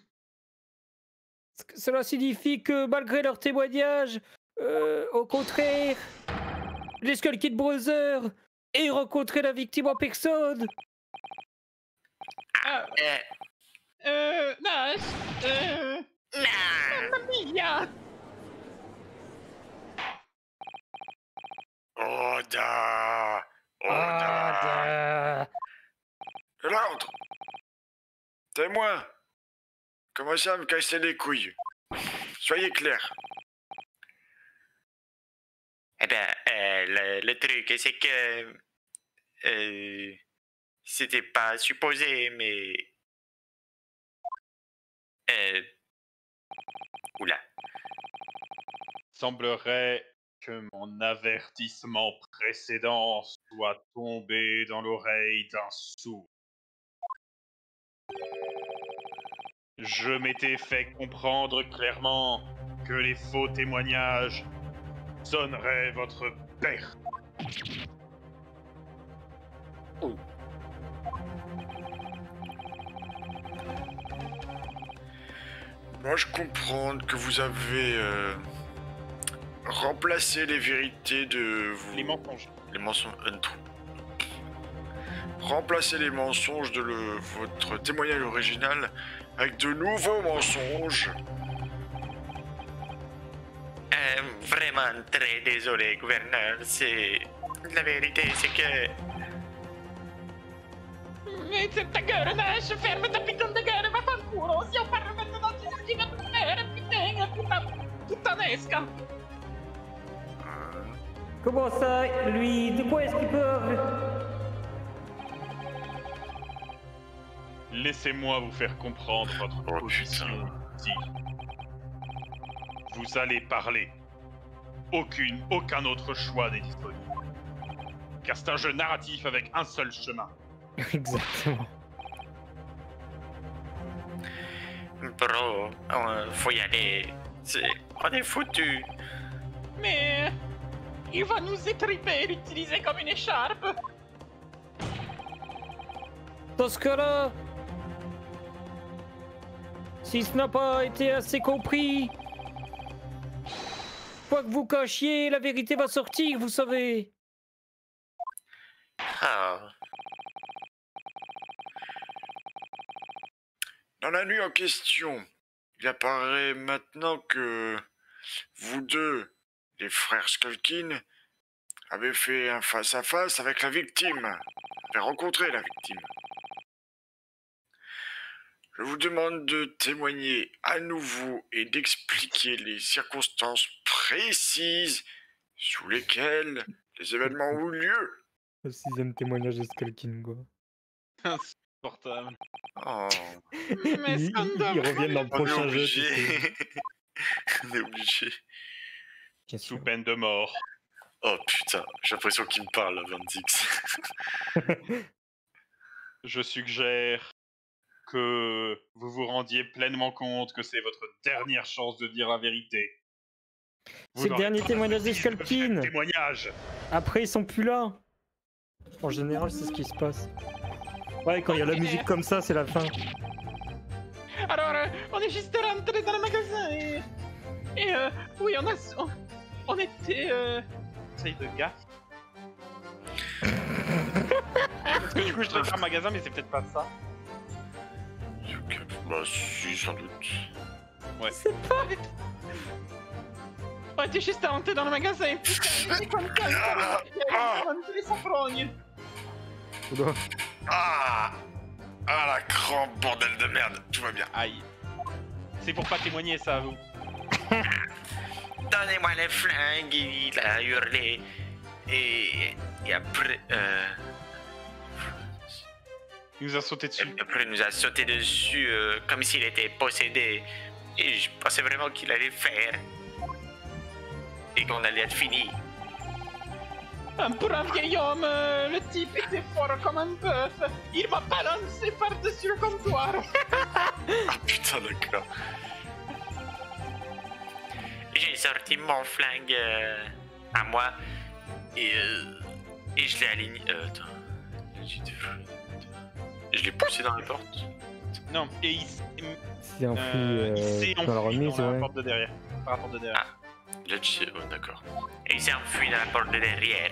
Cela signifie que malgré leur témoignage, euh, au contraire, les Skull Kid Brothers aient rencontré la victime en personne. Ah, Eh, euh... Nash Euh... Mia. Oda Oda De l'ordre Témoin. Commencez à me casser les couilles? Soyez clair. Eh ben, euh, le, le truc, c'est que. euh, C'était pas supposé, mais. Euh. Oula. Semblerait que mon avertissement précédent soit tombé dans l'oreille d'un sourd. Je m'étais fait comprendre clairement que les faux témoignages sonneraient votre perte. Moi, je comprends que vous avez euh, remplacé les vérités de vous. Les mensonges. Les mensonges. euh. Remplacez les mensonges de le- votre témoignage original avec de nouveaux mensonges. Vraiment très désolé, gouverneur. C'est. La vérité, c'est que. Mais c'est ta gueule, Nash, ferme ta putain de gueule, vaffanculo, si on parle maintenant di scrive putain, putain, putain, puttanesca. Comment ça, lui De quoi est-ce qu'il parle? Laissez-moi vous faire comprendre votre Oh, position putain. ici. Vous allez parler. Aucune, aucun autre choix n'est disponible. Car c'est un jeu narratif avec un seul chemin. Exactement. Bro, euh, faut y aller. C'est. On est foutu. Mais il va nous étriper et l'utiliser comme une écharpe. Dans ce cas-là, si ce n'a pas été assez compris, quoi que vous cachiez, la vérité va sortir, vous savez. Ah. Dans la nuit en question, il apparaît maintenant que vous deux, les frères Skulkin, avez fait un face-à-face avec la victime, avez rencontré la victime. Je vous demande de témoigner à nouveau et d'expliquer les circonstances précises sous lesquelles les événements ont eu lieu. Le sixième témoignage de Skulkin, quoi. Insupportable. Oh, Mais Ils, ils- reviennent dans le prochain jeu. tu obligé. sais. on est obligé. Bien Sous sûr. peine de mort. Oh putain, j'ai l'impression qu'il me parle, 26. Je suggère que vous vous rendiez pleinement compte que c'est votre dernière chance de dire la vérité. C'est le dernier témoignage de Skulkin. Témoignage. Après, ils sont plus là. En général, c'est ce qui se passe. Ouais, quand il y a la musique comme ça, c'est la fin. Alors, euh, on est juste rentré dans le magasin et. Et euh, oui, on a. On, on était. Euh... Essaye de gaffe. Parce que du coup, je devrais faire un magasin, mais c'est peut-être pas ça. Bah si, sans doute. On était juste rentré dans le magasin. Putain, c'est comme ça. Ah, ah. On les safrognes. Oula. Ah Ah la crampe, bordel de merde, tout va bien. Aïe. C'est pour pas témoigner ça, vous. Donnez-moi les flingues, il a hurlé. Et, et après, euh, Il nous a sauté dessus. et après, il nous a sauté dessus euh, comme s'il était possédé. Et je pensais vraiment qu'il allait faire. Et qu'on allait être fini. Un Pour un vieil homme, euh, le type était fort comme un bœuf. Il m'a balancé par-dessus le comptoir. Ah putain, d'accord. J'ai sorti mon flingue euh, à moi. Et, euh, et je l'ai aligné. Euh, attends. Je l'ai poussé dans la porte. Non, et il, s- C'est enfui euh, il euh, s'est dans la enfui remise, dans la ouais. porte de derrière. Par la porte de derrière. Là, tu sais, ouais, d'accord. Et il s'est enfui dans la porte de derrière.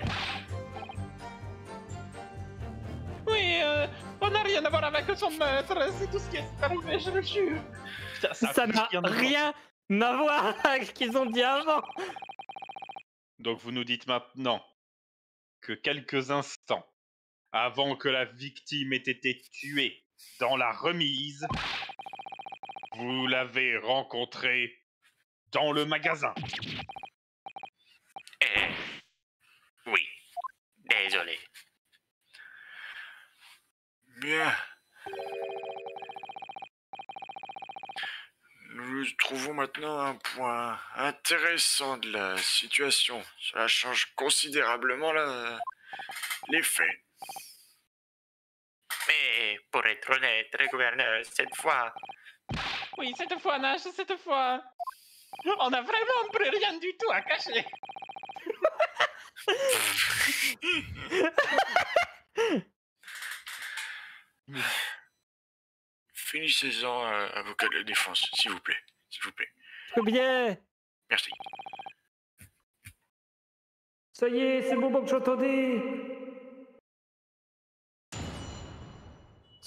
Oui, euh, on n'a rien à voir avec son maître. C'est tout ce qui est arrivé, je le jure. Putain, Ça n'a rien à voir. rien à voir avec ce qu'ils ont dit avant. Donc vous nous dites maintenant que quelques instants avant que la victime ait été tuée dans la remise, vous l'avez rencontrée dans le magasin. Eh, oui, désolé. Bien. Nous trouvons maintenant un point intéressant de la situation. Cela change considérablement la- les faits. Mais pour être honnête, le gouverneur, cette fois, Oui, cette fois, Nash, cette fois. On a vraiment plus rien du tout à cacher. Finissez-en, euh, avocat de la défense, s'il vous plaît. S'il vous plaît. Très bien. Merci. Ça y est, c'est bon que j'entendais.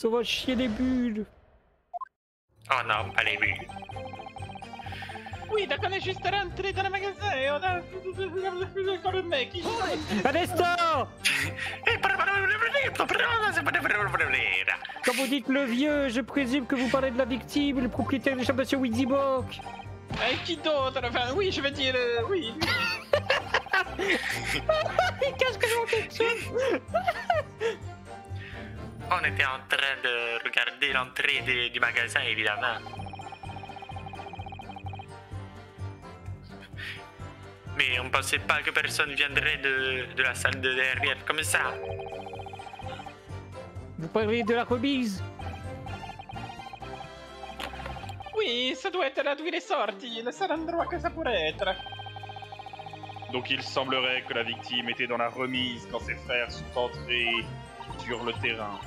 Ça va chier les bulles. oh non, pas les bulles. Oui, donc on est juste rentré dans le magasin et on a encore le mec. Il... Adesto Quand vous dites le vieux, je présume que vous parlez de la victime, le propriétaire de Monsieur Widzibock. Euh, qui d'autre? Enfin, oui, je veux dire, euh, oui. Qu'est-ce que je fais chose On était en train de regarder l'entrée de- du magasin, évidemment. Mais on pensait pas que personne viendrait de, de la salle de derrière comme ça. Vous parlez de la remise Oui, ça doit être là d'où il est sorti, le seul endroit que ça pourrait être. Donc il semblerait que la victime était dans la remise quand ses frères sont entrés sur le terrain.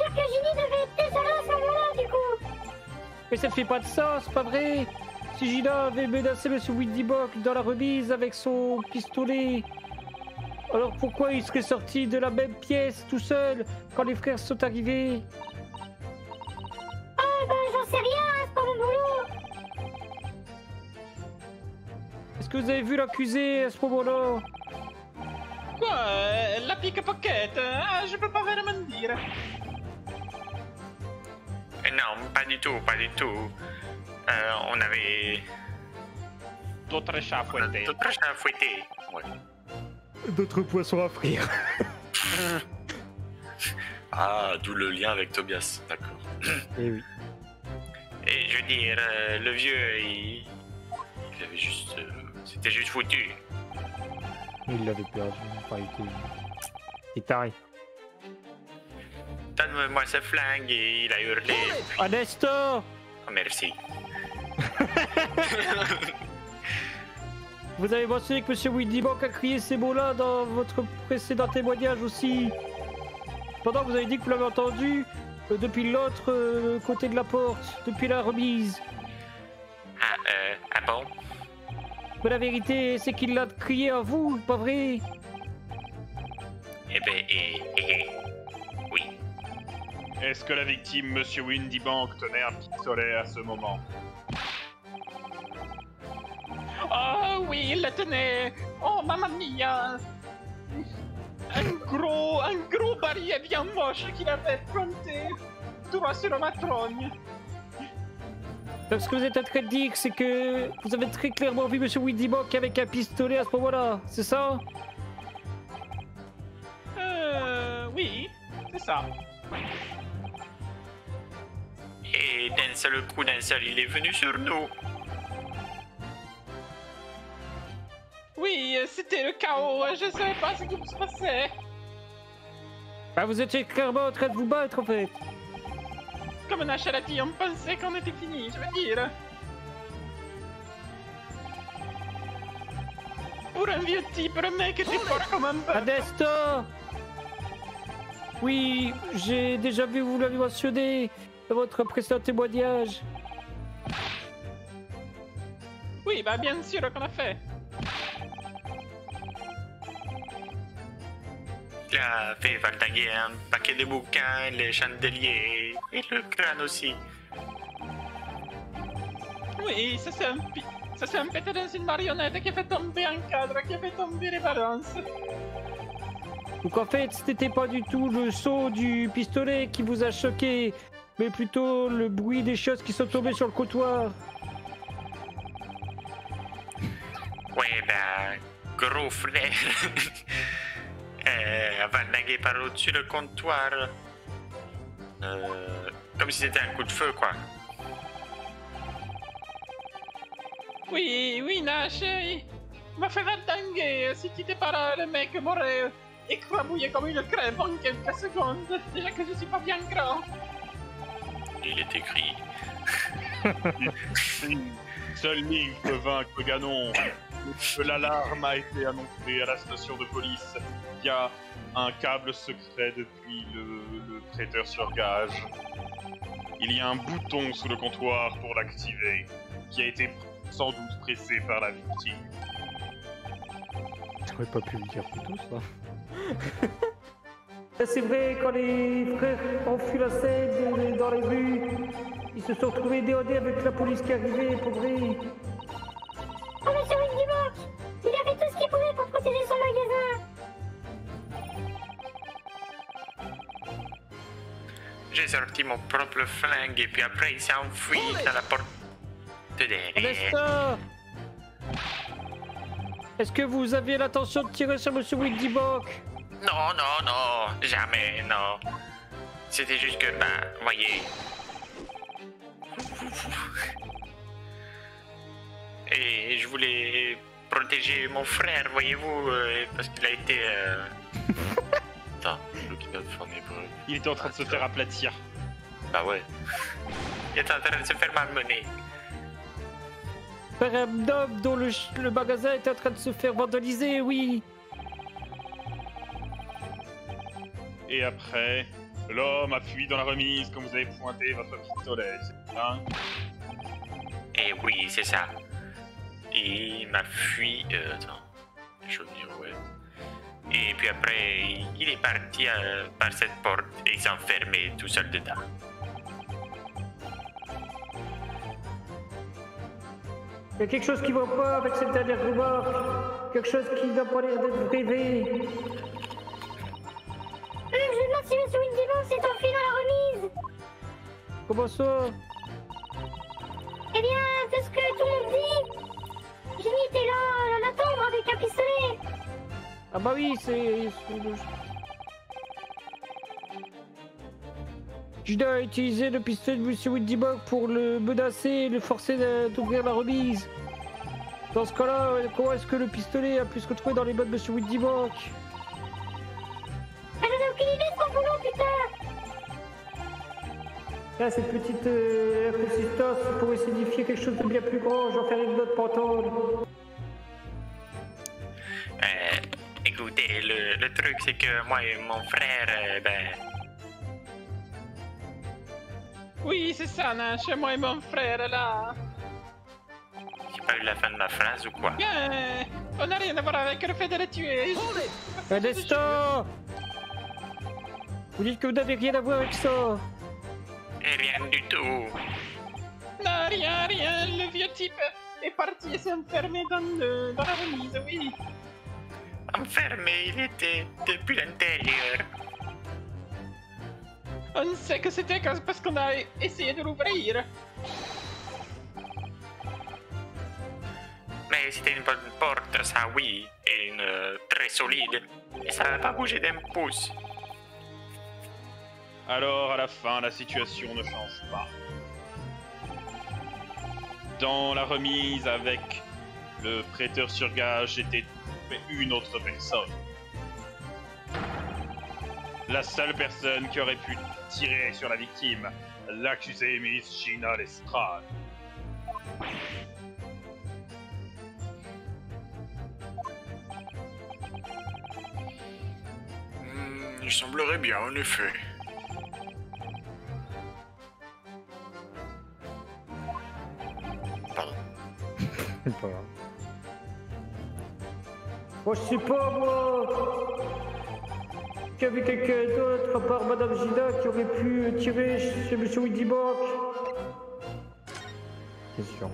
Dire que Ginny devait être désolée à ce moment-là, du coup. Mais ça fait pas de sens, pas vrai Si Gina avait menacé Monsieur Widzibock dans la remise avec son pistolet, alors pourquoi il serait sorti de la même pièce tout seul quand les frères sont arrivés? Ah, ben, j'en sais rien, hein, c'est pas mon boulot. Est-ce que vous avez vu l'accusé à ce moment-là? Quoi La pickpocket Ah, je peux pas vraiment dire. Non, pas du tout, pas du tout. Euh, on avait D'autres chats fouettés. d'autres chats à fouetter. Ouais. D'autres poissons à frire. Ah, d'où le lien avec Tobias, d'accord. Eh oui. Et je veux dire, euh, le vieux, il, il avait juste. euh, C'était juste foutu. Il l'avait perdu. Enfin, il était... il est taré. Donne-moi ce flingue et il a hurlé. Adesto Oh, merci. Vous avez mentionné que Monsieur Widibank a crié ces mots-là dans votre précédent témoignage aussi. Pendant que vous avez dit que vous l'avez entendu euh, depuis l'autre euh, côté de la porte, depuis la remise. Ah, euh, ah bon? Mais la vérité, c'est qu'il l'a crié à vous, pas vrai? Eh ben, oui. Est-ce que la victime, Monsieur Windybank, tenait un pistolet à ce moment Oh oui, il le tenait. Oh, mamma mia. Un gros, un gros barillet bien moche qu'il avait planté droit sur ma trogne. Donc, Ce que vous êtes en train de dire, c'est que vous avez très clairement vu Monsieur Widibank avec un pistolet à ce moment-là, c'est ça? Euh, oui, c'est ça. Et d'un seul coup, d'un seul, il est venu sur nous. Oui, c'était le chaos. Je savais pas ce qui se passait. Bah, vous étiez clairement en train de vous battre en fait. Comme Nash l'a dit, on pensait qu'on était fini, je veux dire. Pour un vieux type, le mec était fort comme un bœuf. Adesto Oui, j'ai déjà vu, vous l'avez mentionné votre précédent témoignage. Oui, bah bien sûr qu'on a fait. Il a fait valdinguer un paquet de bouquins, les chandeliers et le crâne aussi. Oui, ça c'est un pi- ça c'est un pété dans une marionnette qui a fait tomber un cadre, qui a fait tomber les balances. Donc en fait, c'était pas du tout le saut du pistolet qui vous a choqué, mais plutôt le bruit des choses qui sont tombées sur le comptoir. Ouais, ben, gros frère. euh, a valdingué par au-dessus le comptoir. Euh, comme si c'était un coup de feu, quoi. Oui, oui, Nash, il m'a fait valdinguer. Si tu étais pas là, le mec m'aurait écrabouillé comme une crêpe en quelques secondes. Déjà que je suis pas bien grand. Il est écrit. Seule ligne peut vaincre Ganon. L'alarme a été annoncée à la station de police. Il y a un câble secret depuis le, le prêteur sur gage. Il y a un bouton sous le comptoir pour l'activer, qui a été sans doute pressé par la victime. J'aurais pas pu le dire plus tôt, ça. C'est vrai, quand les frères ont fui la scène dans les rues, ils se sont retrouvés déodés avec la police qui arrivait, pour vrai. Oh, monsieur Windybock Il a fait tout ce qu'il pouvait pour protéger son magasin J'ai sorti mon propre flingue et puis après il s'est enfui dans la porte de derrière. Est-ce que vous aviez l'intention de tirer sur Monsieur Windybock Non, non, non, jamais, non. C'était juste que, ben, voyez. Et je voulais protéger mon frère, voyez-vous, euh, parce qu'il a été. Euh... Attends, le kidnap en hébreu. Il était en train de se faire aplatir. Bah ouais. Il est en train de se faire malmener. Par un homme dont le, ch- le magasin est en train de se faire vandaliser, oui. Et après, l'homme a fui dans la remise quand vous avez pointé votre pistolet. c'est ça Et oui, c'est ça. Et il m'a fui. Euh, attends. Je ouais. Et puis après, il est parti euh, par cette porte et il s'est enfermé tout seul dedans. Il y a quelque chose qui va pas avec cette dernière remarque. Quelque chose qui n'a pas l'air d'être rêvé. Je si monsieur Windybock s'est enfui dans la remise. Comment ça? Eh bien, de ce que tout le monde dit, Jenny était là à l'attendre avec un pistolet. Ah bah oui, c'est... c'est Judas a utilisé le pistolet de Monsieur Windybock pour le menacer et le forcer d'ouvrir la remise. Dans ce cas-là, comment est-ce que le pistolet a pu se retrouver dans les mains de Monsieur ai aucune idée de son boulot, putain Là, cette petite euh, pourrait signifier quelque chose de bien plus grand. J'en ferai une note pour entendre. Euh, écoutez, le, le truc c'est que moi et mon frère, euh, ben, Oui, c'est ça, Nash, moi et mon frère là. j'ai pas eu la fin de ma phrase ou quoi? Bien, on n'a rien à voir avec le fait de les tuer. Destin Vous dites que vous n'avez rien à voir avec ça Et rien du tout. Non, rien, rien, le vieux type est parti et s'est enfermé dans, le, dans la remise, oui. Enfermé, il était depuis l'intérieur. On sait que c'était parce qu'on a essayé de l'ouvrir. Mais c'était une bonne porte, ça oui, et une euh, très solide. Et ça n'a pas bougé d'un pouce. Alors, à la fin, la situation ne change pas. Dans la remise avec le prêteur sur gage était une autre personne. La seule personne qui aurait pu tirer sur la victime, l'accusée Miss Gina Lestrade. Hmm, il semblerait bien, en effet. Pardon. Moi, je sais pas, moi. Qu'il y avait quelqu'un d'autre à part Madame Gina qui aurait pu tirer chez Monsieur Windybock C'est sûr.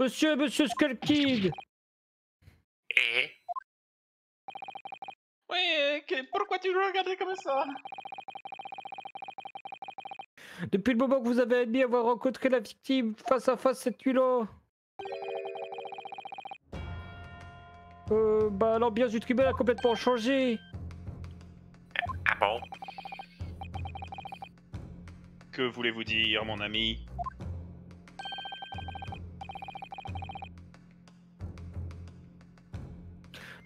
Monsieur, Monsieur Skull Kid Et Ouais, que- pourquoi tu le regardais comme ça? Depuis le moment que vous avez admis avoir rencontré la victime face à face cette nuit-là, euh, bah l'ambiance du tribunal a complètement changé. ah bon? Que voulez-vous dire, mon ami?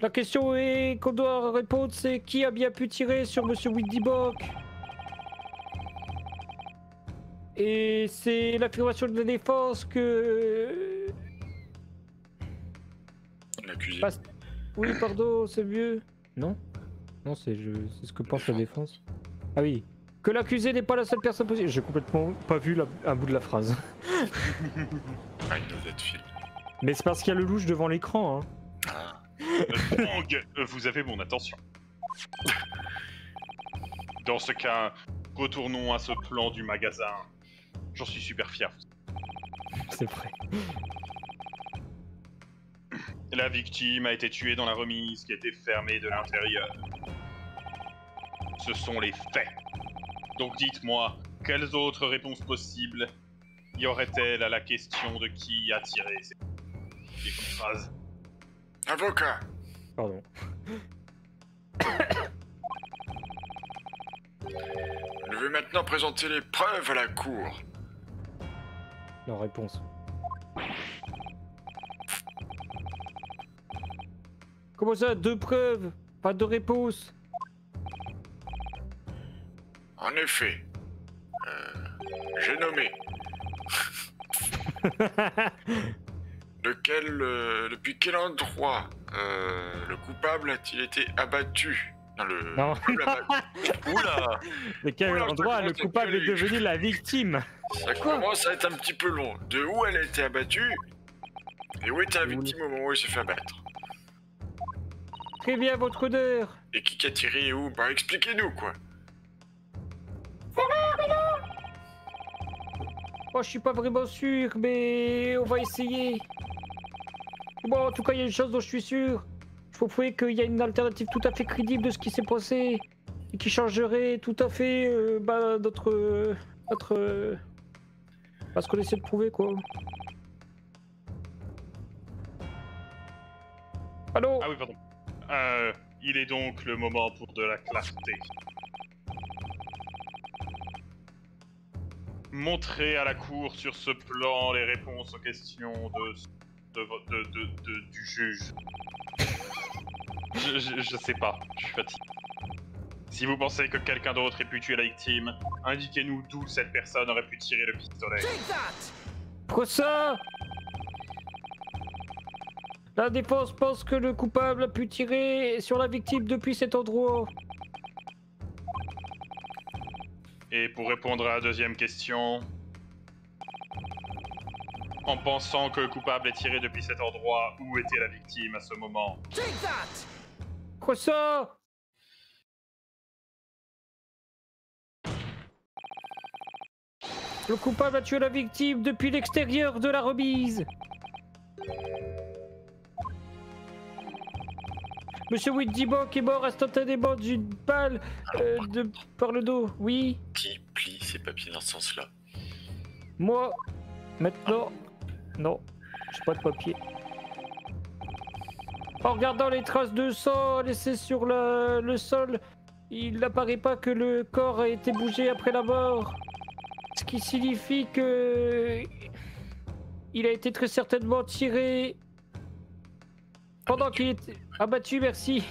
La question est qu'on doit répondre, c'est qui a bien pu tirer sur Monsieur Windybock Et c'est l'affirmation de la défense que... L'accusé. Pas- Oui, pardon, c'est mieux. Non? Non, c'est je- c'est ce que pense la défense. Ah oui. Que l'accusé n'est pas la seule personne possible. J'ai complètement pas vu la- un bout de la phrase. Ah, film. Mais c'est parce qu'il y a le louche devant l'écran. Hein. Ah. Euh, Bang, euh, vous avez mon attention. Dans ce cas, retournons à ce plan du magasin. J'en suis super fier. C'est vrai. La victime a été tuée dans la remise qui était fermée de l'intérieur. Ce sont les faits. Donc dites-moi, quelles autres réponses possibles y aurait-elle à la question de qui a tiré ces phrases? Avocat Pardon. Je vais maintenant présenter les preuves à la cour. La réponse. Comment ça, deux preuves? Pas de réponse? En effet, euh, j'ai nommé. De quel, euh, depuis quel endroit euh, le coupable a-t-il été abattu? Non, le Non. Oula De quel Oula, endroit le coupable est devenu la victime Ça commence à être un petit peu long. De où elle a été abattue Et où était la victime au moment où elle s'est fait abattre Très bien, votre honneur Et qui a tiré et où? Bah expliquez-nous quoi. Oh, je suis pas vraiment sûr, mais on va essayer. Bon, en tout cas, il y a une chose dont je suis sûr. Faut prouver qu'il y a une alternative tout à fait crédible de ce qui s'est passé. Et qui changerait tout à fait euh, bah, notre... euh, notre... euh, bah, qu'on essaie de prouver, quoi. Allô? Ah oui, pardon. Euh, il est donc le moment pour de la clarté. Montrez à la cour sur ce plan les réponses aux questions de- du juge. Je, je, je sais pas, je suis fatigué. Si vous pensez que quelqu'un d'autre ait pu tuer la victime, indiquez-nous d'où cette personne aurait pu tirer le pistolet. Quoi ça? La défense pense que le coupable a pu tirer sur la victime depuis cet endroit. Et pour répondre à la deuxième question, en pensant que le coupable est tiré depuis cet endroit, où était la victime à ce moment? Quoi ça? Le coupable a tué la victime depuis l'extérieur de la remise. Monsieur Windybock est mort instantanément d'une balle euh, de... par le dos. Oui, Qui plie ses papiers dans ce sens-là? Moi, maintenant, non, j'ai pas de papier. En regardant les traces de sang laissées sur le, le sol, il n'apparaît pas que le corps a été bougé après la mort. Ce qui signifie que... Il a été très certainement tiré pendant qu'il était abattu, merci.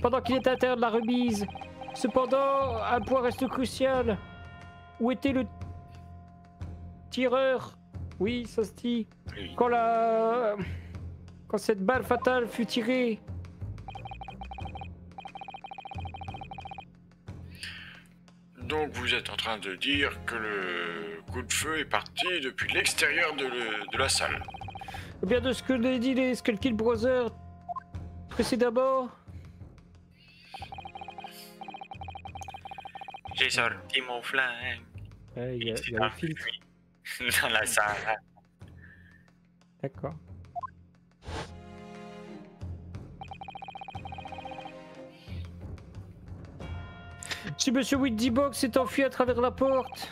Pendant qu'il était à terre de la remise. Cependant, un point reste crucial. Où était le tireur? Oui, ça se dit. Quand la... Quand cette balle fatale fut tirée. Donc vous êtes en train de dire que le coup de feu est parti depuis l'extérieur de, le- de la salle. Eh Bien de ce que l'ont dit les Skull Kill Brothers, précédemment J'ai sorti mon flingue. Ouais, il y a, y le filtre. Dans la salle. D'accord. Si Monsieur Box s'est enfui à travers la porte,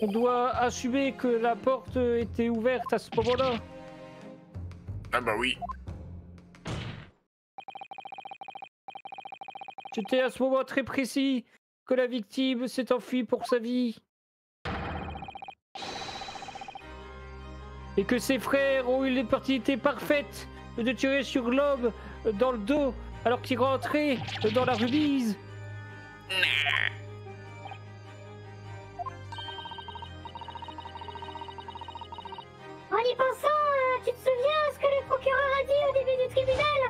on doit assumer que la porte était ouverte à ce moment-là. Ah bah oui. C'était à ce moment très précis que la victime s'est enfuie pour sa vie. Et que ses frères ont eu l'opportunité parfaite de tirer sur l'homme dans le dos alors qu'il rentrait dans la remise. En y pensant, euh, tu te souviens ce que le procureur a dit au début du tribunal?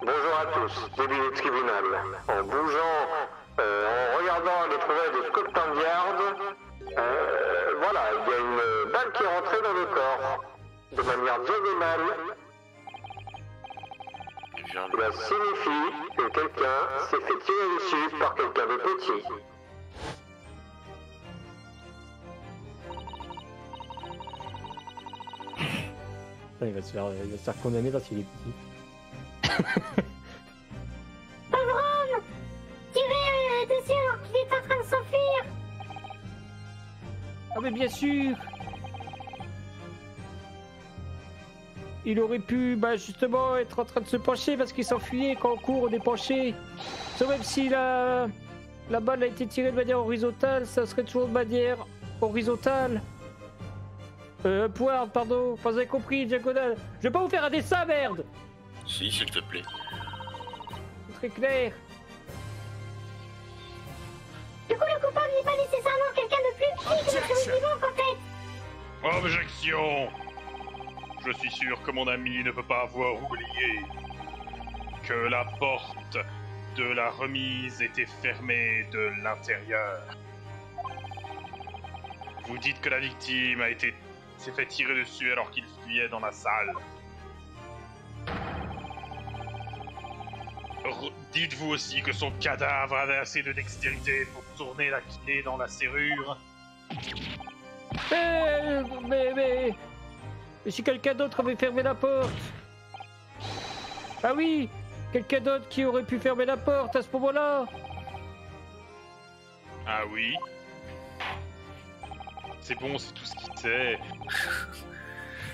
Bonjour à tous, début du tribunal. En bougeant, euh, en regardant les trouvailles de Scotland Yard, euh, voilà, il y a une balle qui est rentrée dans le corps, de manière diagonale. Cela signifie que quelqu'un s'est fait tirer dessus par quelqu'un de petit. Il va se faire, il va se faire condamner parce qu'il est petit. Pauvre homme Tiré euh, dessus alors qu'il est en train de s'enfuir? Ah mais bien sûr Il aurait pu bah, justement être en train de se pencher parce qu'il s'enfuyait quand on court on est penché. Sauf même si la... la balle a été tirée de manière horizontale, ça serait toujours de manière horizontale. Euh, poire, pardon, vous avez compris, diagonale. Je vais pas vous faire un dessin, merde Si, s'il te plaît. C'est très clair. Du coup, le coupable n'est pas nécessairement quelqu'un de plus petit que notre vivant en fait Objection Je suis sûr que mon ami ne peut pas avoir oublié que la porte de la remise était fermée de l'intérieur. Vous dites que la victime a été s'est fait tirer dessus alors qu'il fuyait dans la salle. Dites-vous aussi que son cadavre avait assez de dextérité pour tourner la clé dans la serrure. Mais, mais si quelqu'un d'autre avait fermé la porte. Ah oui Quelqu'un d'autre qui aurait pu fermer la porte à ce moment-là. Ah oui. C'est bon, c'est tout ce qu'il sait.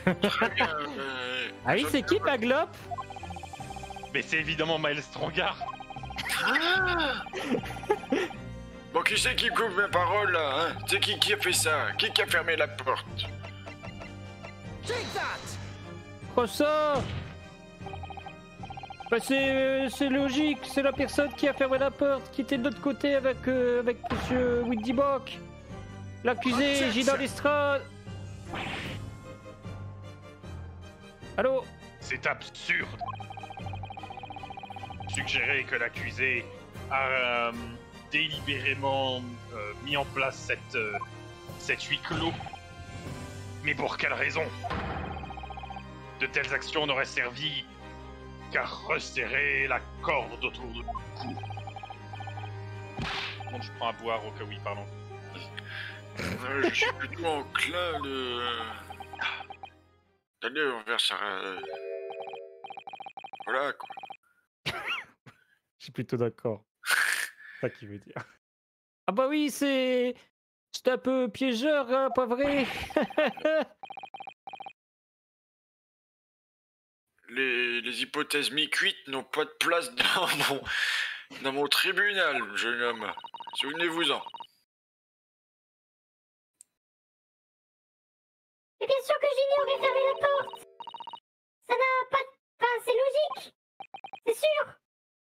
Euh, Ah oui, c'est qui Maglop Mais c'est évidemment Miles Strongard. Bon, qui c'est qui coupe mes paroles là hein? C'est qui qui a fait ça? Qui qui a fermé la porte? Oh ça? Bah c'est, c'est logique, c'est la personne qui a fermé la porte, qui était de l'autre côté avec, euh, avec monsieur Windybock. L'accusé, Gina Lestrade. Allô? C'est absurde. Suggérer que l'accusé a euh, délibérément euh, mis en place cette, euh, cette huis clos. Mais pour quelle raison? De telles actions n'auraient servi qu'à resserrer la corde autour du cou. Bon, je prends à boire au cas où, oui, pardon. Euh, Je suis plutôt enclin de... D'aller vers ça... euh, Voilà quoi. Je suis plutôt d'accord. c'est ça qu'il veut dire. Ah bah oui, c'est... C'est un peu piégeur, hein, pas vrai? Les, les hypothèses mi-cuites n'ont pas de place dans mon, dans mon tribunal, jeune homme. Souvenez-vous-en. Mais bien sûr que Ginny aurait fermé la porte Ça n'a pas... Enfin, c'est logique C'est sûr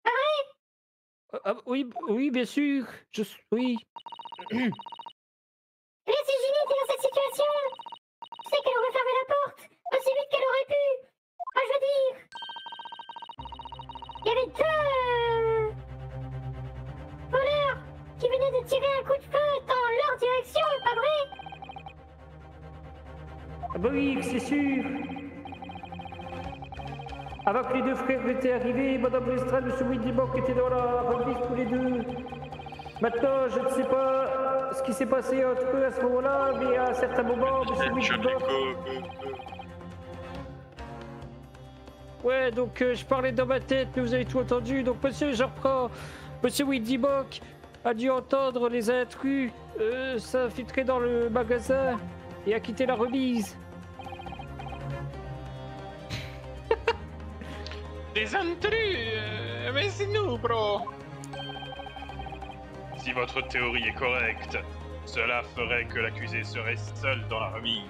Pas vrai Ah, ah, oui, oui, bien sûr. Je suis... Oui. Si Ginny était dans cette situation Tu sais qu'elle aurait fermé la porte aussi vite qu'elle aurait pu Enfin, je veux dire... Il y avait deux... euh, voleurs qui venaient de tirer un coup de feu dans leur direction, pas vrai? Ah bah oui, c'est sûr. Avant que les deux frères étaient arrivés, Madame Lestrade et M. Windybock étaient dans la remise tous les deux. Maintenant, je ne sais pas ce qui s'est passé entre eux à ce moment-là, mais à un certain moment, Windybock... Rico, Ouais, donc euh, je parlais dans ma tête, mais vous avez tout entendu. Donc, monsieur, je reprends. Monsieur Windybock a dû entendre les intrus euh, s'infiltrer dans le magasin et a quitté la remise. Des intrus euh, Mais c'est nous, bro Si votre théorie est correcte, cela ferait que l'accusé serait seul dans la remise.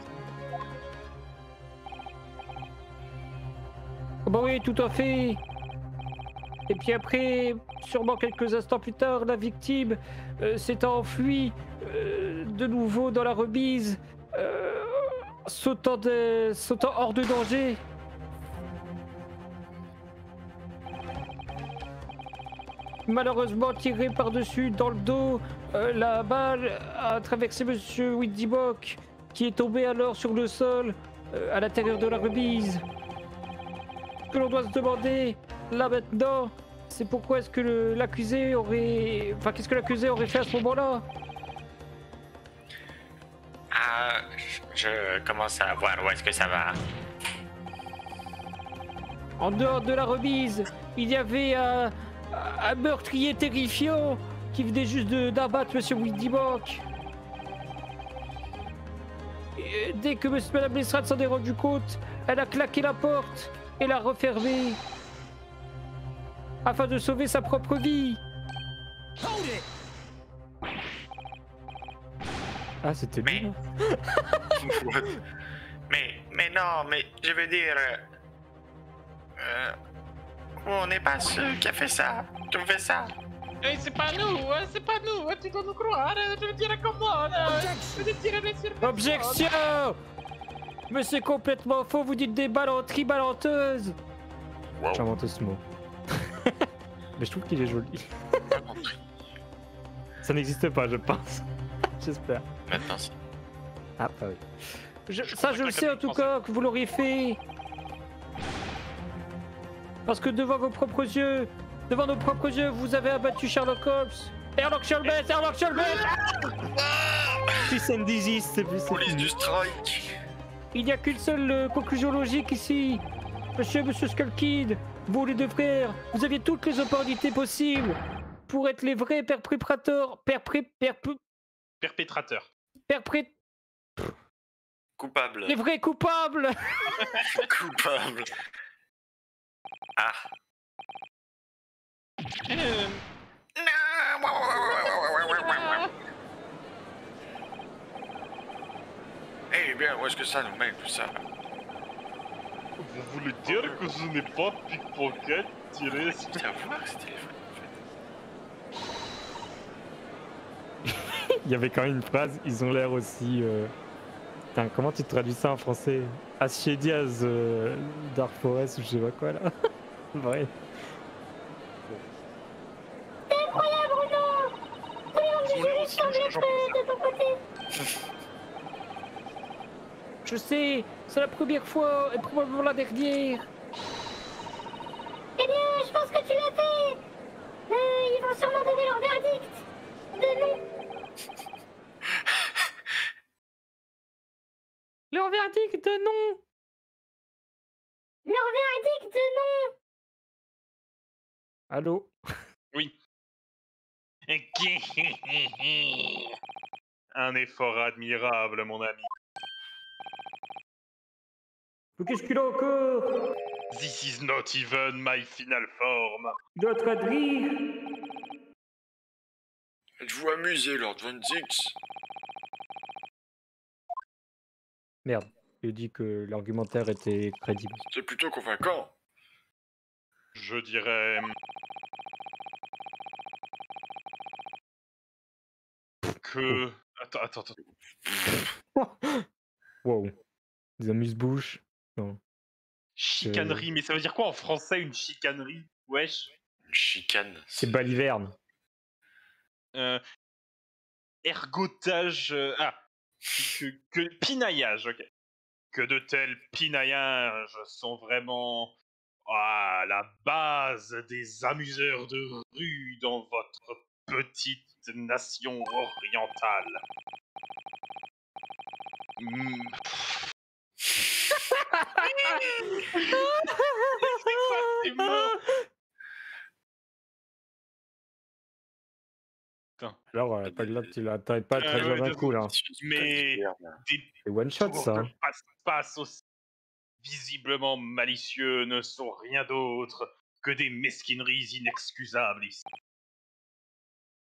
Oh bah oui, tout à fait. Et puis après, sûrement quelques instants plus tard, la victime euh, s'est enfuie euh, de nouveau dans la remise, euh, sautant, sautant hors de danger. Malheureusement tiré par-dessus dans le dos, euh, la balle a traversé Monsieur Windybock, qui est tombé alors sur le sol euh, à l'intérieur de la remise. Ce que l'on doit se demander là maintenant, c'est pourquoi est-ce que le- l'accusé aurait. Enfin, qu'est-ce que l'accusé aurait fait à ce moment-là? Ah, je, je commence à voir où est-ce que ça va. En dehors de la remise, il y avait un, un meurtrier terrifiant qui venait juste d'abattre Monsieur Windybock. Et Dès que Monsieur Madame Lestrade s'en est rendu compte, elle a claqué la porte et l'a refermée afin de sauver sa propre vie. Ah, c'était. Mais- là Mais, mais non, mais je veux dire. euh, euh, on n'est pas sûr qui a fait ça. Qui a fait ça? Eh, c'est pas nous, hein, c'est pas nous, hein, tu dois nous croire, je veux dire comment, là Je veux dire, bien sûr, personne. Objection Mais c'est complètement faux, vous dites des balanteries balanteuses Wow. J'ai inventé ce mot. Mais je trouve qu'il est joli. Ça n'existe pas, je pense. J'espère. Maintenant, c'est- Ah, bah oui. Je- Je ça, je le sais en tout cas que vous l'auriez fait. Parce que devant vos propres yeux, devant nos propres yeux, vous avez abattu Sherlock Holmes. Sherlock Holmes, Sherlock Holmes Peace and disease, c'est plus. Police du strike Il n'y a qu'une seule euh, conclusion logique ici. Monsieur, monsieur Skullkid, vous les deux frères, vous aviez toutes les opportunités possibles pour être les vrais perpétrateurs, perpré, perp- Perpétrateur. perpré- Coupable. les vrais coupables. Coupable. Ah. Euh, Eh bien, où est-ce que ça nous mène tout ça? Vous voulez dire que ce n'est pas pickpocket tiré sur... Tiens, voir ce téléphone. Il y avait quand même une phrase, ils ont l'air aussi. euh, Putain, comment tu traduis ça en français? Ashiediaz euh, Dark Forest ou je sais pas quoi là. côté. Je sais, c'est la première fois et probablement la dernière. Eh bien, je pense que tu l'as fait Euh, Ils vont sûrement donner leur verdict de non. Leur verdict de non. Leur verdict de non Allô? Un effort admirable, mon ami. Mais qu'est-ce qu'il a encore? This is not even my final form. Il doit. Êtes-vous amusé, Lord Zix? Merde. Il dit que l'argumentaire était crédible. C'est plutôt convaincant. Je dirais. Que. Attends, attends, attends. Wow. Des amuse-bouches. Non. Chicanerie, mais ça veut dire quoi en français une chicanerie? Wesh. Une chicane. C'est baliverne. Euh, ergotage. euh, ah que, que- Pinaillage, ok. Que de tels pinaillages sont vraiment à la base des amuseurs de rue dans votre petite nation orientale. Hmm, Alors, euh, pas de là, tu l'as t'arrêtes pas à te Euh, ouais, d'un coup là. Mais des C'est one shot tours ça. de passe-passe aussi visiblement malicieux ne sont rien d'autre que des mesquineries inexcusables ici.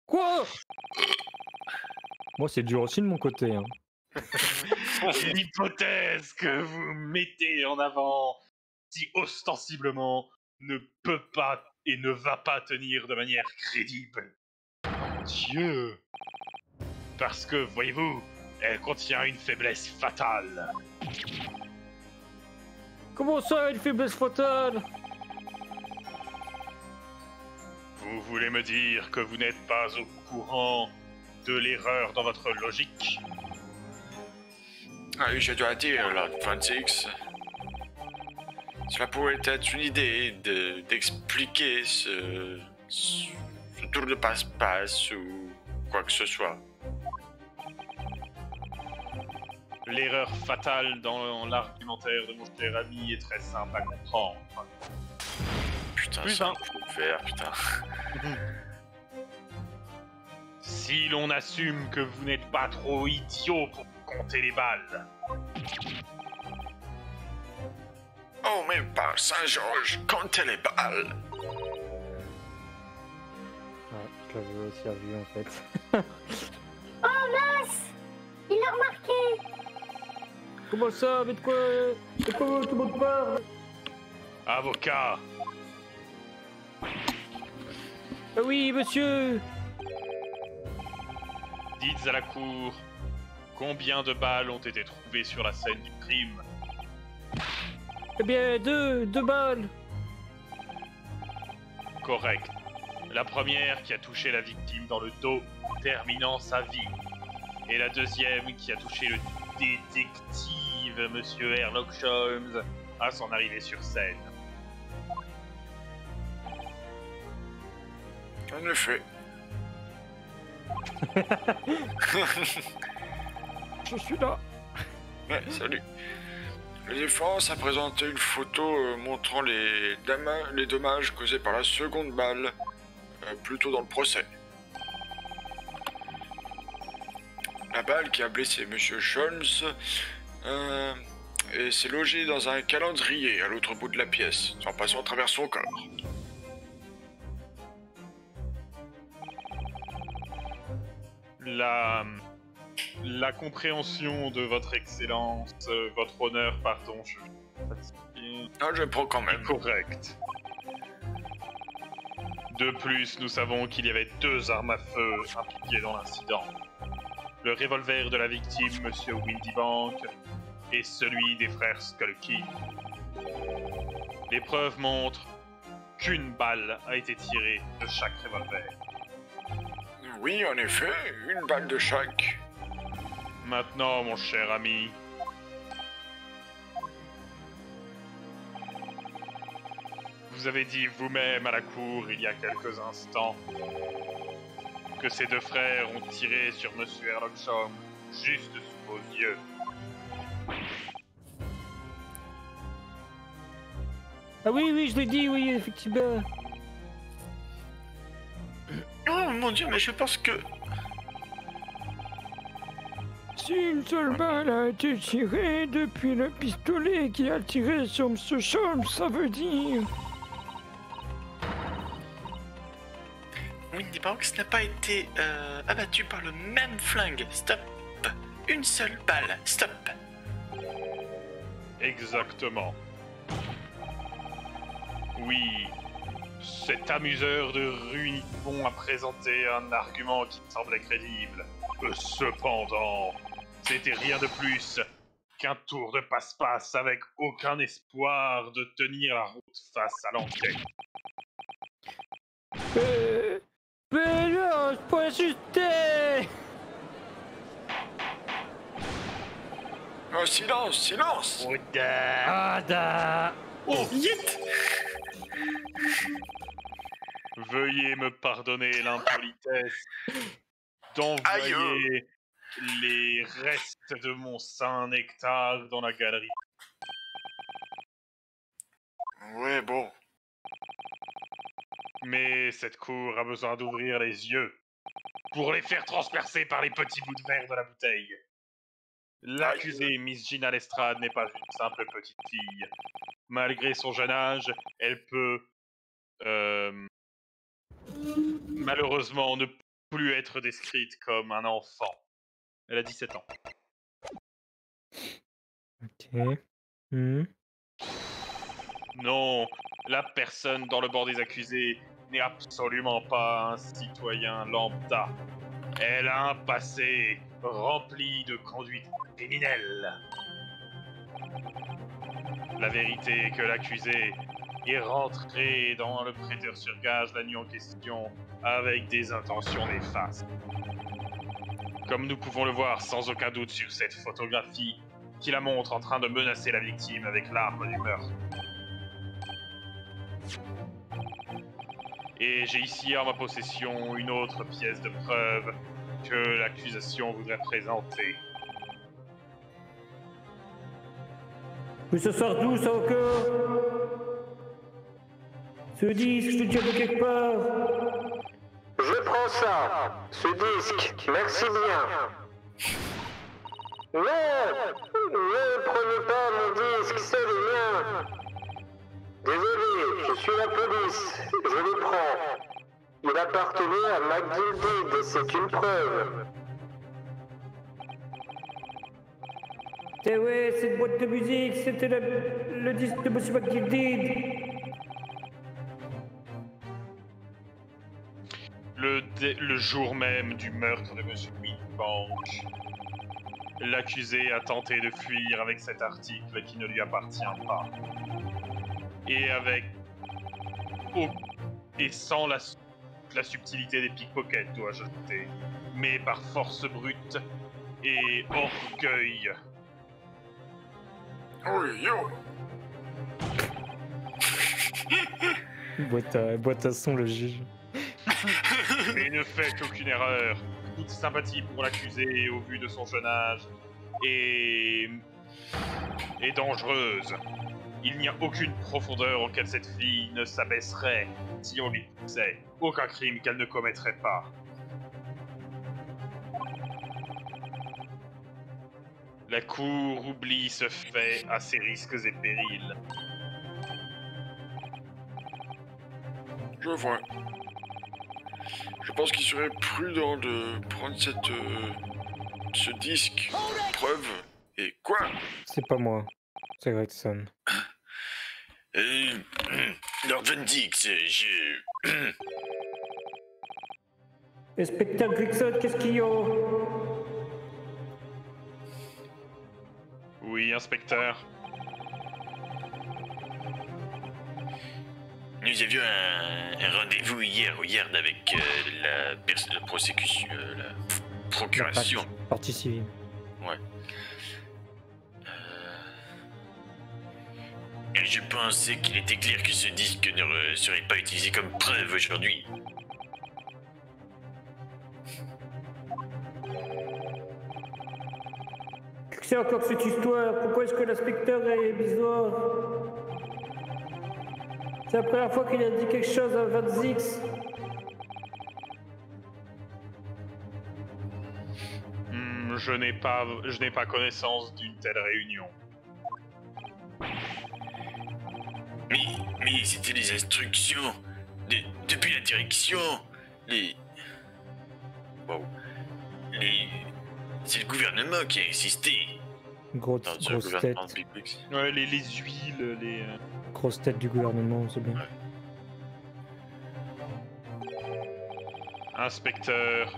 Quoi? Moi, c'est dur aussi de mon côté. Hein. L'hypothèse que vous mettez en avant si ostensiblement ne peut pas et ne va pas tenir de manière crédible. Dieu Parce que, voyez-vous, elle contient une faiblesse fatale. Comment ça, une faiblesse fatale? Vous voulez me dire que vous n'êtes pas au courant de l'erreur dans votre logique? Ah oui, je dois dire, Lord Francis. Cela pourrait être une idée de- d'expliquer ce, ce tour de passe-passe ou quoi que ce soit. L'erreur fatale dans l'argumentaire de mon cher ami est très simple à comprendre. Putain, Plus c'est un putain. Si l'on assume que vous n'êtes pas trop idiot pour compter les balles, Oh, mais par Saint-Georges, comptez les balles! Aussi à vue en fait. Oh mince! Il l'a remarqué! Comment ça? Mais de quoi De quoi tout le monde parle? Avocat, Ah oui, monsieur! Dites à la cour combien de balles ont été trouvées sur la scène du crime? Eh bien, deux, deux balles! Correct. La première qui a touché la victime dans le dos, terminant sa vie. Et la deuxième qui a touché le détective, monsieur Sherlock Holmes, à son arrivée sur scène. En effet. Je suis là Ouais, salut. La défense a présenté une photo euh, montrant les, dama- les dommages causés par la seconde balle, plutôt dans le procès. La balle qui a blessé Monsieur Sholmes euh, et s'est logée dans un calendrier à l'autre bout de la pièce, en passant à travers son corps. La, la compréhension de votre excellence, euh, votre honneur, pardon, je Ah, je prends quand même. correct. De plus, nous savons qu'il y avait deux armes à feu impliquées dans l'incident. Le revolver de la victime, Monsieur Windybank, et celui des frères Skulky. Les preuves montrent qu'une balle a été tirée de chaque revolver. Oui, en effet, une balle de chaque. Maintenant, mon cher ami, vous avez dit vous-même à la cour il y a quelques instants que ces deux frères ont tiré sur Monsieur Sherlock Holmes juste sous vos yeux. Ah oui, oui, je l'ai dit, oui, effectivement. Oh mon dieu, mais je pense que... Si une seule balle a été tirée depuis le pistolet qui a tiré sur M. Sholmes, ça veut dire... Windy Banks n'a pas été euh, abattu par le même flingue. Stop. Une seule balle. Stop. Exactement. Oui, cet amuseur de rue Nippon a présenté un argument qui me semblait crédible. Euh, Cependant, c'était rien de plus qu'un tour de passe-passe avec aucun espoir de tenir la route face à l'enquête. Mais non, je peux ajuster Oh, silence, silence. Ah, da Oh, Yit veuillez me pardonner l'impolitesse d'envoyer les restes de mon saint nectar dans la galerie. Ouais, bon. Mais cette cour a besoin d'ouvrir les yeux pour les faire transpercer par les petits bouts de verre de la bouteille. L'accusée Miss Gina Lestrade n'est pas une simple petite fille. Malgré son jeune âge, elle peut euh, malheureusement ne plus être décrite comme un enfant. Elle a 17 ans. Ok. Hmm. Non, la personne dans le bord des accusés n'est absolument pas un citoyen lambda. Elle a un passé rempli de conduite criminelle. La vérité est que l'accusé est rentré dans le prêteur sur gage la nuit en question avec des intentions néfastes. Comme nous pouvons le voir sans aucun doute sur cette photographie qui la montre en train de menacer la victime avec l'arme du meurtre. Et j'ai ici en ma possession une autre pièce de preuve que l'accusation voudrait présenter. Mais ça sort d'où ça encore Ce disque, je te de quelque part. Je prends ça, ce disque, merci bien. Non Ne prenez pas mon disque, c'est le mien. Désolé, je suis la police, je le prends. Il appartenait à McGilded, c'est une preuve. Eh ouais, cette boîte de musique, c'était le, le disque de Monsieur McGilded. Le, dé- le jour même du meurtre de Monsieur Whitbank, l'accusé a tenté de fuir avec cet article qui ne lui appartient pas. Et avec... et sans la, la subtilité des pickpockets, dois-je ajouter, mais par force brute et orgueil. Oh yo Boîte à, boîte à son, le juge. Mais ne faites aucune erreur. Toute sympathie pour l'accusé au vu de son jeune âge est... est dangereuse. Il n'y a aucune profondeur auquel cette fille ne s'abaisserait si on lui poussait. Aucun crime qu'elle ne commettrait pas. La cour oublie ce fait à ses risques et périls. Je vois. Je pense qu'il serait prudent de prendre cette, euh, ce disque preuve. Et quoi? C'est pas moi. C'est Gregson. Euh, Dix, je... Inspecteur Gregson, qu'est-ce qu'il y a Oui, inspecteur. Nous avions un, un rendez-vous hier au Yard avec euh, la, pers- la euh, la procuration. Partie civile. Et je pensais qu'il était clair que ce disque ne serait pas utilisé comme preuve aujourd'hui. Qu'est-ce que c'est encore que cette histoire? Pourquoi est-ce que l'inspecteur est bizarre? C'est la première fois qu'il a dit quelque chose à Van Zix. Hmm, je n'ai pas, je n'ai pas connaissance d'une telle réunion. Mais, mais c'était les instructions de, depuis la direction. Les. Wow. Les. C'est le gouvernement qui a insisté. Grosse, tête. Ouais, les, les huiles, les. euh, Grosse tête du gouvernement, c'est bien. Inspecteur,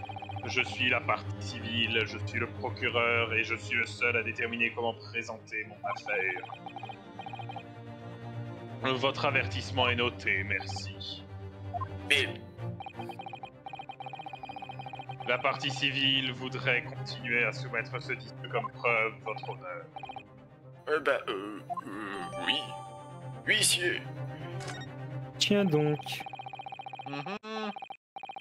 je suis la partie civile, je suis le procureur et je suis le seul à déterminer comment présenter mon affaire. Votre avertissement est noté, merci. Mais La partie civile voudrait continuer à soumettre ce disque comme preuve, votre honneur. Euh, bah, euh, euh, oui. Huissier. Tiens donc. Mhm.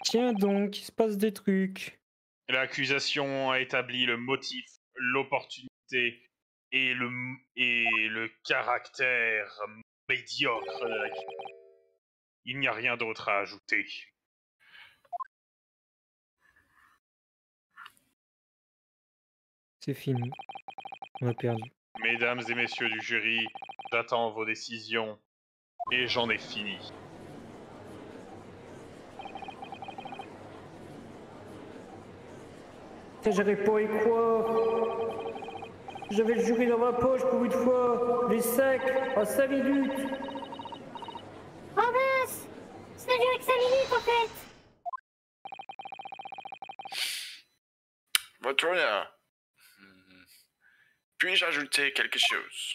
Tiens donc, il se passe des trucs. L'accusation a établi le motif, l'opportunité et le, et le caractère médiocre de l'accusé. Il n'y a rien d'autre à ajouter. C'est fini. On a perdu. Mesdames et messieurs du jury, j'attends vos décisions et j'en ai fini. J'arrive pas à y croire. J'avais le jury dans ma poche pour une fois. Les sacs, en 5 minutes. Oh mince Ça n'a duré que 5 minutes en fait Votre honneur. Hmm. Puis-je ajouter quelque chose?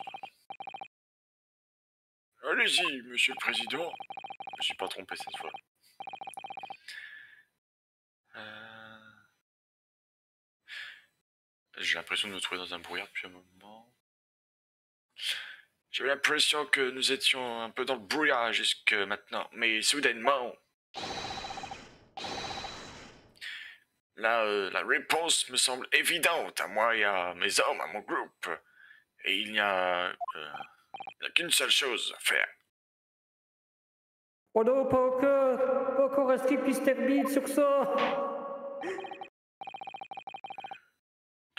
Allez-y, monsieur le président. Je me suis pas trompé cette fois. Euh, J'ai l'impression de me trouver dans un brouillard depuis un moment. J'ai l'impression que nous étions un peu dans le brouillard jusque maintenant, mais soudainement... Là, euh, la réponse me semble évidente à moi et à mes hommes, à mon groupe. Et il n'y a, euh, qu'une seule chose à faire. Un strip qui se termine sur ça.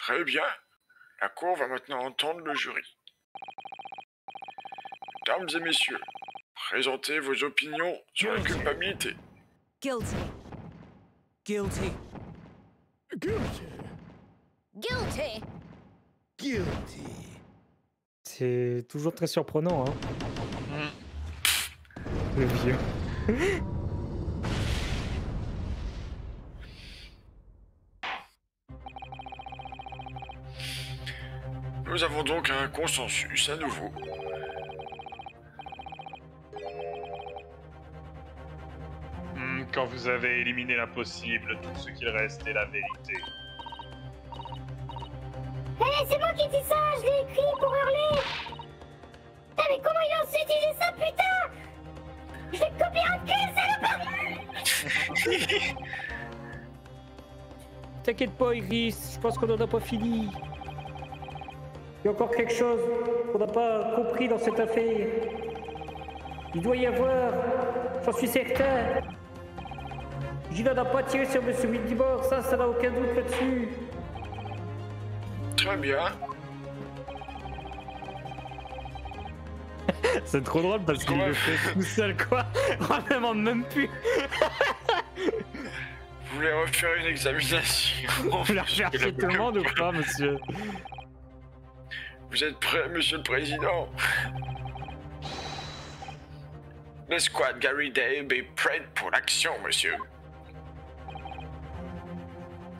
Très bien. La Cour va maintenant entendre le jury. Mesdames et messieurs, présentez vos opinions sur la culpabilité. Guilty. Guilty. Guilty C'est toujours très surprenant, hein. Le vieux. Nous avons donc un consensus à nouveau. Hmm, Quand vous avez éliminé l'impossible, tout ce qu'il reste est la vérité. Eh, c'est moi qui dis ça Je l'ai écrit pour hurler Putain, mais comment il a su utiliser ça, putain? Je vais te copier un cul, salopard T'inquiète pas, Iris. Je pense qu'on n'en a pas fini. Il y a encore quelque chose qu'on n'a pas compris dans cette affaire. Il doit y avoir, j'en suis certain. Gina n'a pas tiré sur M. Windimore, ça, ça n'a aucun doute là-dessus. Très bien. C'est trop drôle parce qu'il le fait tout seul, quoi. On ne demande même plus. Vous voulez refaire une examination On l'a recherché tout le monde ou pas, monsieur? Vous êtes prêt, monsieur le président? L'escouade Gary Dave est prête pour l'action, monsieur.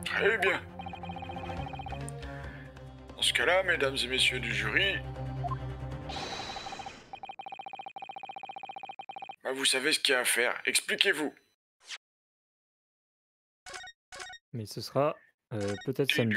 Très bien. Dans ce cas-là, mesdames et messieurs du jury, bah, vous savez ce qu'il y a à faire. Expliquez-vous. Mais ce sera euh, peut-être samedi.